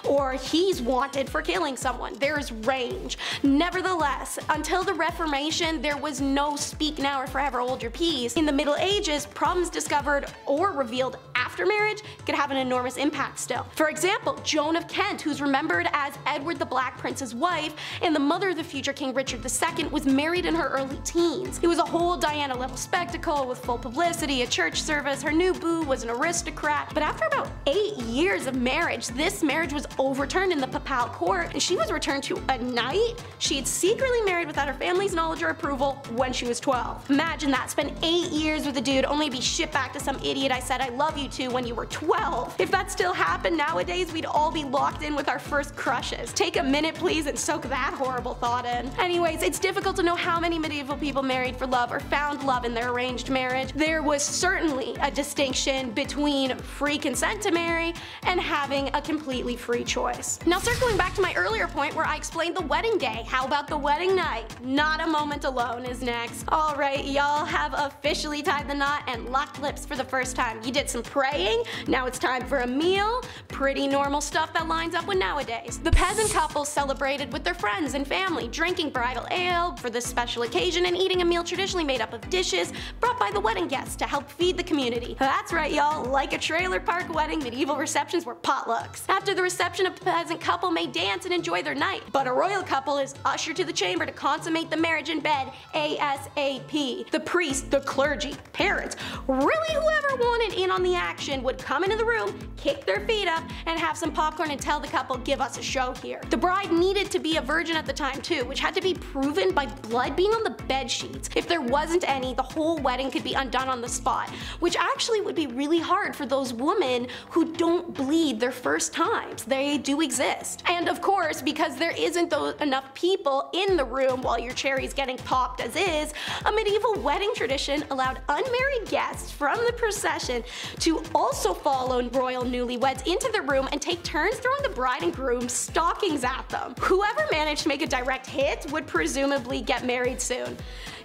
or he's wanted for killing someone. There's range. Nevertheless, until the Reformation, there was no speak now or forever hold your peace. In the Middle Ages, problems discovered or revealed after marriage could have an enormous impact still. For example, Joan of Kent, who's remembered as Edward the Black Prince's wife and the mother of the future King Richard II, was married in her early teens. It was a whole Diana level spectacle with full publicity, a church service, her new boo was an aristocrat, but after about 8 years of marriage, this marriage was overturned in the papal court and she was returned to a knight she had secretly married without her family's knowledge or approval when she was 12. Imagine that, spend 8 years with a dude only to be shipped back to some idiot I said I love you to when you were 12. If that still happened nowadays, we'd all be locked in with our first crushes. Take a minute please and soak that horrible thought in. Anyways, it's difficult to know how many medieval people married for love or found love in their arranged marriage. There was certainly a distinction between free consent to marry and having a completely free choice. Now circling back to my earlier point where I explained the wedding day, how about the wedding night? Not a moment alone is next. Alright, y'all have officially tied the knot and locked lips for the first time. You did some praying, now it's time for a meal. Pretty normal stuff that lines up with nowadays. The peasant couple celebrated with their friends and family, drinking bridal ale for this special occasion and eating a meal traditionally made up of dishes brought by the wedding guests to help feed the community. That's right y'all, like a trailer park wedding, medieval receptions were potlucks. After the reception, a peasant couple may dance and enjoy their night, but a royal couple is ushered to the chamber to consummate the marriage in bed ASAP. The priest, the clergy, parents, really whoever wanted in on the action would come into the room, kick their feet up, and have some popcorn and tell the couple give us a show here. The bride needed to be a virgin at the time too, which had to be proven by blood being on the bed sheets. If there wasn't any, the whole wedding could be undone on the spot, which actually would be really hard for those women who don't bleed their first times. They do exist. And of course, because there isn't enough people in the room while your cherry's getting popped as is, a medieval wedding tradition allowed unmarried guests from the procession to also follow royal newlyweds into the room and take turns throwing the bride and groom stockings at them. Whoever managed to make a direct hit would presumably get married soon.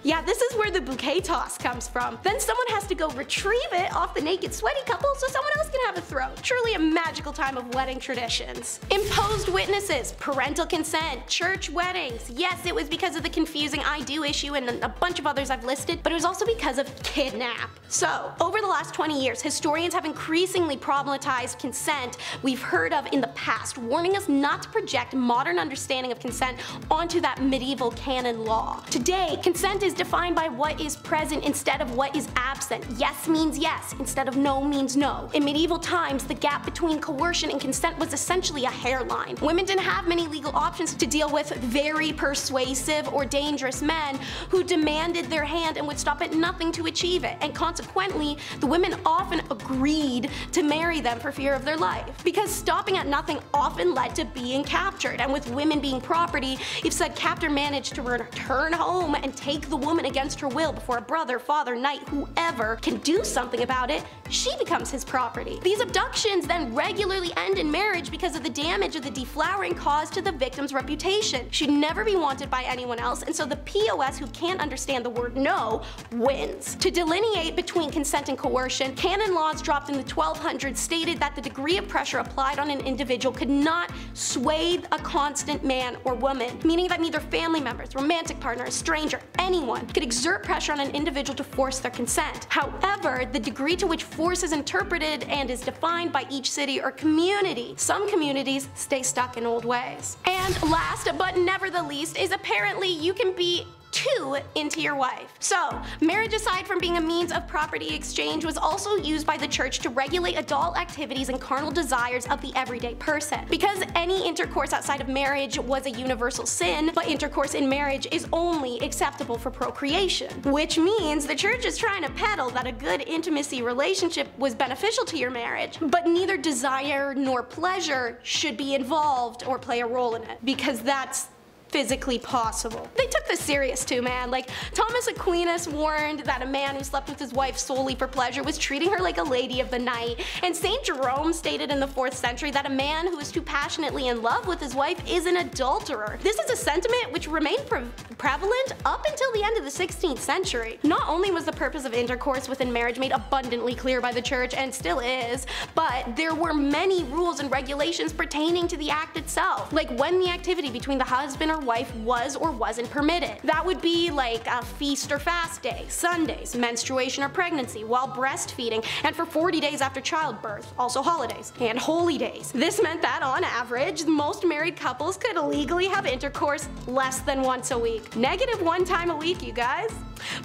Yeah, this is where the bouquet toss comes from. Then someone has to go retrieve it off the naked sweaty couple so someone else can have a throw. Truly a magical time of wedding traditions. Imposed witnesses, parental consent, church weddings. Yes, it was because of the confusing I do issue and a bunch of others I've listed, but it was also because of kidnap. So, over the last 20 years, historians have increasingly problematized consent we've heard of in the past, warning us not to project modern understanding of consent onto that medieval canon law. Today, consent is defined by what is present instead of what is absent. Yes means yes instead of no means no. In medieval times, the gap between coercion and consent was essentially a hairline. Women didn't have many legal options to deal with very persuasive or dangerous men who demanded their hand and would stop at nothing to achieve it, and consequently, the women often agreed to marry them for fear of their life. Because stopping at nothing often led to being captured, and with women being property, if said captor managed to return home and take the woman against her will before a brother, father, knight, whoever can do something about it, she becomes his property. These abductions then regularly end in marriage because of the damage of the deflowering caused to the victim's reputation. She'd never be wanted by anyone else, and so the POS who can't understand the word no wins. To delineate between consent and coercion, canon laws dropped in the 1200s stated that the degree of pressure applied on an individual could not sway a constant man or woman, meaning that neither family members, romantic partner, a stranger, anyone could exert pressure on an individual to force their consent. However, the degree to which force is interpreted and is defined by each city or community. Some communities stay stuck in old ways. And last but never the least is apparently you can be too into your wife. So, marriage aside from being a means of property exchange was also used by the church to regulate adult activities and carnal desires of the everyday person. Because any intercourse outside of marriage was a universal sin, but intercourse in marriage is only acceptable for procreation. Which means the church is trying to peddle that a good intimacy relationship was beneficial to your marriage, but neither desire nor pleasure should be involved or play a role in it. Because that's physically possible. They took this serious too, man. Like, Thomas Aquinas warned that a man who slept with his wife solely for pleasure was treating her like a lady of the night, and St. Jerome stated in the 4th century that a man who is too passionately in love with his wife is an adulterer. This is a sentiment which remained pre prevalent up until the end of the 16th century. Not only was the purpose of intercourse within marriage made abundantly clear by the church, and still is, but there were many rules and regulations pertaining to the act itself, like when the activity between the husband or wife was or wasn't permitted. That would be like a feast or fast day, Sundays, menstruation or pregnancy, while breastfeeding, and for 40 days after childbirth, also holidays, and holy days. This meant that on average, most married couples could legally have intercourse less than once a week. Negative one time a week, you guys.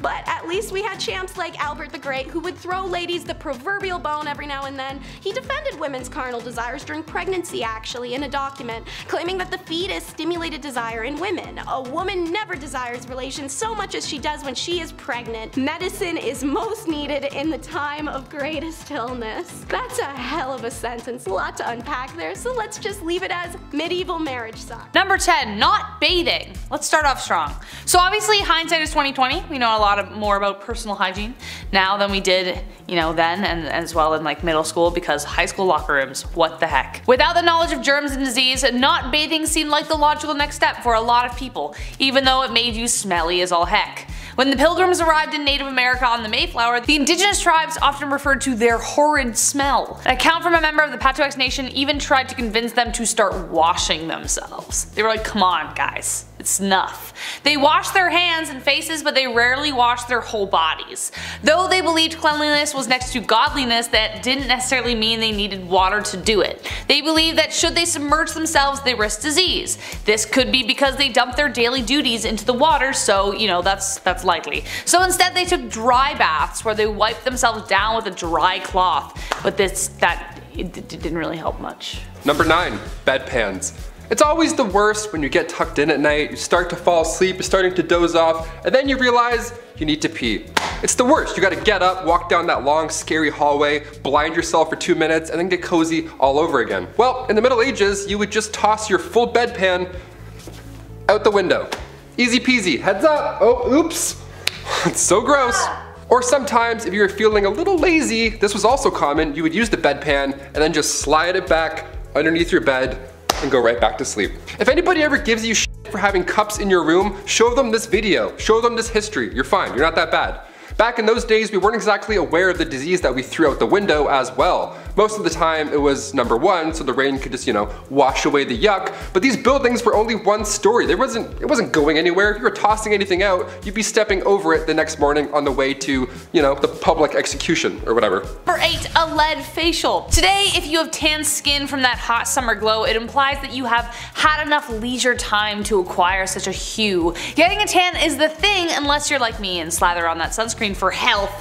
But at least we had champs like Albert the Great who would throw ladies the proverbial bone every now and then. He defended women's carnal desires during pregnancy actually in a document, claiming that the fetus stimulated desire in women. A woman never desires relations so much as she does when she is pregnant. Medicine is most needed in the time of greatest illness. That's a hell of a sentence, a lot to unpack there, so let's just leave it as medieval marriage sucks. Number 10, not bathing. Let's start off strong. So obviously hindsight is 2020. We know a lot of, more about personal hygiene now than we did, you know, then and as well in like middle school because high school locker rooms, what the heck. Without the knowledge of germs and disease, not bathing seemed like the logical next step for a lot of people, even though it made you smelly as all heck. When the pilgrims arrived in Native America on the Mayflower, the indigenous tribes often referred to their horrid smell. An account from a member of the Patuxet Nation even tried to convince them to start washing themselves. They were like, come on guys, enough. They washed their hands and faces, but they rarely washed their whole bodies. Though they believed cleanliness was next to godliness, that didn't necessarily mean they needed water to do it. They believed that should they submerge themselves, they risk disease. This could be because they dumped their daily duties into the water, so you know that's that's likely. So instead they took dry baths where they wiped themselves down with a dry cloth. But this that it, didn't really help much. Number nine, bedpans. It's always the worst when you get tucked in at night, you start to fall asleep, you're starting to doze off, and then you realize you need to pee. It's the worst. You gotta get up, walk down that long, scary hallway, blind yourself for two minutes, and then get cozy all over again. Well, in the Middle Ages, you would just toss your full bedpan out the window. Easy peasy, heads up. Oh, oops. It's so gross. Or sometimes, if you were feeling a little lazy, this was also common, you would use the bedpan and then just slide it back underneath your bed and go right back to sleep. If anybody ever gives you for having cups in your room, show them this video, show them this history. You're fine, you're not that bad. Back in those days, we weren't exactly aware of the disease that we threw out the window as well. Most of the time it was number one, so the rain could just, you know, wash away the yuck, but these buildings were only one story. There wasn't, it wasn't going anywhere. If you were tossing anything out, you'd be stepping over it the next morning on the way to, you know, the public execution or whatever. Number 8. A lead facial. Today, if you have tan skin from that hot summer glow, it implies that you have had enough leisure time to acquire such a hue. Getting a tan is the thing unless you're like me and slather on that sunscreen for health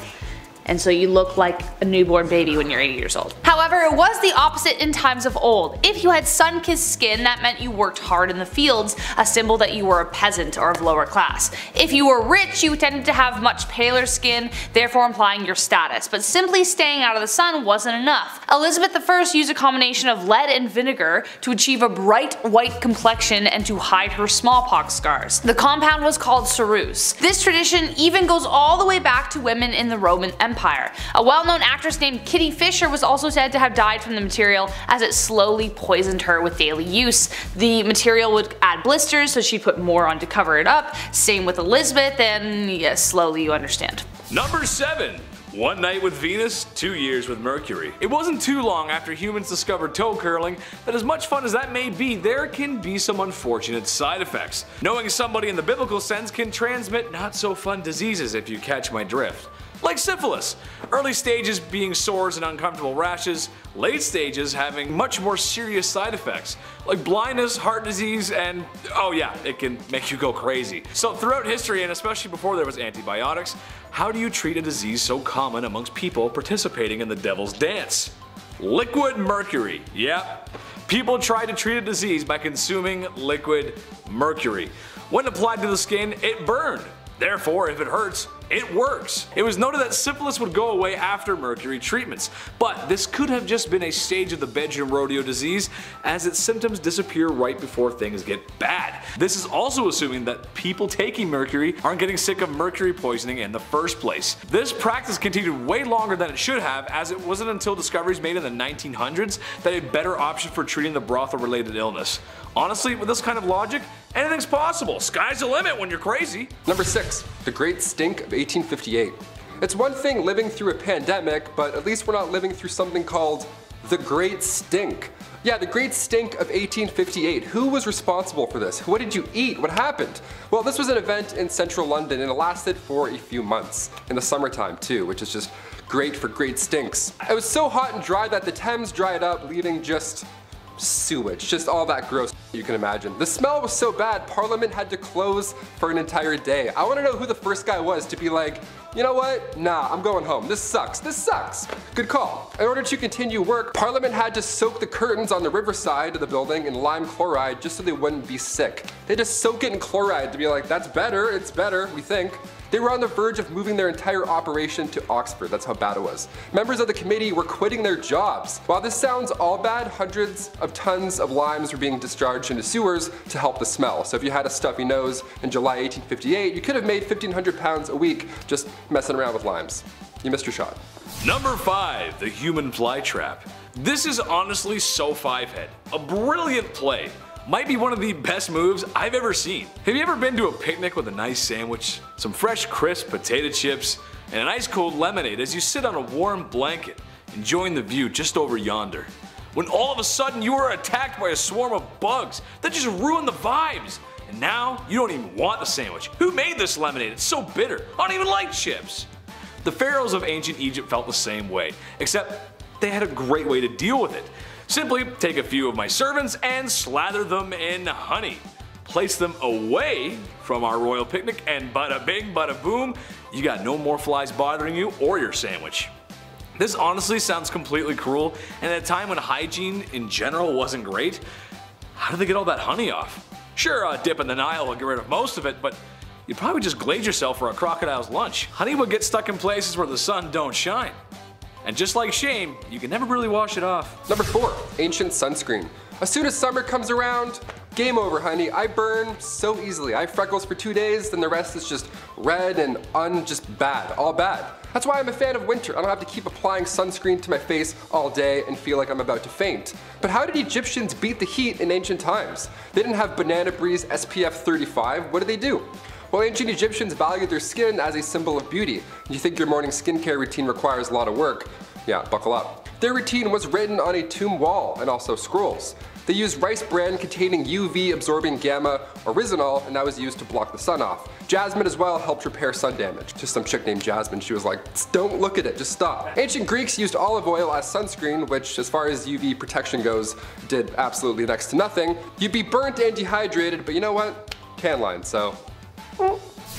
and so you look like a newborn baby when you're 80 years old. However, it was the opposite in times of old. If you had sun-kissed skin, that meant you worked hard in the fields, a symbol that you were a peasant or of lower class. If you were rich, you tended to have much paler skin, therefore implying your status, but simply staying out of the sun wasn't enough. Elizabeth I used a combination of lead and vinegar to achieve a bright white complexion and to hide her smallpox scars. The compound was called ceruse. This tradition even goes all the way back to women in the Roman Empire Empire. A well-known actress named Kitty Fisher was also said to have died from the material as it slowly poisoned her with daily use. The material would add blisters so she'd put more on to cover it up, same with Elizabeth, and yes, slowly you understand. Number 7. One night with Venus, two years with Mercury. It wasn't too long after humans discovered toe curling that as much fun as that may be, there can be some unfortunate side effects. Knowing somebody in the biblical sense can transmit not so fun diseases if you catch my drift. Like syphilis. Early stages being sores and uncomfortable rashes, late stages having much more serious side effects, like blindness, heart disease, and oh yeah, it can make you go crazy. So throughout history, and especially before there was antibiotics, how do you treat a disease so common amongst people participating in the devil's dance? Liquid mercury, yep. People tried to treat a disease by consuming liquid mercury. When applied to the skin, it burned. Therefore, if it hurts, it works. It was noted that syphilis would go away after mercury treatments, but this could have just been a stage of the bedroom rodeo disease as its symptoms disappear right before things get bad. This is also assuming that people taking mercury aren't getting sick of mercury poisoning in the first place. This practice continued way longer than it should have as it wasn't until discoveries made in the 1900s that a better option for treating the brothel related illness. Honestly, with this kind of logic, anything's possible. Sky's the limit when you're crazy. Number 6. The Great Stink of 1858. It's one thing living through a pandemic, but at least we're not living through something called the Great Stink. Yeah, the Great Stink of 1858. Who was responsible for this? What did you eat? What happened? Well, this was an event in central London and it lasted for a few months. In the summertime too, which is just great for great stinks. It was so hot and dry that the Thames dried up, leaving just sewage, just all that gross you can imagine. The smell was so bad, Parliament had to close for an entire day. I wanna know who the first guy was to be like, you know what? Nah, I'm going home. This sucks. This sucks. Good call. In order to continue work, Parliament had to soak the curtains on the riverside of the building in lime chloride just so they wouldn't be sick. They just soak it in chloride to be like, that's better, it's better, we think. They were on the verge of moving their entire operation to Oxford, that's how bad it was. Members of the committee were quitting their jobs. While this sounds all bad, hundreds of tons of limes were being discharged into sewers to help the smell. So if you had a stuffy nose in July 1858, you could have made 1500 pounds a week just messing around with limes. You missed your shot. Number 5. The Human Fly Trap. This is honestly so five-head. A brilliant play. Might be one of the best moves I've ever seen. Have you ever been to a picnic with a nice sandwich, some fresh crisp potato chips, and an ice cold lemonade as you sit on a warm blanket, enjoying the view just over yonder? When all of a sudden you are attacked by a swarm of bugs that just ruin the vibes. And now you don't even want the sandwich. Who made this lemonade? It's so bitter. I don't even like chips. The pharaohs of ancient Egypt felt the same way, except they had a great way to deal with it. Simply take a few of my servants and slather them in honey. Place them away from our royal picnic and bada bing bada boom, you got no more flies bothering you or your sandwich. This honestly sounds completely cruel and at a time when hygiene in general wasn't great, how did they get all that honey off? Sure, a dip in the Nile will get rid of most of it, but you'd probably just glaze yourself for a crocodile's lunch. Honey would get stuck in places where the sun don't shine. And just like shame, you can never really wash it off. Number 4. Ancient Sunscreen. As soon as summer comes around, game over honey. I burn so easily. I have freckles for two days, then the rest is just red and un just bad, all bad. That's why I'm a fan of winter. I don't have to keep applying sunscreen to my face all day and feel like I'm about to faint. But how did Egyptians beat the heat in ancient times? They didn't have Banana Breeze SPF 35. What did they do? Well, ancient Egyptians valued their skin as a symbol of beauty. You think your morning skincare routine requires a lot of work? Yeah, buckle up. Their routine was written on a tomb wall and also scrolls. They used rice bran containing UV absorbing gamma oryzanol and that was used to block the sun off. Jasmine as well helped repair sun damage. Just some chick named Jasmine, she was like, don't look at it, just stop. Ancient Greeks used olive oil as sunscreen, which as far as UV protection goes, did absolutely next to nothing. You'd be burnt and dehydrated, but you know what? Tan line, so.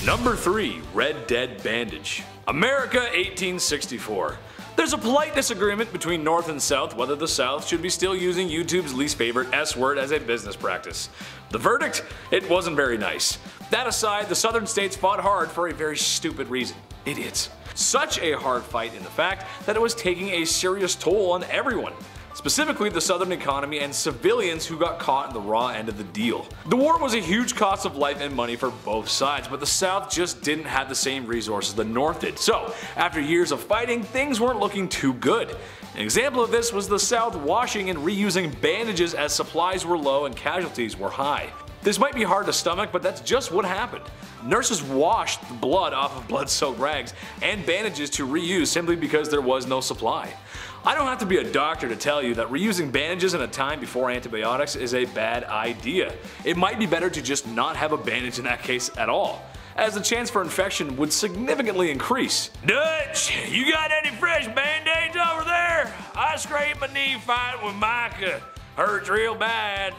Number 3. Red Dead Bandage. America 1864. There's a polite disagreement between North and South whether the South should be still using YouTube's least favorite S word as a business practice. The verdict? It wasn't very nice. That aside, the Southern states fought hard for a very stupid reason. Idiots. Such a hard fight in the fact that it was taking a serious toll on everyone specifically the southern economy and civilians who got caught in the raw end of the deal. The war was a huge cost of life and money for both sides, but the South just didn't have the same resources the North did. So, after years of fighting, things weren't looking too good. An example of this was the South washing and reusing bandages as supplies were low and casualties were high. This might be hard to stomach, but that's just what happened. Nurses washed the blood off of blood-soaked rags and bandages to reuse simply because there was no supply. I don't have to be a doctor to tell you that reusing bandages in a time before antibiotics is a bad idea. It might be better to just not have a bandage in that case at all as the chance for infection would significantly increase. Dutch, you got any fresh band-aids over there? I scraped my knee fighting with Micah. Hurts real bad.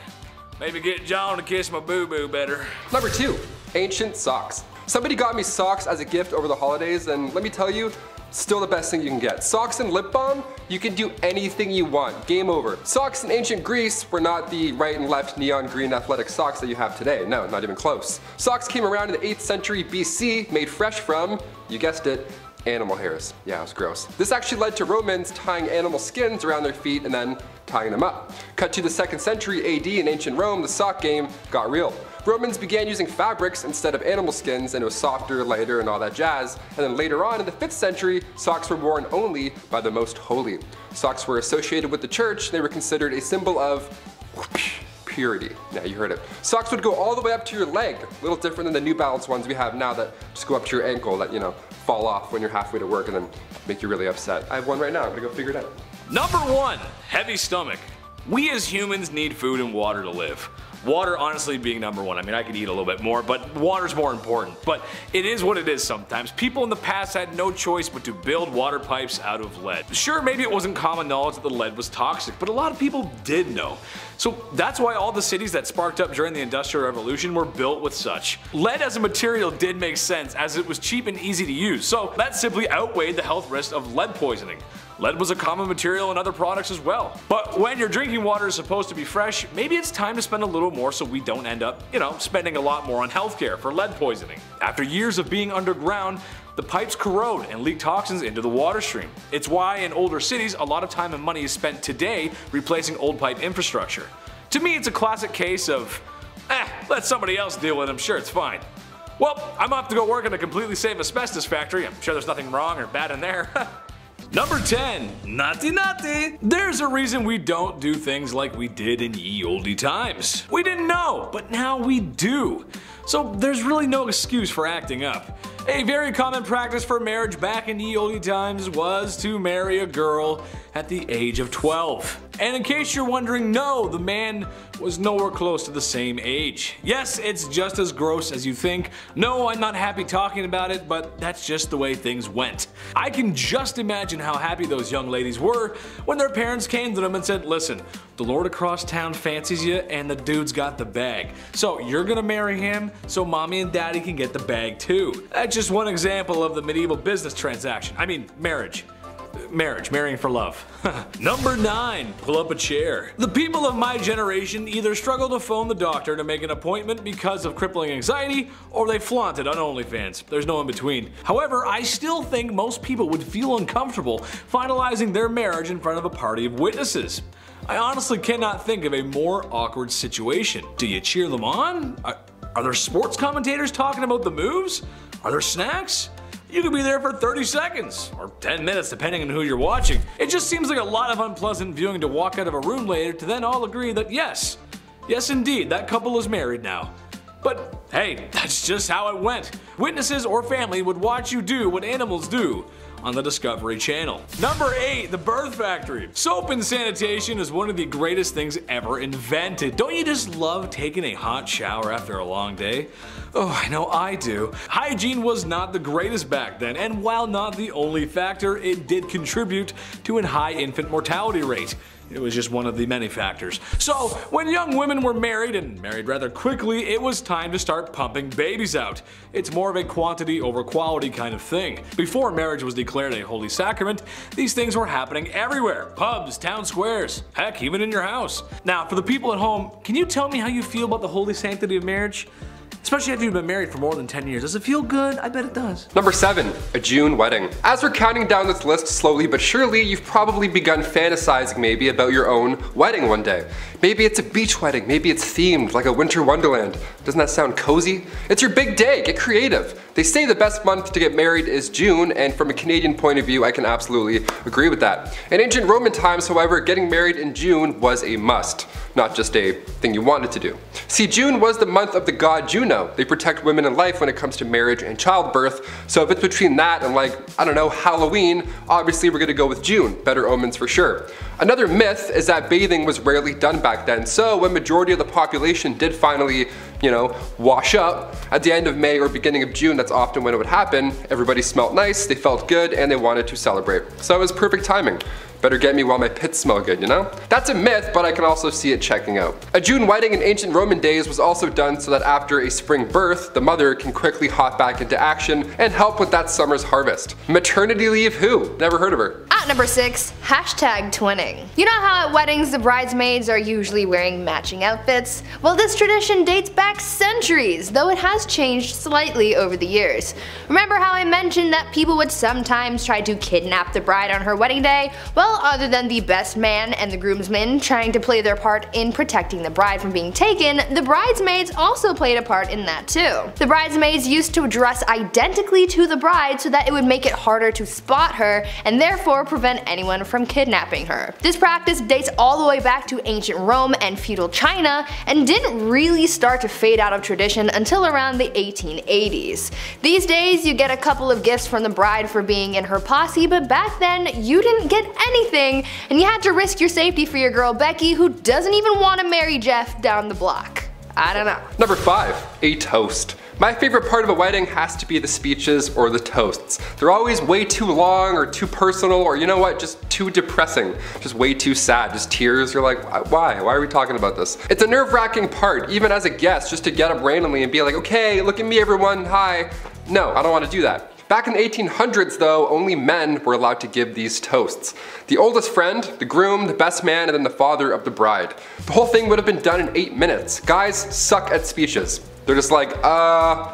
Maybe get John to kiss my boo-boo better. Number two, ancient socks. Somebody got me socks as a gift over the holidays and let me tell you, still the best thing you can get. Socks and lip balm, you can do anything you want. Game over. Socks in ancient Greece were not the right and left neon green athletic socks that you have today. No, not even close. Socks came around in the 8th century BC, made fresh from, you guessed it, animal hairs. Yeah, it was gross. This actually led to Romans tying animal skins around their feet and then tying them up. Cut to the 2nd century AD in ancient Rome, the sock game got real. Romans began using fabrics instead of animal skins and it was softer, lighter, and all that jazz. And then later on in the 5th century, socks were worn only by the most holy. Socks were associated with the church, they were considered a symbol of purity. Yeah, you heard it. Socks would go all the way up to your leg. A little different than the New Balance ones we have now that just go up to your ankle that, you know, fall off when you're halfway to work and then make you really upset. I have one right now, I'm gonna go figure it out. Number one, heavy stomach. We as humans need food and water to live. Water honestly being number one. I mean, I could eat a little bit more, but water's more important. But it is what it is sometimes. People in the past had no choice but to build water pipes out of lead. Sure, maybe it wasn't common knowledge that the lead was toxic, but a lot of people did know. So that's why all the cities that sparked up during the Industrial Revolution were built with such. Lead as a material did make sense as it was cheap and easy to use, so that simply outweighed the health risk of lead poisoning. Lead was a common material in other products as well. But when your drinking water is supposed to be fresh, maybe it's time to spend a little more so we don't end up, you know, spending a lot more on healthcare for lead poisoning. After years of being underground, the pipes corrode and leak toxins into the water stream. It's why in older cities, a lot of time and money is spent today replacing old pipe infrastructure. To me, it's a classic case of, eh, let somebody else deal with it, I'm sure it's fine. Well, I'm off to go work in a completely safe asbestos factory. I'm sure there's nothing wrong or bad in there. Number 10. Naughty naughty. There's a reason we don't do things like we did in ye olde times. We didn't know, but now we do. So there's really no excuse for acting up. A very common practice for marriage back in ye olde times was to marry a girl at the age of 12. And in case you're wondering, no, the man was nowhere close to the same age. Yes, it's just as gross as you think. No, I'm not happy talking about it, but that's just the way things went. I can just imagine how happy those young ladies were when their parents came to them and said, listen, the lord across town fancies you and the dude's got the bag. So you're gonna marry him so mommy and daddy can get the bag too. Just one example of the medieval business transaction. I mean, marriage marriage, marrying for love. Number 9. Pull up a chair. The people of my generation either struggle to phone the doctor to make an appointment because of crippling anxiety, or they flaunt it on OnlyFans. There's no in between. However, I still think most people would feel uncomfortable finalizing their marriage in front of a party of witnesses. I honestly cannot think of a more awkward situation. Do you cheer them on? Are, are there sports commentators talking about the moves? Are there snacks? you could be there for 30 seconds, or 10 minutes depending on who you're watching. It just seems like a lot of unpleasant viewing to walk out of a room later to then all agree that yes, yes indeed, that couple is married now. But hey, that's just how it went. Witnesses or family would watch you do what animals do on the Discovery Channel. Number 8. The Birth Factory. Soap and sanitation is one of the greatest things ever invented. Don't you just love taking a hot shower after a long day? Oh, I know I do. Hygiene was not the greatest back then, and while not the only factor, it did contribute to a high infant mortality rate. It was just one of the many factors. So, when young women were married, and married rather quickly, it was time to start pumping babies out. It's more of a quantity over quality kind of thing. Before marriage was declared a holy sacrament, these things were happening everywhere. Pubs, town squares, heck, even in your house. Now, for the people at home, can you tell me how you feel about the holy sanctity of marriage? Especially if you've been married for more than 10 years. Does it feel good? I bet it does. Number 7. A June wedding. As we're counting down this list slowly but surely, you've probably begun fantasizing maybe about your own wedding one day. Maybe it's a beach wedding, maybe it's themed like a winter wonderland. Doesn't that sound cozy? It's your big day, get creative. They say the best month to get married is June, and from a Canadian point of view, I can absolutely agree with that. In ancient Roman times, however, getting married in June was a must, not just a thing you wanted to do. See, June was the month of the god Juno. They protect women in life when it comes to marriage and childbirth, so if it's between that and like, I don't know, Halloween, obviously we're gonna go with June. Better omens for sure. Another myth is that bathing was rarely done back then, so when majority of the population did finally, you know, wash up at the end of May or beginning of June, that's often when it would happen, everybody smelled nice, they felt good, and they wanted to celebrate. So it was perfect timing. Better get me while my pits smell good, you know? That's a myth, but I can also see it checking out. A June wedding in ancient Roman days was also done so that after a spring birth, the mother can quickly hop back into action and help with that summer's harvest. Maternity leave who? Never heard of her. At number 6, hashtag twinning. You know how at weddings the bridesmaids are usually wearing matching outfits? Well this tradition dates back centuries, though it has changed slightly over the years. Remember how I mentioned that people would sometimes try to kidnap the bride on her wedding day? Well other than the best man and the groomsmen trying to play their part in protecting the bride from being taken, the bridesmaids also played a part in that too. The bridesmaids used to dress identically to the bride so that it would make it harder to spot her and therefore prevent anyone from kidnapping her. This practice dates all the way back to ancient Rome and feudal China and didn't really start to fade out of tradition until around the 1880s. These days you get a couple of gifts from the bride for being in her posse but back then you didn't get anything and you had to risk your safety for your girl Becky who doesn't even want to marry Jeff down the block. I don't know. Number 5. A toast. My favorite part of a wedding has to be the speeches or the toasts. They're always way too long or too personal or you know what, just too depressing. Just way too sad, just tears. You're like, why? Why are we talking about this? It's a nerve wracking part, even as a guest, just to get up randomly and be like, okay, look at me everyone, hi. No, I don't want to do that. Back in the 1800s though, only men were allowed to give these toasts. The oldest friend, the groom, the best man, and then the father of the bride. The whole thing would have been done in 8 minutes. Guys suck at speeches. They're just like, uh,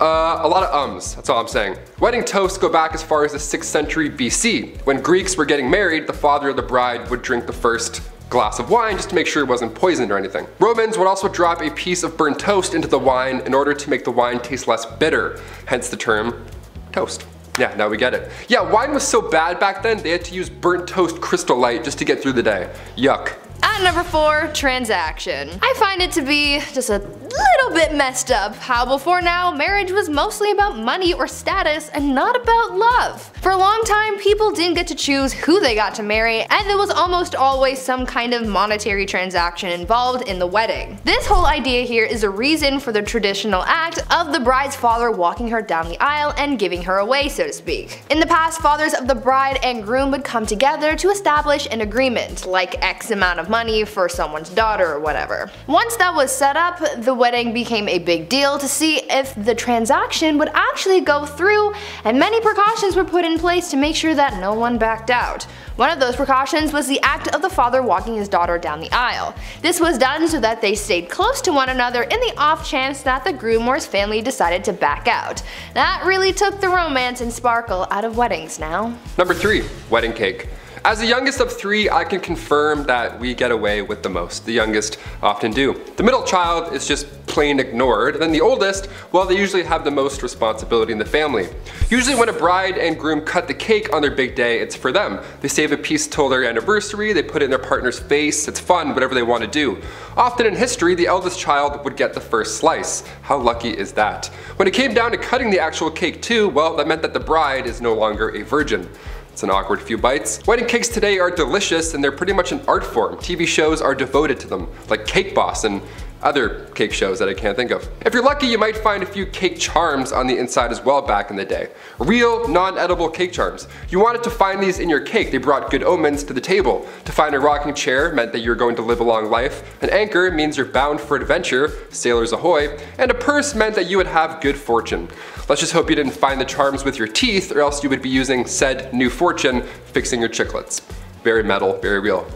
uh, a lot of ums, that's all I'm saying. Wedding toasts go back as far as the 6th century BC. When Greeks were getting married, the father of the bride would drink the first glass of wine just to make sure it wasn't poisoned or anything. Romans would also drop a piece of burnt toast into the wine in order to make the wine taste less bitter, hence the term toast. Yeah, now we get it. Yeah, wine was so bad back then, they had to use burnt toast crystal light just to get through the day. Yuck. At number 4, transaction. I find it to be just a little bit messed up how before now marriage was mostly about money or status and not about love. For a long time people didn't get to choose who they got to marry and there was almost always some kind of monetary transaction involved in the wedding. This whole idea here is a reason for the traditional act of the bride's father walking her down the aisle and giving her away so to speak. In the past fathers of the bride and groom would come together to establish an agreement like X amount of money for someone's daughter or whatever. Once that was set up the wedding became a big deal to see if the transaction would actually go through and many precautions were put in place to make sure that no one backed out. One of those precautions was the act of the father walking his daughter down the aisle. This was done so that they stayed close to one another in the off chance that the groom or his family decided to back out. That really took the romance and sparkle out of weddings now. Number 3. Wedding cake. As the youngest of three, I can confirm that we get away with the most. The youngest often do. The middle child is just plain ignored, then the oldest, well they usually have the most responsibility in the family. Usually when a bride and groom cut the cake on their big day, it's for them. They save a piece till their anniversary, they put it in their partner's face, it's fun, whatever they want to do. Often in history, the eldest child would get the first slice. How lucky is that? When it came down to cutting the actual cake too, well that meant that the bride is no longer a virgin. It's an awkward few bites. Wedding cakes today are delicious and they're pretty much an art form. TV shows are devoted to them, like Cake Boss and other cake shows that I can't think of. If you're lucky, you might find a few cake charms on the inside as well back in the day. Real, non-edible cake charms. You wanted to find these in your cake, they brought good omens to the table. To find a rocking chair meant that you're going to live a long life. An anchor means you're bound for adventure, sailors ahoy. And a purse meant that you would have good fortune. Let's just hope you didn't find the charms with your teeth or else you would be using said new fortune fixing your chiclets. Very metal, very real.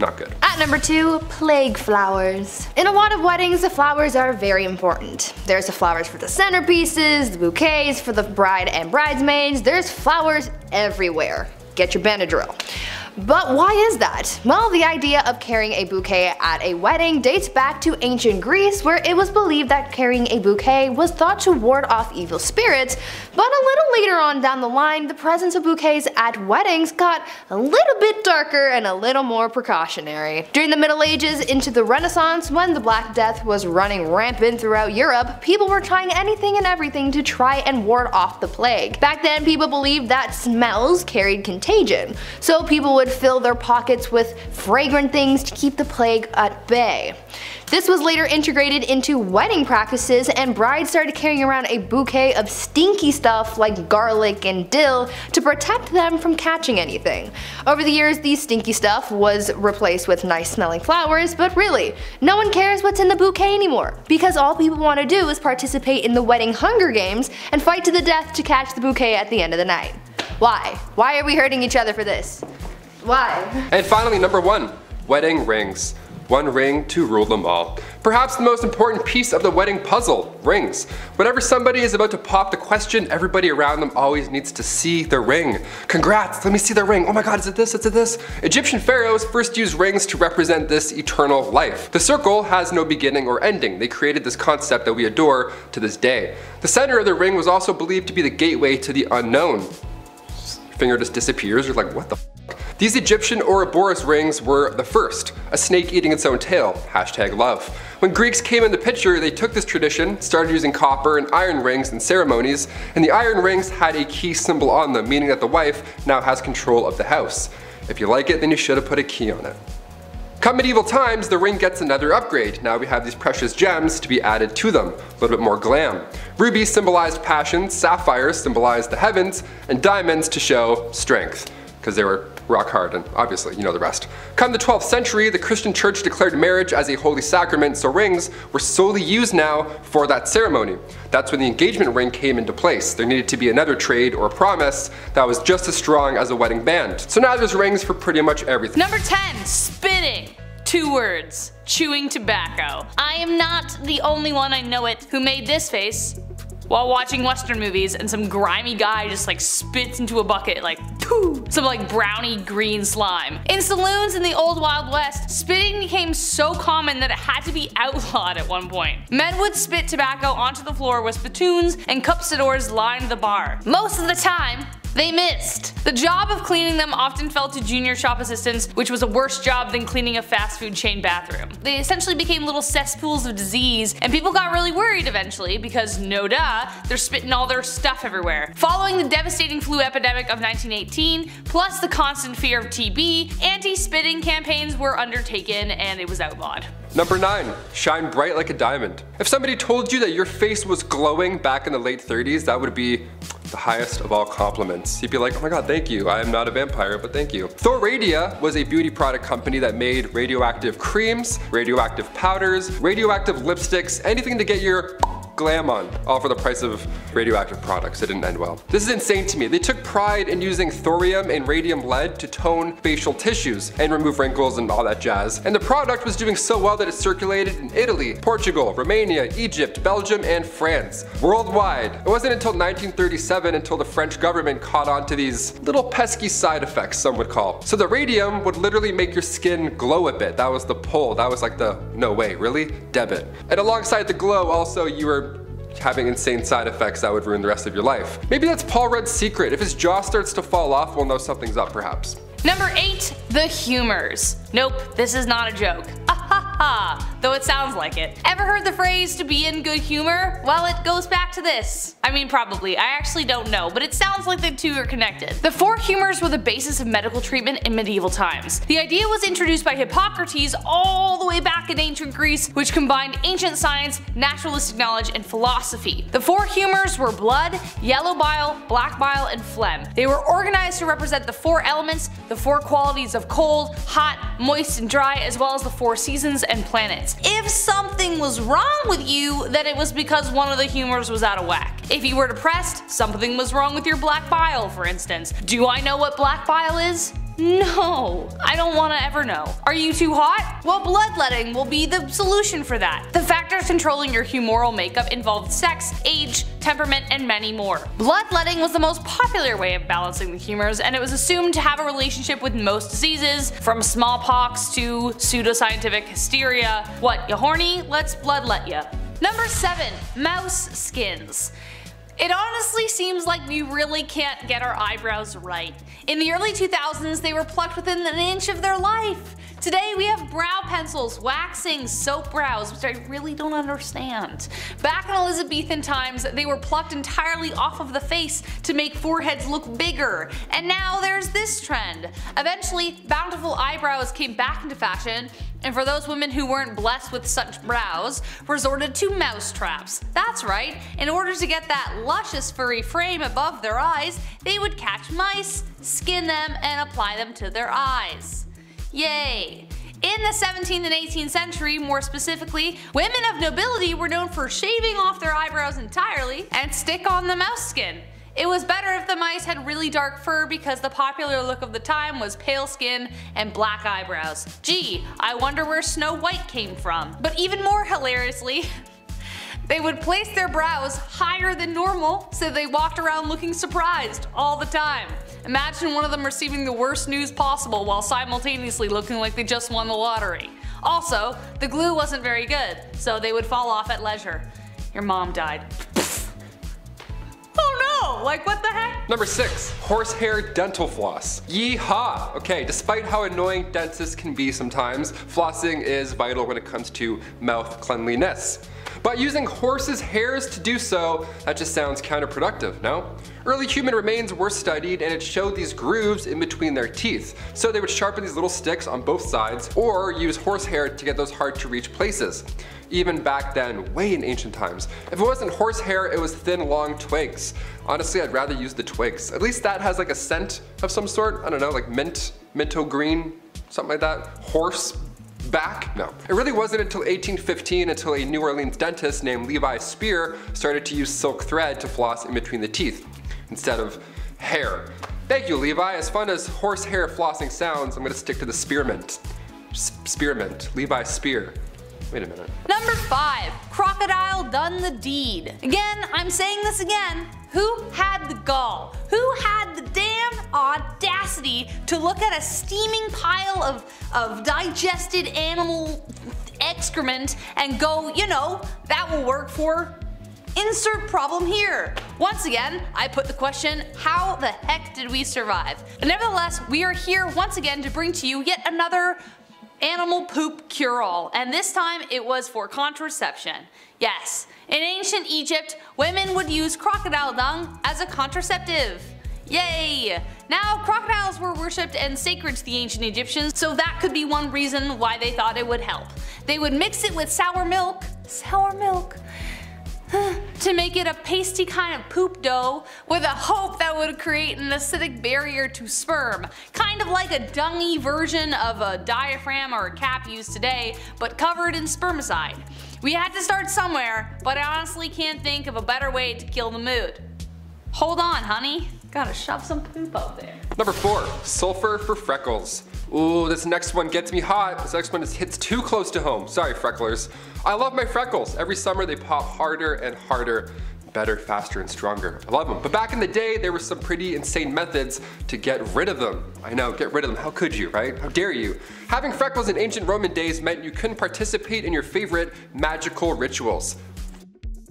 Not good. At number 2, plague flowers. In a lot of weddings, the flowers are very important. There's the flowers for the centerpieces, the bouquets for the bride and bridesmaids, there's flowers everywhere. Get your Benadryl. But why is that? Well, the idea of carrying a bouquet at a wedding dates back to ancient Greece where it was believed that carrying a bouquet was thought to ward off evil spirits, but a little later on down the line, the presence of bouquets at weddings got a little bit darker and a little more precautionary. During the Middle Ages into the Renaissance, when the Black Death was running rampant throughout Europe, people were trying anything and everything to try and ward off the plague. Back then, people believed that smells carried contagion, so people would would fill their pockets with fragrant things to keep the plague at bay. This was later integrated into wedding practices and brides started carrying around a bouquet of stinky stuff like garlic and dill to protect them from catching anything. Over the years these stinky stuff was replaced with nice smelling flowers, but really, no one cares what's in the bouquet anymore because all people want to do is participate in the wedding hunger games and fight to the death to catch the bouquet at the end of the night. Why? Why are we hurting each other for this? Why? And finally, number one, wedding rings. One ring to rule them all. Perhaps the most important piece of the wedding puzzle, rings. Whenever somebody is about to pop the question, everybody around them always needs to see the ring. Congrats, let me see the ring. Oh my god, is it this, is it this? Egyptian pharaohs first used rings to represent this eternal life. The circle has no beginning or ending. They created this concept that we adore to this day. The center of the ring was also believed to be the gateway to the unknown. Finger just disappears, you're like, what the these Egyptian Ouroboros rings were the first, a snake eating its own tail, hashtag love. When Greeks came in the picture, they took this tradition, started using copper and iron rings in ceremonies, and the iron rings had a key symbol on them, meaning that the wife now has control of the house. If you like it, then you should have put a key on it. Come medieval times, the ring gets another upgrade. Now we have these precious gems to be added to them, a little bit more glam. Rubies symbolized passion, sapphires symbolized the heavens, and diamonds to show strength, because they were rock hard, and obviously you know the rest. Come the 12th century, the Christian church declared marriage as a holy sacrament, so rings were solely used now for that ceremony. That's when the engagement ring came into place. There needed to be another trade or promise that was just as strong as a wedding band. So now there's rings for pretty much everything. Number 10, spinning. Two words, chewing tobacco. I am not the only one I know it who made this face while watching western movies and some grimy guy just like spits into a bucket like poo, some like brownie green slime. In saloons in the old wild west, spitting became so common that it had to be outlawed at one point. Men would spit tobacco onto the floor with spittoons and cuspidors lined the bar. Most of the time, they missed. The job of cleaning them often fell to junior shop assistants, which was a worse job than cleaning a fast food chain bathroom. They essentially became little cesspools of disease, and people got really worried eventually because, no duh, they're spitting all their stuff everywhere. Following the devastating flu epidemic of 1918, plus the constant fear of TB, anti-spitting campaigns were undertaken and it was outlawed. Number 9. Shine bright like a diamond. If somebody told you that your face was glowing back in the late 30s, that would be the highest of all compliments. You'd be like, oh my god, thank you. I am not a vampire, but thank you. Thoradia was a beauty product company that made radioactive creams, radioactive powders, radioactive lipsticks, anything to get your glam on, all for the price of radioactive products. It didn't end well. This is insane to me. They took pride in using thorium and radium lead to tone facial tissues and remove wrinkles and all that jazz. And the product was doing so well that it circulated in Italy, Portugal, Romania, Egypt, Belgium, and France. Worldwide. It wasn't until 1937 until the French government caught on to these little pesky side effects, some would call. So the radium would literally make your skin glow a bit. That was the pull. That was like the, no way, really? Debit. And alongside the glow, also you were having insane side effects that would ruin the rest of your life. Maybe that's Paul Rudd's secret. If his jaw starts to fall off, we'll know something's up perhaps. Number 8. The Humors. Nope, this is not a joke. ha, though it sounds like it. Ever heard the phrase to be in good humor? Well, it goes back to this. I mean, probably. I actually don't know, but it sounds like the two are connected. The four humors were the basis of medical treatment in medieval times. The idea was introduced by Hippocrates all the way back in ancient Greece, which combined ancient science, naturalistic knowledge, and philosophy. The four humors were blood, yellow bile, black bile, and phlegm. They were organized to represent the four elements, the four qualities of cold, hot, moist, and dry, as well as the four seasons and planets. If something was wrong with you, then it was because one of the humors was out of whack. If you were depressed, something was wrong with your black bile for instance. Do I know what black bile is? No, I don't want to ever know. Are you too hot? Well, bloodletting will be the solution for that. The factors controlling your humoral makeup involved sex, age, temperament, and many more. Bloodletting was the most popular way of balancing the humors, and it was assumed to have a relationship with most diseases, from smallpox to pseudoscientific hysteria. What, you horny? Let's bloodlet ya. Number 7. Mouse skins. It honestly seems like we really can't get our eyebrows right. In the early 2000s, they were plucked within an inch of their life. Today we have brow pencils, waxing, soap brows, which I really don't understand. Back in Elizabethan times, they were plucked entirely off of the face to make foreheads look bigger. And now there's this trend. Eventually, bountiful eyebrows came back into fashion, and for those women who weren't blessed with such brows, resorted to mouse traps. That's right, in order to get that luscious furry frame above their eyes, they would catch mice, skin them, and apply them to their eyes. Yay! In the 17th and 18th century, more specifically, women of nobility were known for shaving off their eyebrows entirely and stick on the mouse skin. It was better if the mice had really dark fur because the popular look of the time was pale skin and black eyebrows. Gee, I wonder where Snow White came from. But even more hilariously, They would place their brows higher than normal so they walked around looking surprised all the time. Imagine one of them receiving the worst news possible while simultaneously looking like they just won the lottery. Also, the glue wasn't very good, so they would fall off at leisure. Your mom died. oh no, Oh, like what the heck? Number six, horsehair dental floss. Yeehaw! Okay, despite how annoying dentists can be sometimes, flossing is vital when it comes to mouth cleanliness. But using horses' hairs to do so, that just sounds counterproductive, no? Early human remains were studied and it showed these grooves in between their teeth. So they would sharpen these little sticks on both sides or use horsehair to get those hard to reach places. Even back then, way in ancient times. If it wasn't horsehair, it was thin long twigs. Honestly, I'd rather use the twigs. At least that has like a scent of some sort. I don't know, like mint, minto green, something like that. Horse back? No. It really wasn't until 1815 until a New Orleans dentist named Levi Spear started to use silk thread to floss in between the teeth instead of hair. Thank you, Levi. As fun as horsehair flossing sounds, I'm gonna stick to the spearmint. S spearmint. Levi Spear. Wait a minute. Number 5. Crocodile done the deed. Again, I'm saying this again. Who had the gall? Who had the damn audacity to look at a steaming pile of, of digested animal excrement and go, you know, that will work for Insert problem here. Once again, I put the question, how the heck did we survive? And nevertheless, we are here once again to bring to you yet another animal poop cure-all, and this time it was for contraception. Yes, in ancient Egypt, women would use crocodile dung as a contraceptive. Yay! Now, crocodiles were worshipped and sacred to the ancient Egyptians, so that could be one reason why they thought it would help. They would mix it with sour milk, sour milk, to make it a pasty kind of poop dough with a hope that would create an acidic barrier to sperm. Kind of like a dungy version of a diaphragm or a cap used today, but covered in spermicide. We had to start somewhere, but I honestly can't think of a better way to kill the mood. Hold on, honey. Gotta shove some poop out there. Number four, sulfur for freckles. Ooh, this next one gets me hot. This next one hits too close to home. Sorry, frecklers. I love my freckles. Every summer they pop harder and harder. Better, faster, and stronger. I love them. But back in the day, there were some pretty insane methods to get rid of them. I know, get rid of them. How could you, right? How dare you? Having freckles in ancient Roman days meant you couldn't participate in your favorite magical rituals.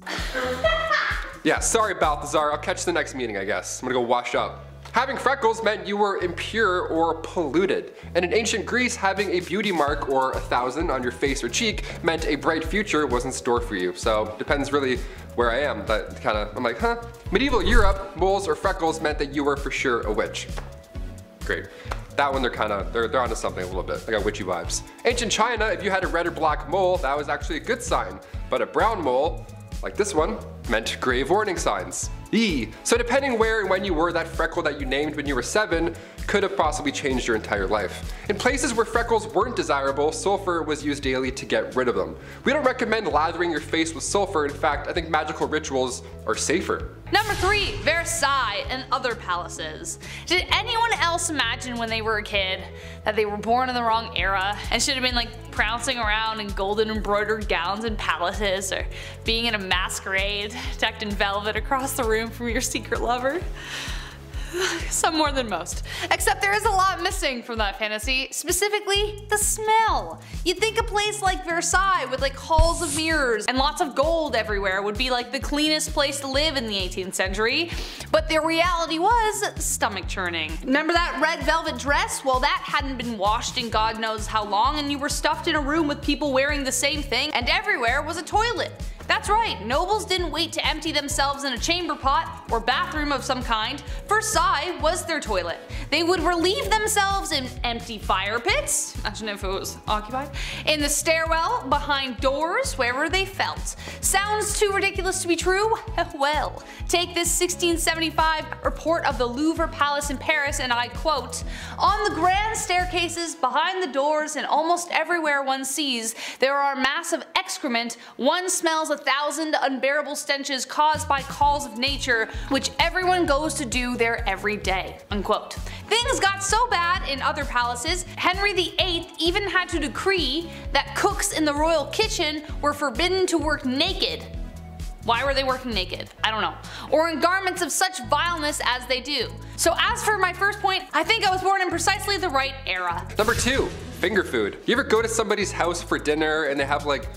yeah, sorry Balthazar. I'll catch the next meeting, I guess. I'm gonna go wash up. Having freckles meant you were impure or polluted. And in ancient Greece, having a beauty mark or a thousand on your face or cheek meant a bright future was in store for you. So depends really where I am. but kind of, I'm like, huh? Medieval Europe, moles or freckles meant that you were for sure a witch. Great. That one they're kind of, they're, they're onto something a little bit. I got witchy vibes. Ancient China, if you had a red or black mole, that was actually a good sign. But a brown mole, like this one, meant grave warning signs. E. So depending where and when you were, that freckle that you named when you were 7 could have possibly changed your entire life. In places where freckles weren't desirable, sulfur was used daily to get rid of them. We don't recommend lathering your face with sulfur, in fact I think magical rituals are safer. Number 3. Versailles and other palaces. Did anyone else imagine when they were a kid that they were born in the wrong era and should have been like prancing around in golden embroidered gowns in palaces or being in a masquerade decked in velvet across the room from your secret lover? Some more than most. Except there is a lot missing from that fantasy, specifically the smell. You'd think a place like Versailles with like halls of mirrors and lots of gold everywhere would be like the cleanest place to live in the 18th century, but the reality was stomach churning. Remember that red velvet dress? Well that hadn't been washed in god knows how long and you were stuffed in a room with people wearing the same thing and everywhere was a toilet. That's right, nobles didn't wait to empty themselves in a chamber pot or bathroom of some kind. Versailles was their toilet. They would relieve themselves in empty fire pits, imagine if it was occupied, in the stairwell, behind doors, wherever they felt. Sounds too ridiculous to be true? Well, take this 1675 report of the Louvre Palace in Paris and I quote, On the grand staircases, behind the doors, and almost everywhere one sees, there are massive excrement, one smells a thousand unbearable stenches caused by calls of nature, which everyone goes to do there every day. Unquote. Things got so bad in other palaces, Henry VIII even had to decree that cooks in the royal kitchen were forbidden to work naked. Why were they working naked? I don't know. Or in garments of such vileness as they do. So as for my first point, I think I was born in precisely the right era. Number 2. Finger food. You ever go to somebody's house for dinner and they have like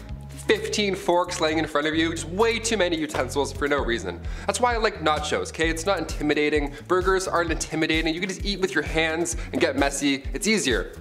15 forks laying in front of you, just way too many utensils for no reason. That's why I like nachos, okay? It's not intimidating. Burgers aren't intimidating. You can just eat with your hands and get messy. It's easier.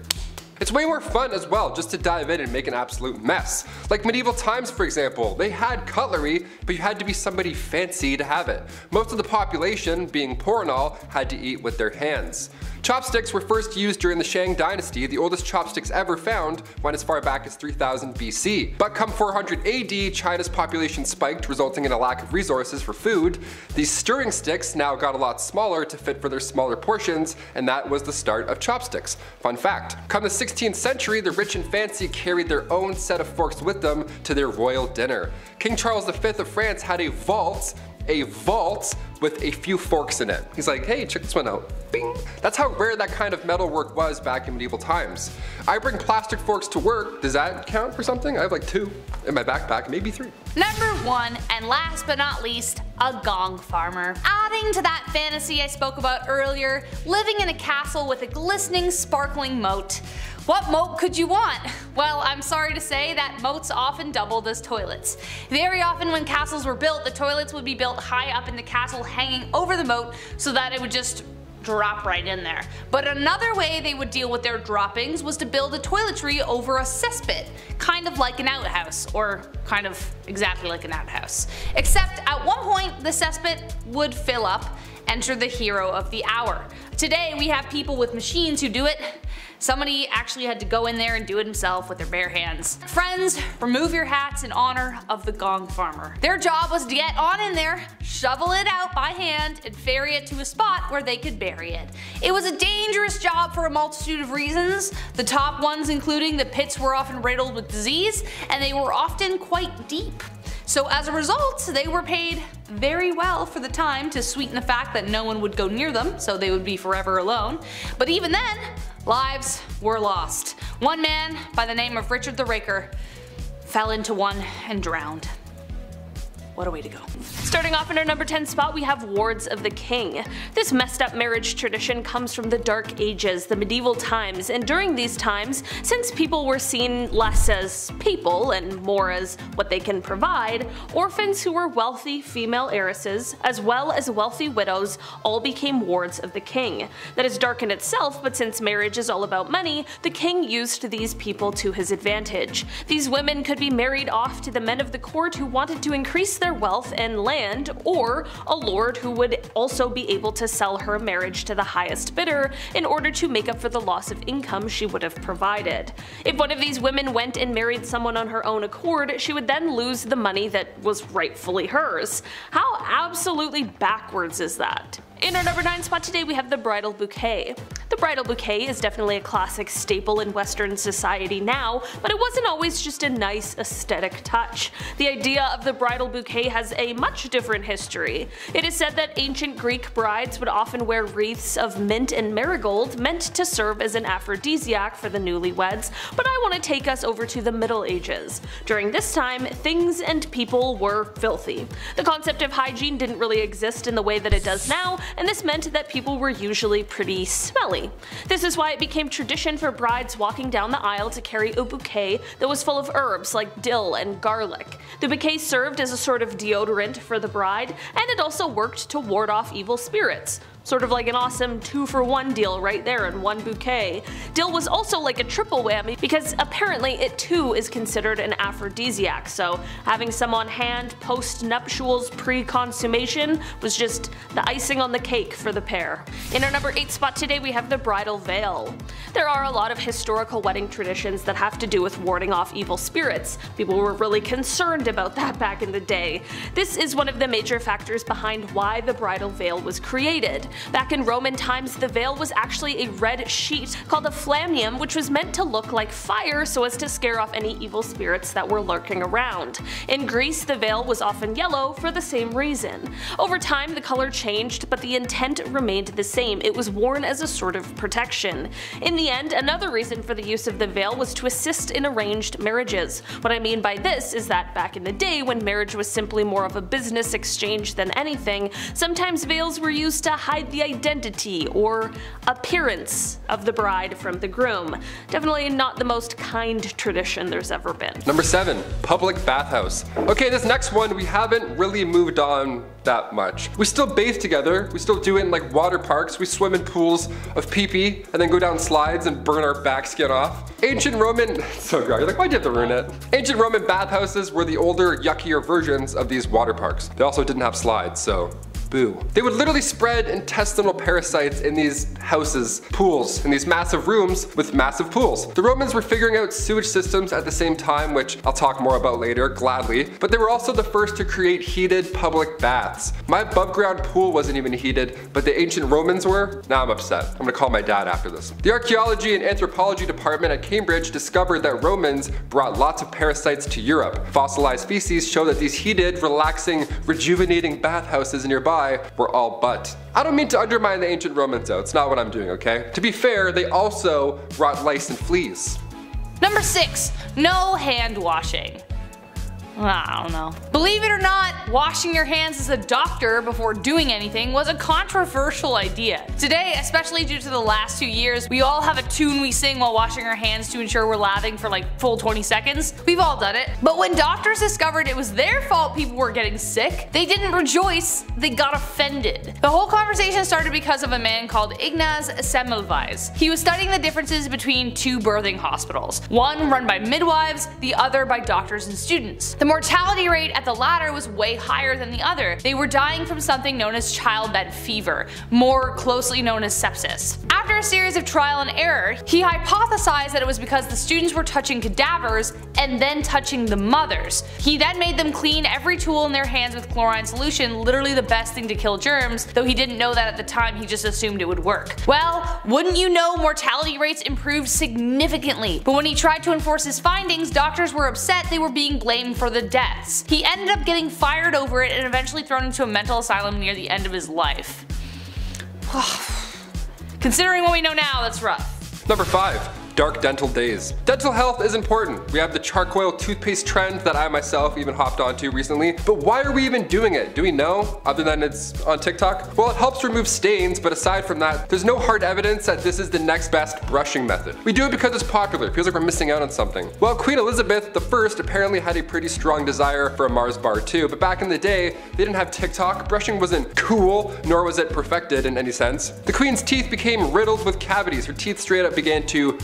It's way more fun as well just to dive in and make an absolute mess. Like medieval times for example, they had cutlery, but you had to be somebody fancy to have it. Most of the population, being poor and all, had to eat with their hands. Chopsticks were first used during the Shang dynasty, the oldest chopsticks ever found went as far back as 3000 BC. But come 400 AD, China's population spiked, resulting in a lack of resources for food. These stirring sticks now got a lot smaller to fit for their smaller portions, and that was the start of chopsticks. Fun fact, come the 16th century, the rich and fancy carried their own set of forks with them to their royal dinner. King Charles V of France had a vault a vault with a few forks in it. He's like, hey, check this one out. Bing. That's how rare that kind of metal work was back in medieval times. I bring plastic forks to work. Does that count for something? I have like two in my backpack, maybe three. Number one, and last but not least, a gong farmer. Adding to that fantasy I spoke about earlier, living in a castle with a glistening, sparkling moat. What moat could you want? Well, I'm sorry to say that moats often doubled as toilets. Very often when castles were built, the toilets would be built high up in the castle hanging over the moat so that it would just drop right in there. But another way they would deal with their droppings was to build a toiletry over a cesspit, kind of like an outhouse, or kind of exactly like an outhouse. Except at one point the cesspit would fill up, enter the hero of the hour. Today we have people with machines who do it, Somebody actually had to go in there and do it himself with their bare hands. Friends, remove your hats in honor of the gong farmer. Their job was to get on in there, shovel it out by hand, and ferry it to a spot where they could bury it. It was a dangerous job for a multitude of reasons, the top ones including the pits were often riddled with disease, and they were often quite deep. So as a result, they were paid very well for the time to sweeten the fact that no one would go near them, so they would be forever alone. But even then, lives were lost. One man by the name of Richard the Raker fell into one and drowned. What a way to go. Starting off in our number 10 spot we have Wards of the King. This messed up marriage tradition comes from the Dark Ages, the medieval times, and during these times, since people were seen less as people and more as what they can provide, orphans who were wealthy female heiresses, as well as wealthy widows, all became wards of the king. That is dark in itself, but since marriage is all about money, the king used these people to his advantage. These women could be married off to the men of the court who wanted to increase their their wealth and land, or a lord who would also be able to sell her marriage to the highest bidder in order to make up for the loss of income she would have provided. If one of these women went and married someone on her own accord, she would then lose the money that was rightfully hers. How absolutely backwards is that? In our number 9 spot today we have the bridal bouquet. The bridal bouquet is definitely a classic staple in western society now, but it wasn't always just a nice aesthetic touch. The idea of the bridal bouquet has a much different history. It is said that ancient Greek brides would often wear wreaths of mint and marigold meant to serve as an aphrodisiac for the newlyweds, but I want to take us over to the Middle Ages. During this time, things and people were filthy. The concept of hygiene didn't really exist in the way that it does now, and this meant that people were usually pretty smelly. This is why it became tradition for brides walking down the aisle to carry a bouquet that was full of herbs like dill and garlic. The bouquet served as a sort of deodorant for the bride, and it also worked to ward off evil spirits. Sort of like an awesome two for one deal right there in one bouquet. Dill was also like a triple whammy because apparently it too is considered an aphrodisiac, so having some on hand post nuptials pre consummation was just the icing on the cake for the pair. In our number 8 spot today we have the bridal veil. There are a lot of historical wedding traditions that have to do with warding off evil spirits. People were really concerned about that back in the day. This is one of the major factors behind why the bridal veil was created. Back in Roman times, the veil was actually a red sheet called a flammeum, which was meant to look like fire so as to scare off any evil spirits that were lurking around. In Greece, the veil was often yellow for the same reason. Over time, the color changed, but the intent remained the same. It was worn as a sort of protection. In the end, another reason for the use of the veil was to assist in arranged marriages. What I mean by this is that back in the day, when marriage was simply more of a business exchange than anything, sometimes veils were used to hide the identity or appearance of the bride from the groom. Definitely not the most kind tradition there's ever been. Number 7. Public bathhouse. Okay, this next one we haven't really moved on that much. We still bathe together, we still do it in like water parks, we swim in pools of pee-pee, and then go down slides and burn our back skin off. Ancient Roman, so gross, you're like why'd you have to ruin it? Ancient Roman bathhouses were the older, yuckier versions of these water parks. They also didn't have slides, so Boo. They would literally spread intestinal parasites in these houses, pools, in these massive rooms with massive pools. The Romans were figuring out sewage systems at the same time, which I'll talk more about later, gladly, but they were also the first to create heated public baths. My above ground pool wasn't even heated, but the ancient Romans were? Now I'm upset. I'm gonna call my dad after this. The archaeology and anthropology department at Cambridge discovered that Romans brought lots of parasites to Europe. Fossilized feces show that these heated, relaxing, rejuvenating bathhouses nearby were all but. I don't mean to undermine the ancient Romans though, it's not what I'm doing, okay? To be fair, they also brought lice and fleas. Number 6. No hand washing. I don't know. Believe it or not, washing your hands as a doctor before doing anything was a controversial idea. Today, especially due to the last two years, we all have a tune we sing while washing our hands to ensure we're lathering for like full 20 seconds. We've all done it. But when doctors discovered it was their fault people were getting sick, they didn't rejoice, they got offended. The whole conversation started because of a man called Ignaz Semmelweis. He was studying the differences between two birthing hospitals, one run by midwives, the other by doctors and students. The mortality rate at the latter was way higher than the other. They were dying from something known as childbed fever, more closely known as sepsis. After a series of trial and error, he hypothesized that it was because the students were touching cadavers and then touching the mothers. He then made them clean every tool in their hands with chlorine solution, literally the best thing to kill germs, though he didn't know that at the time, he just assumed it would work. Well, wouldn't you know mortality rates improved significantly, but when he tried to enforce his findings, doctors were upset they were being blamed for the deaths. He ended up getting fired over it and eventually thrown into a mental asylum near the end of his life. Considering what we know now, that's rough. Number 5 dark dental days. Dental health is important. We have the charcoal toothpaste trend that I myself even hopped onto recently. But why are we even doing it? Do we know? Other than it's on TikTok? Well, it helps remove stains, but aside from that, there's no hard evidence that this is the next best brushing method. We do it because it's popular. It feels like we're missing out on something. Well, Queen Elizabeth I apparently had a pretty strong desire for a Mars bar too, but back in the day, they didn't have TikTok. Brushing wasn't cool, nor was it perfected in any sense. The Queen's teeth became riddled with cavities. Her teeth straight up began to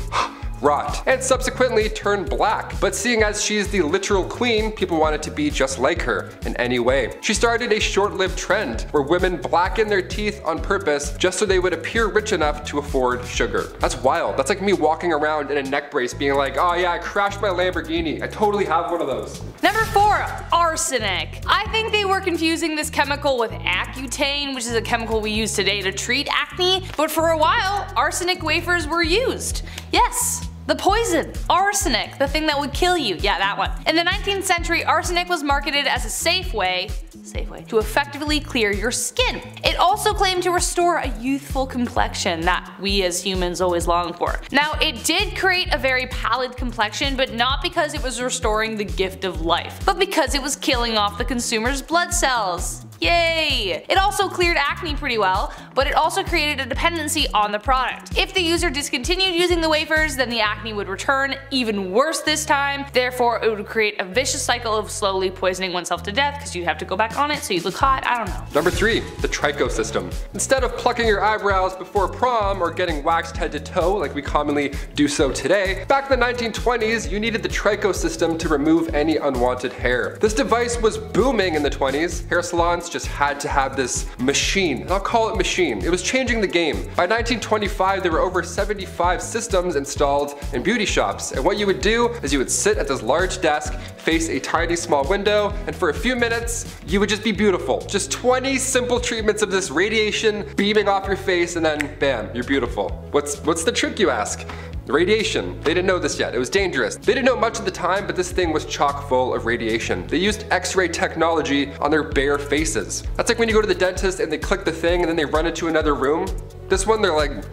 rot, and subsequently turn black. But seeing as she's the literal queen, people wanted to be just like her in any way. She started a short-lived trend where women blacken their teeth on purpose just so they would appear rich enough to afford sugar. That's wild. That's like me walking around in a neck brace being like, oh yeah, I crashed my Lamborghini. I totally have one of those. Number four, arsenic. I think they were confusing this chemical with Accutane, which is a chemical we use today to treat acne, but for a while, arsenic wafers were used. Yes, the poison, arsenic, the thing that would kill you. Yeah, that one. In the 19th century, arsenic was marketed as a safe way safe way to effectively clear your skin. It also claimed to restore a youthful complexion that we as humans always long for. Now it did create a very pallid complexion but not because it was restoring the gift of life, but because it was killing off the consumer's blood cells. Yay! It also cleared acne pretty well, but it also created a dependency on the product. If the user discontinued using the wafers, then the acne would return, even worse this time, therefore it would create a vicious cycle of slowly poisoning oneself to death because you have to go back on it so you look hot, I don't know. Number 3. The Tricho system. Instead of plucking your eyebrows before prom or getting waxed head to toe like we commonly do so today, back in the 1920s you needed the Tricho system to remove any unwanted hair. This device was booming in the 20s, hair salons just had to have this machine. I'll call it machine. It was changing the game. By 1925, there were over 75 systems installed in beauty shops. And what you would do is you would sit at this large desk, face a tiny small window, and for a few minutes, you would just be beautiful. Just 20 simple treatments of this radiation beaming off your face, and then bam, you're beautiful. What's, what's the trick, you ask? Radiation. They didn't know this yet. It was dangerous. They didn't know much at the time, but this thing was chock full of radiation. They used x-ray technology on their bare faces. That's like when you go to the dentist and they click the thing and then they run into another room. This one, they're like,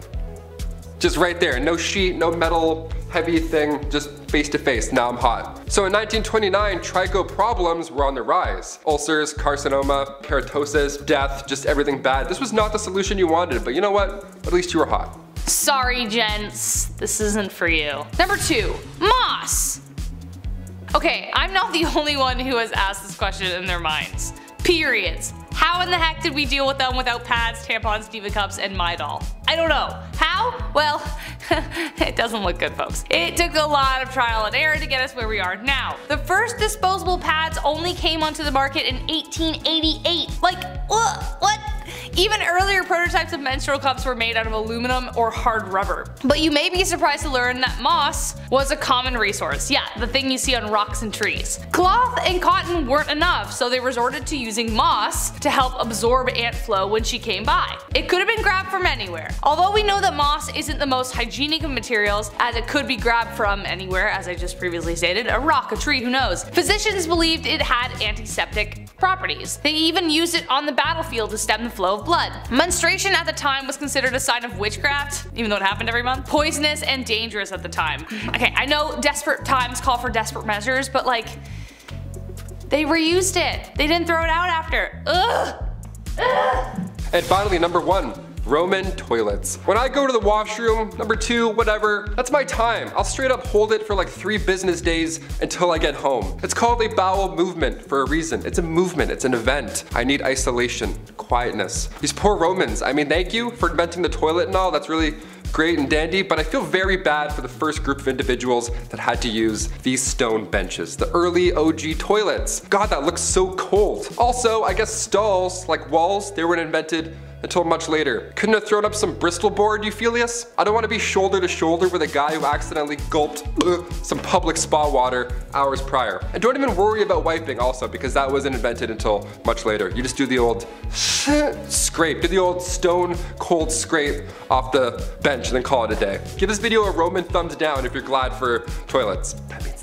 just right there. No sheet, no metal, heavy thing, just face to face. Now I'm hot. So in 1929, tricho problems were on the rise. Ulcers, carcinoma, keratosis, death, just everything bad. This was not the solution you wanted, but you know what? At least you were hot. Sorry gents, this isn't for you. Number 2. Moss! Okay, I'm not the only one who has asked this question in their minds. Periods. How in the heck did we deal with them without pads, tampons, diva cups, and my doll? I don't know. How? Well, it doesn't look good folks. It took a lot of trial and error to get us where we are now. The first disposable pads only came onto the market in 1888. Like, what? Even earlier prototypes of menstrual cups were made out of aluminum or hard rubber. But you may be surprised to learn that moss was a common resource. Yeah, the thing you see on rocks and trees. Cloth and cotton weren't enough, so they resorted to using moss to help absorb Aunt flow when she came by. It could have been grabbed from anywhere. Although we know that moss isn't the most hygienic of materials, as it could be grabbed from anywhere, as I just previously stated, a rock, a tree, who knows. Physicians believed it had antiseptic properties. They even used it on the battlefield to stem the flow of blood. Menstruation at the time was considered a sign of witchcraft, even though it happened every month. Poisonous and dangerous at the time. Okay, I know desperate times call for desperate measures, but like, they reused it. They didn't throw it out after. Ugh. Ugh. And finally, number one, Roman toilets. When I go to the washroom, number two, whatever, that's my time. I'll straight up hold it for like three business days until I get home. It's called a bowel movement for a reason. It's a movement, it's an event. I need isolation, quietness. These poor Romans, I mean, thank you for inventing the toilet and all, that's really great and dandy, but I feel very bad for the first group of individuals that had to use these stone benches, the early OG toilets. God, that looks so cold. Also, I guess stalls, like walls, they weren't invented until much later. Couldn't have thrown up some Bristol board, Euphelius? I don't want to be shoulder to shoulder with a guy who accidentally gulped ugh, some public spa water hours prior. And don't even worry about wiping also because that wasn't invented until much later. You just do the old scrape, do the old stone cold scrape off the bench and then call it a day. Give this video a Roman thumbs down if you're glad for toilets. That means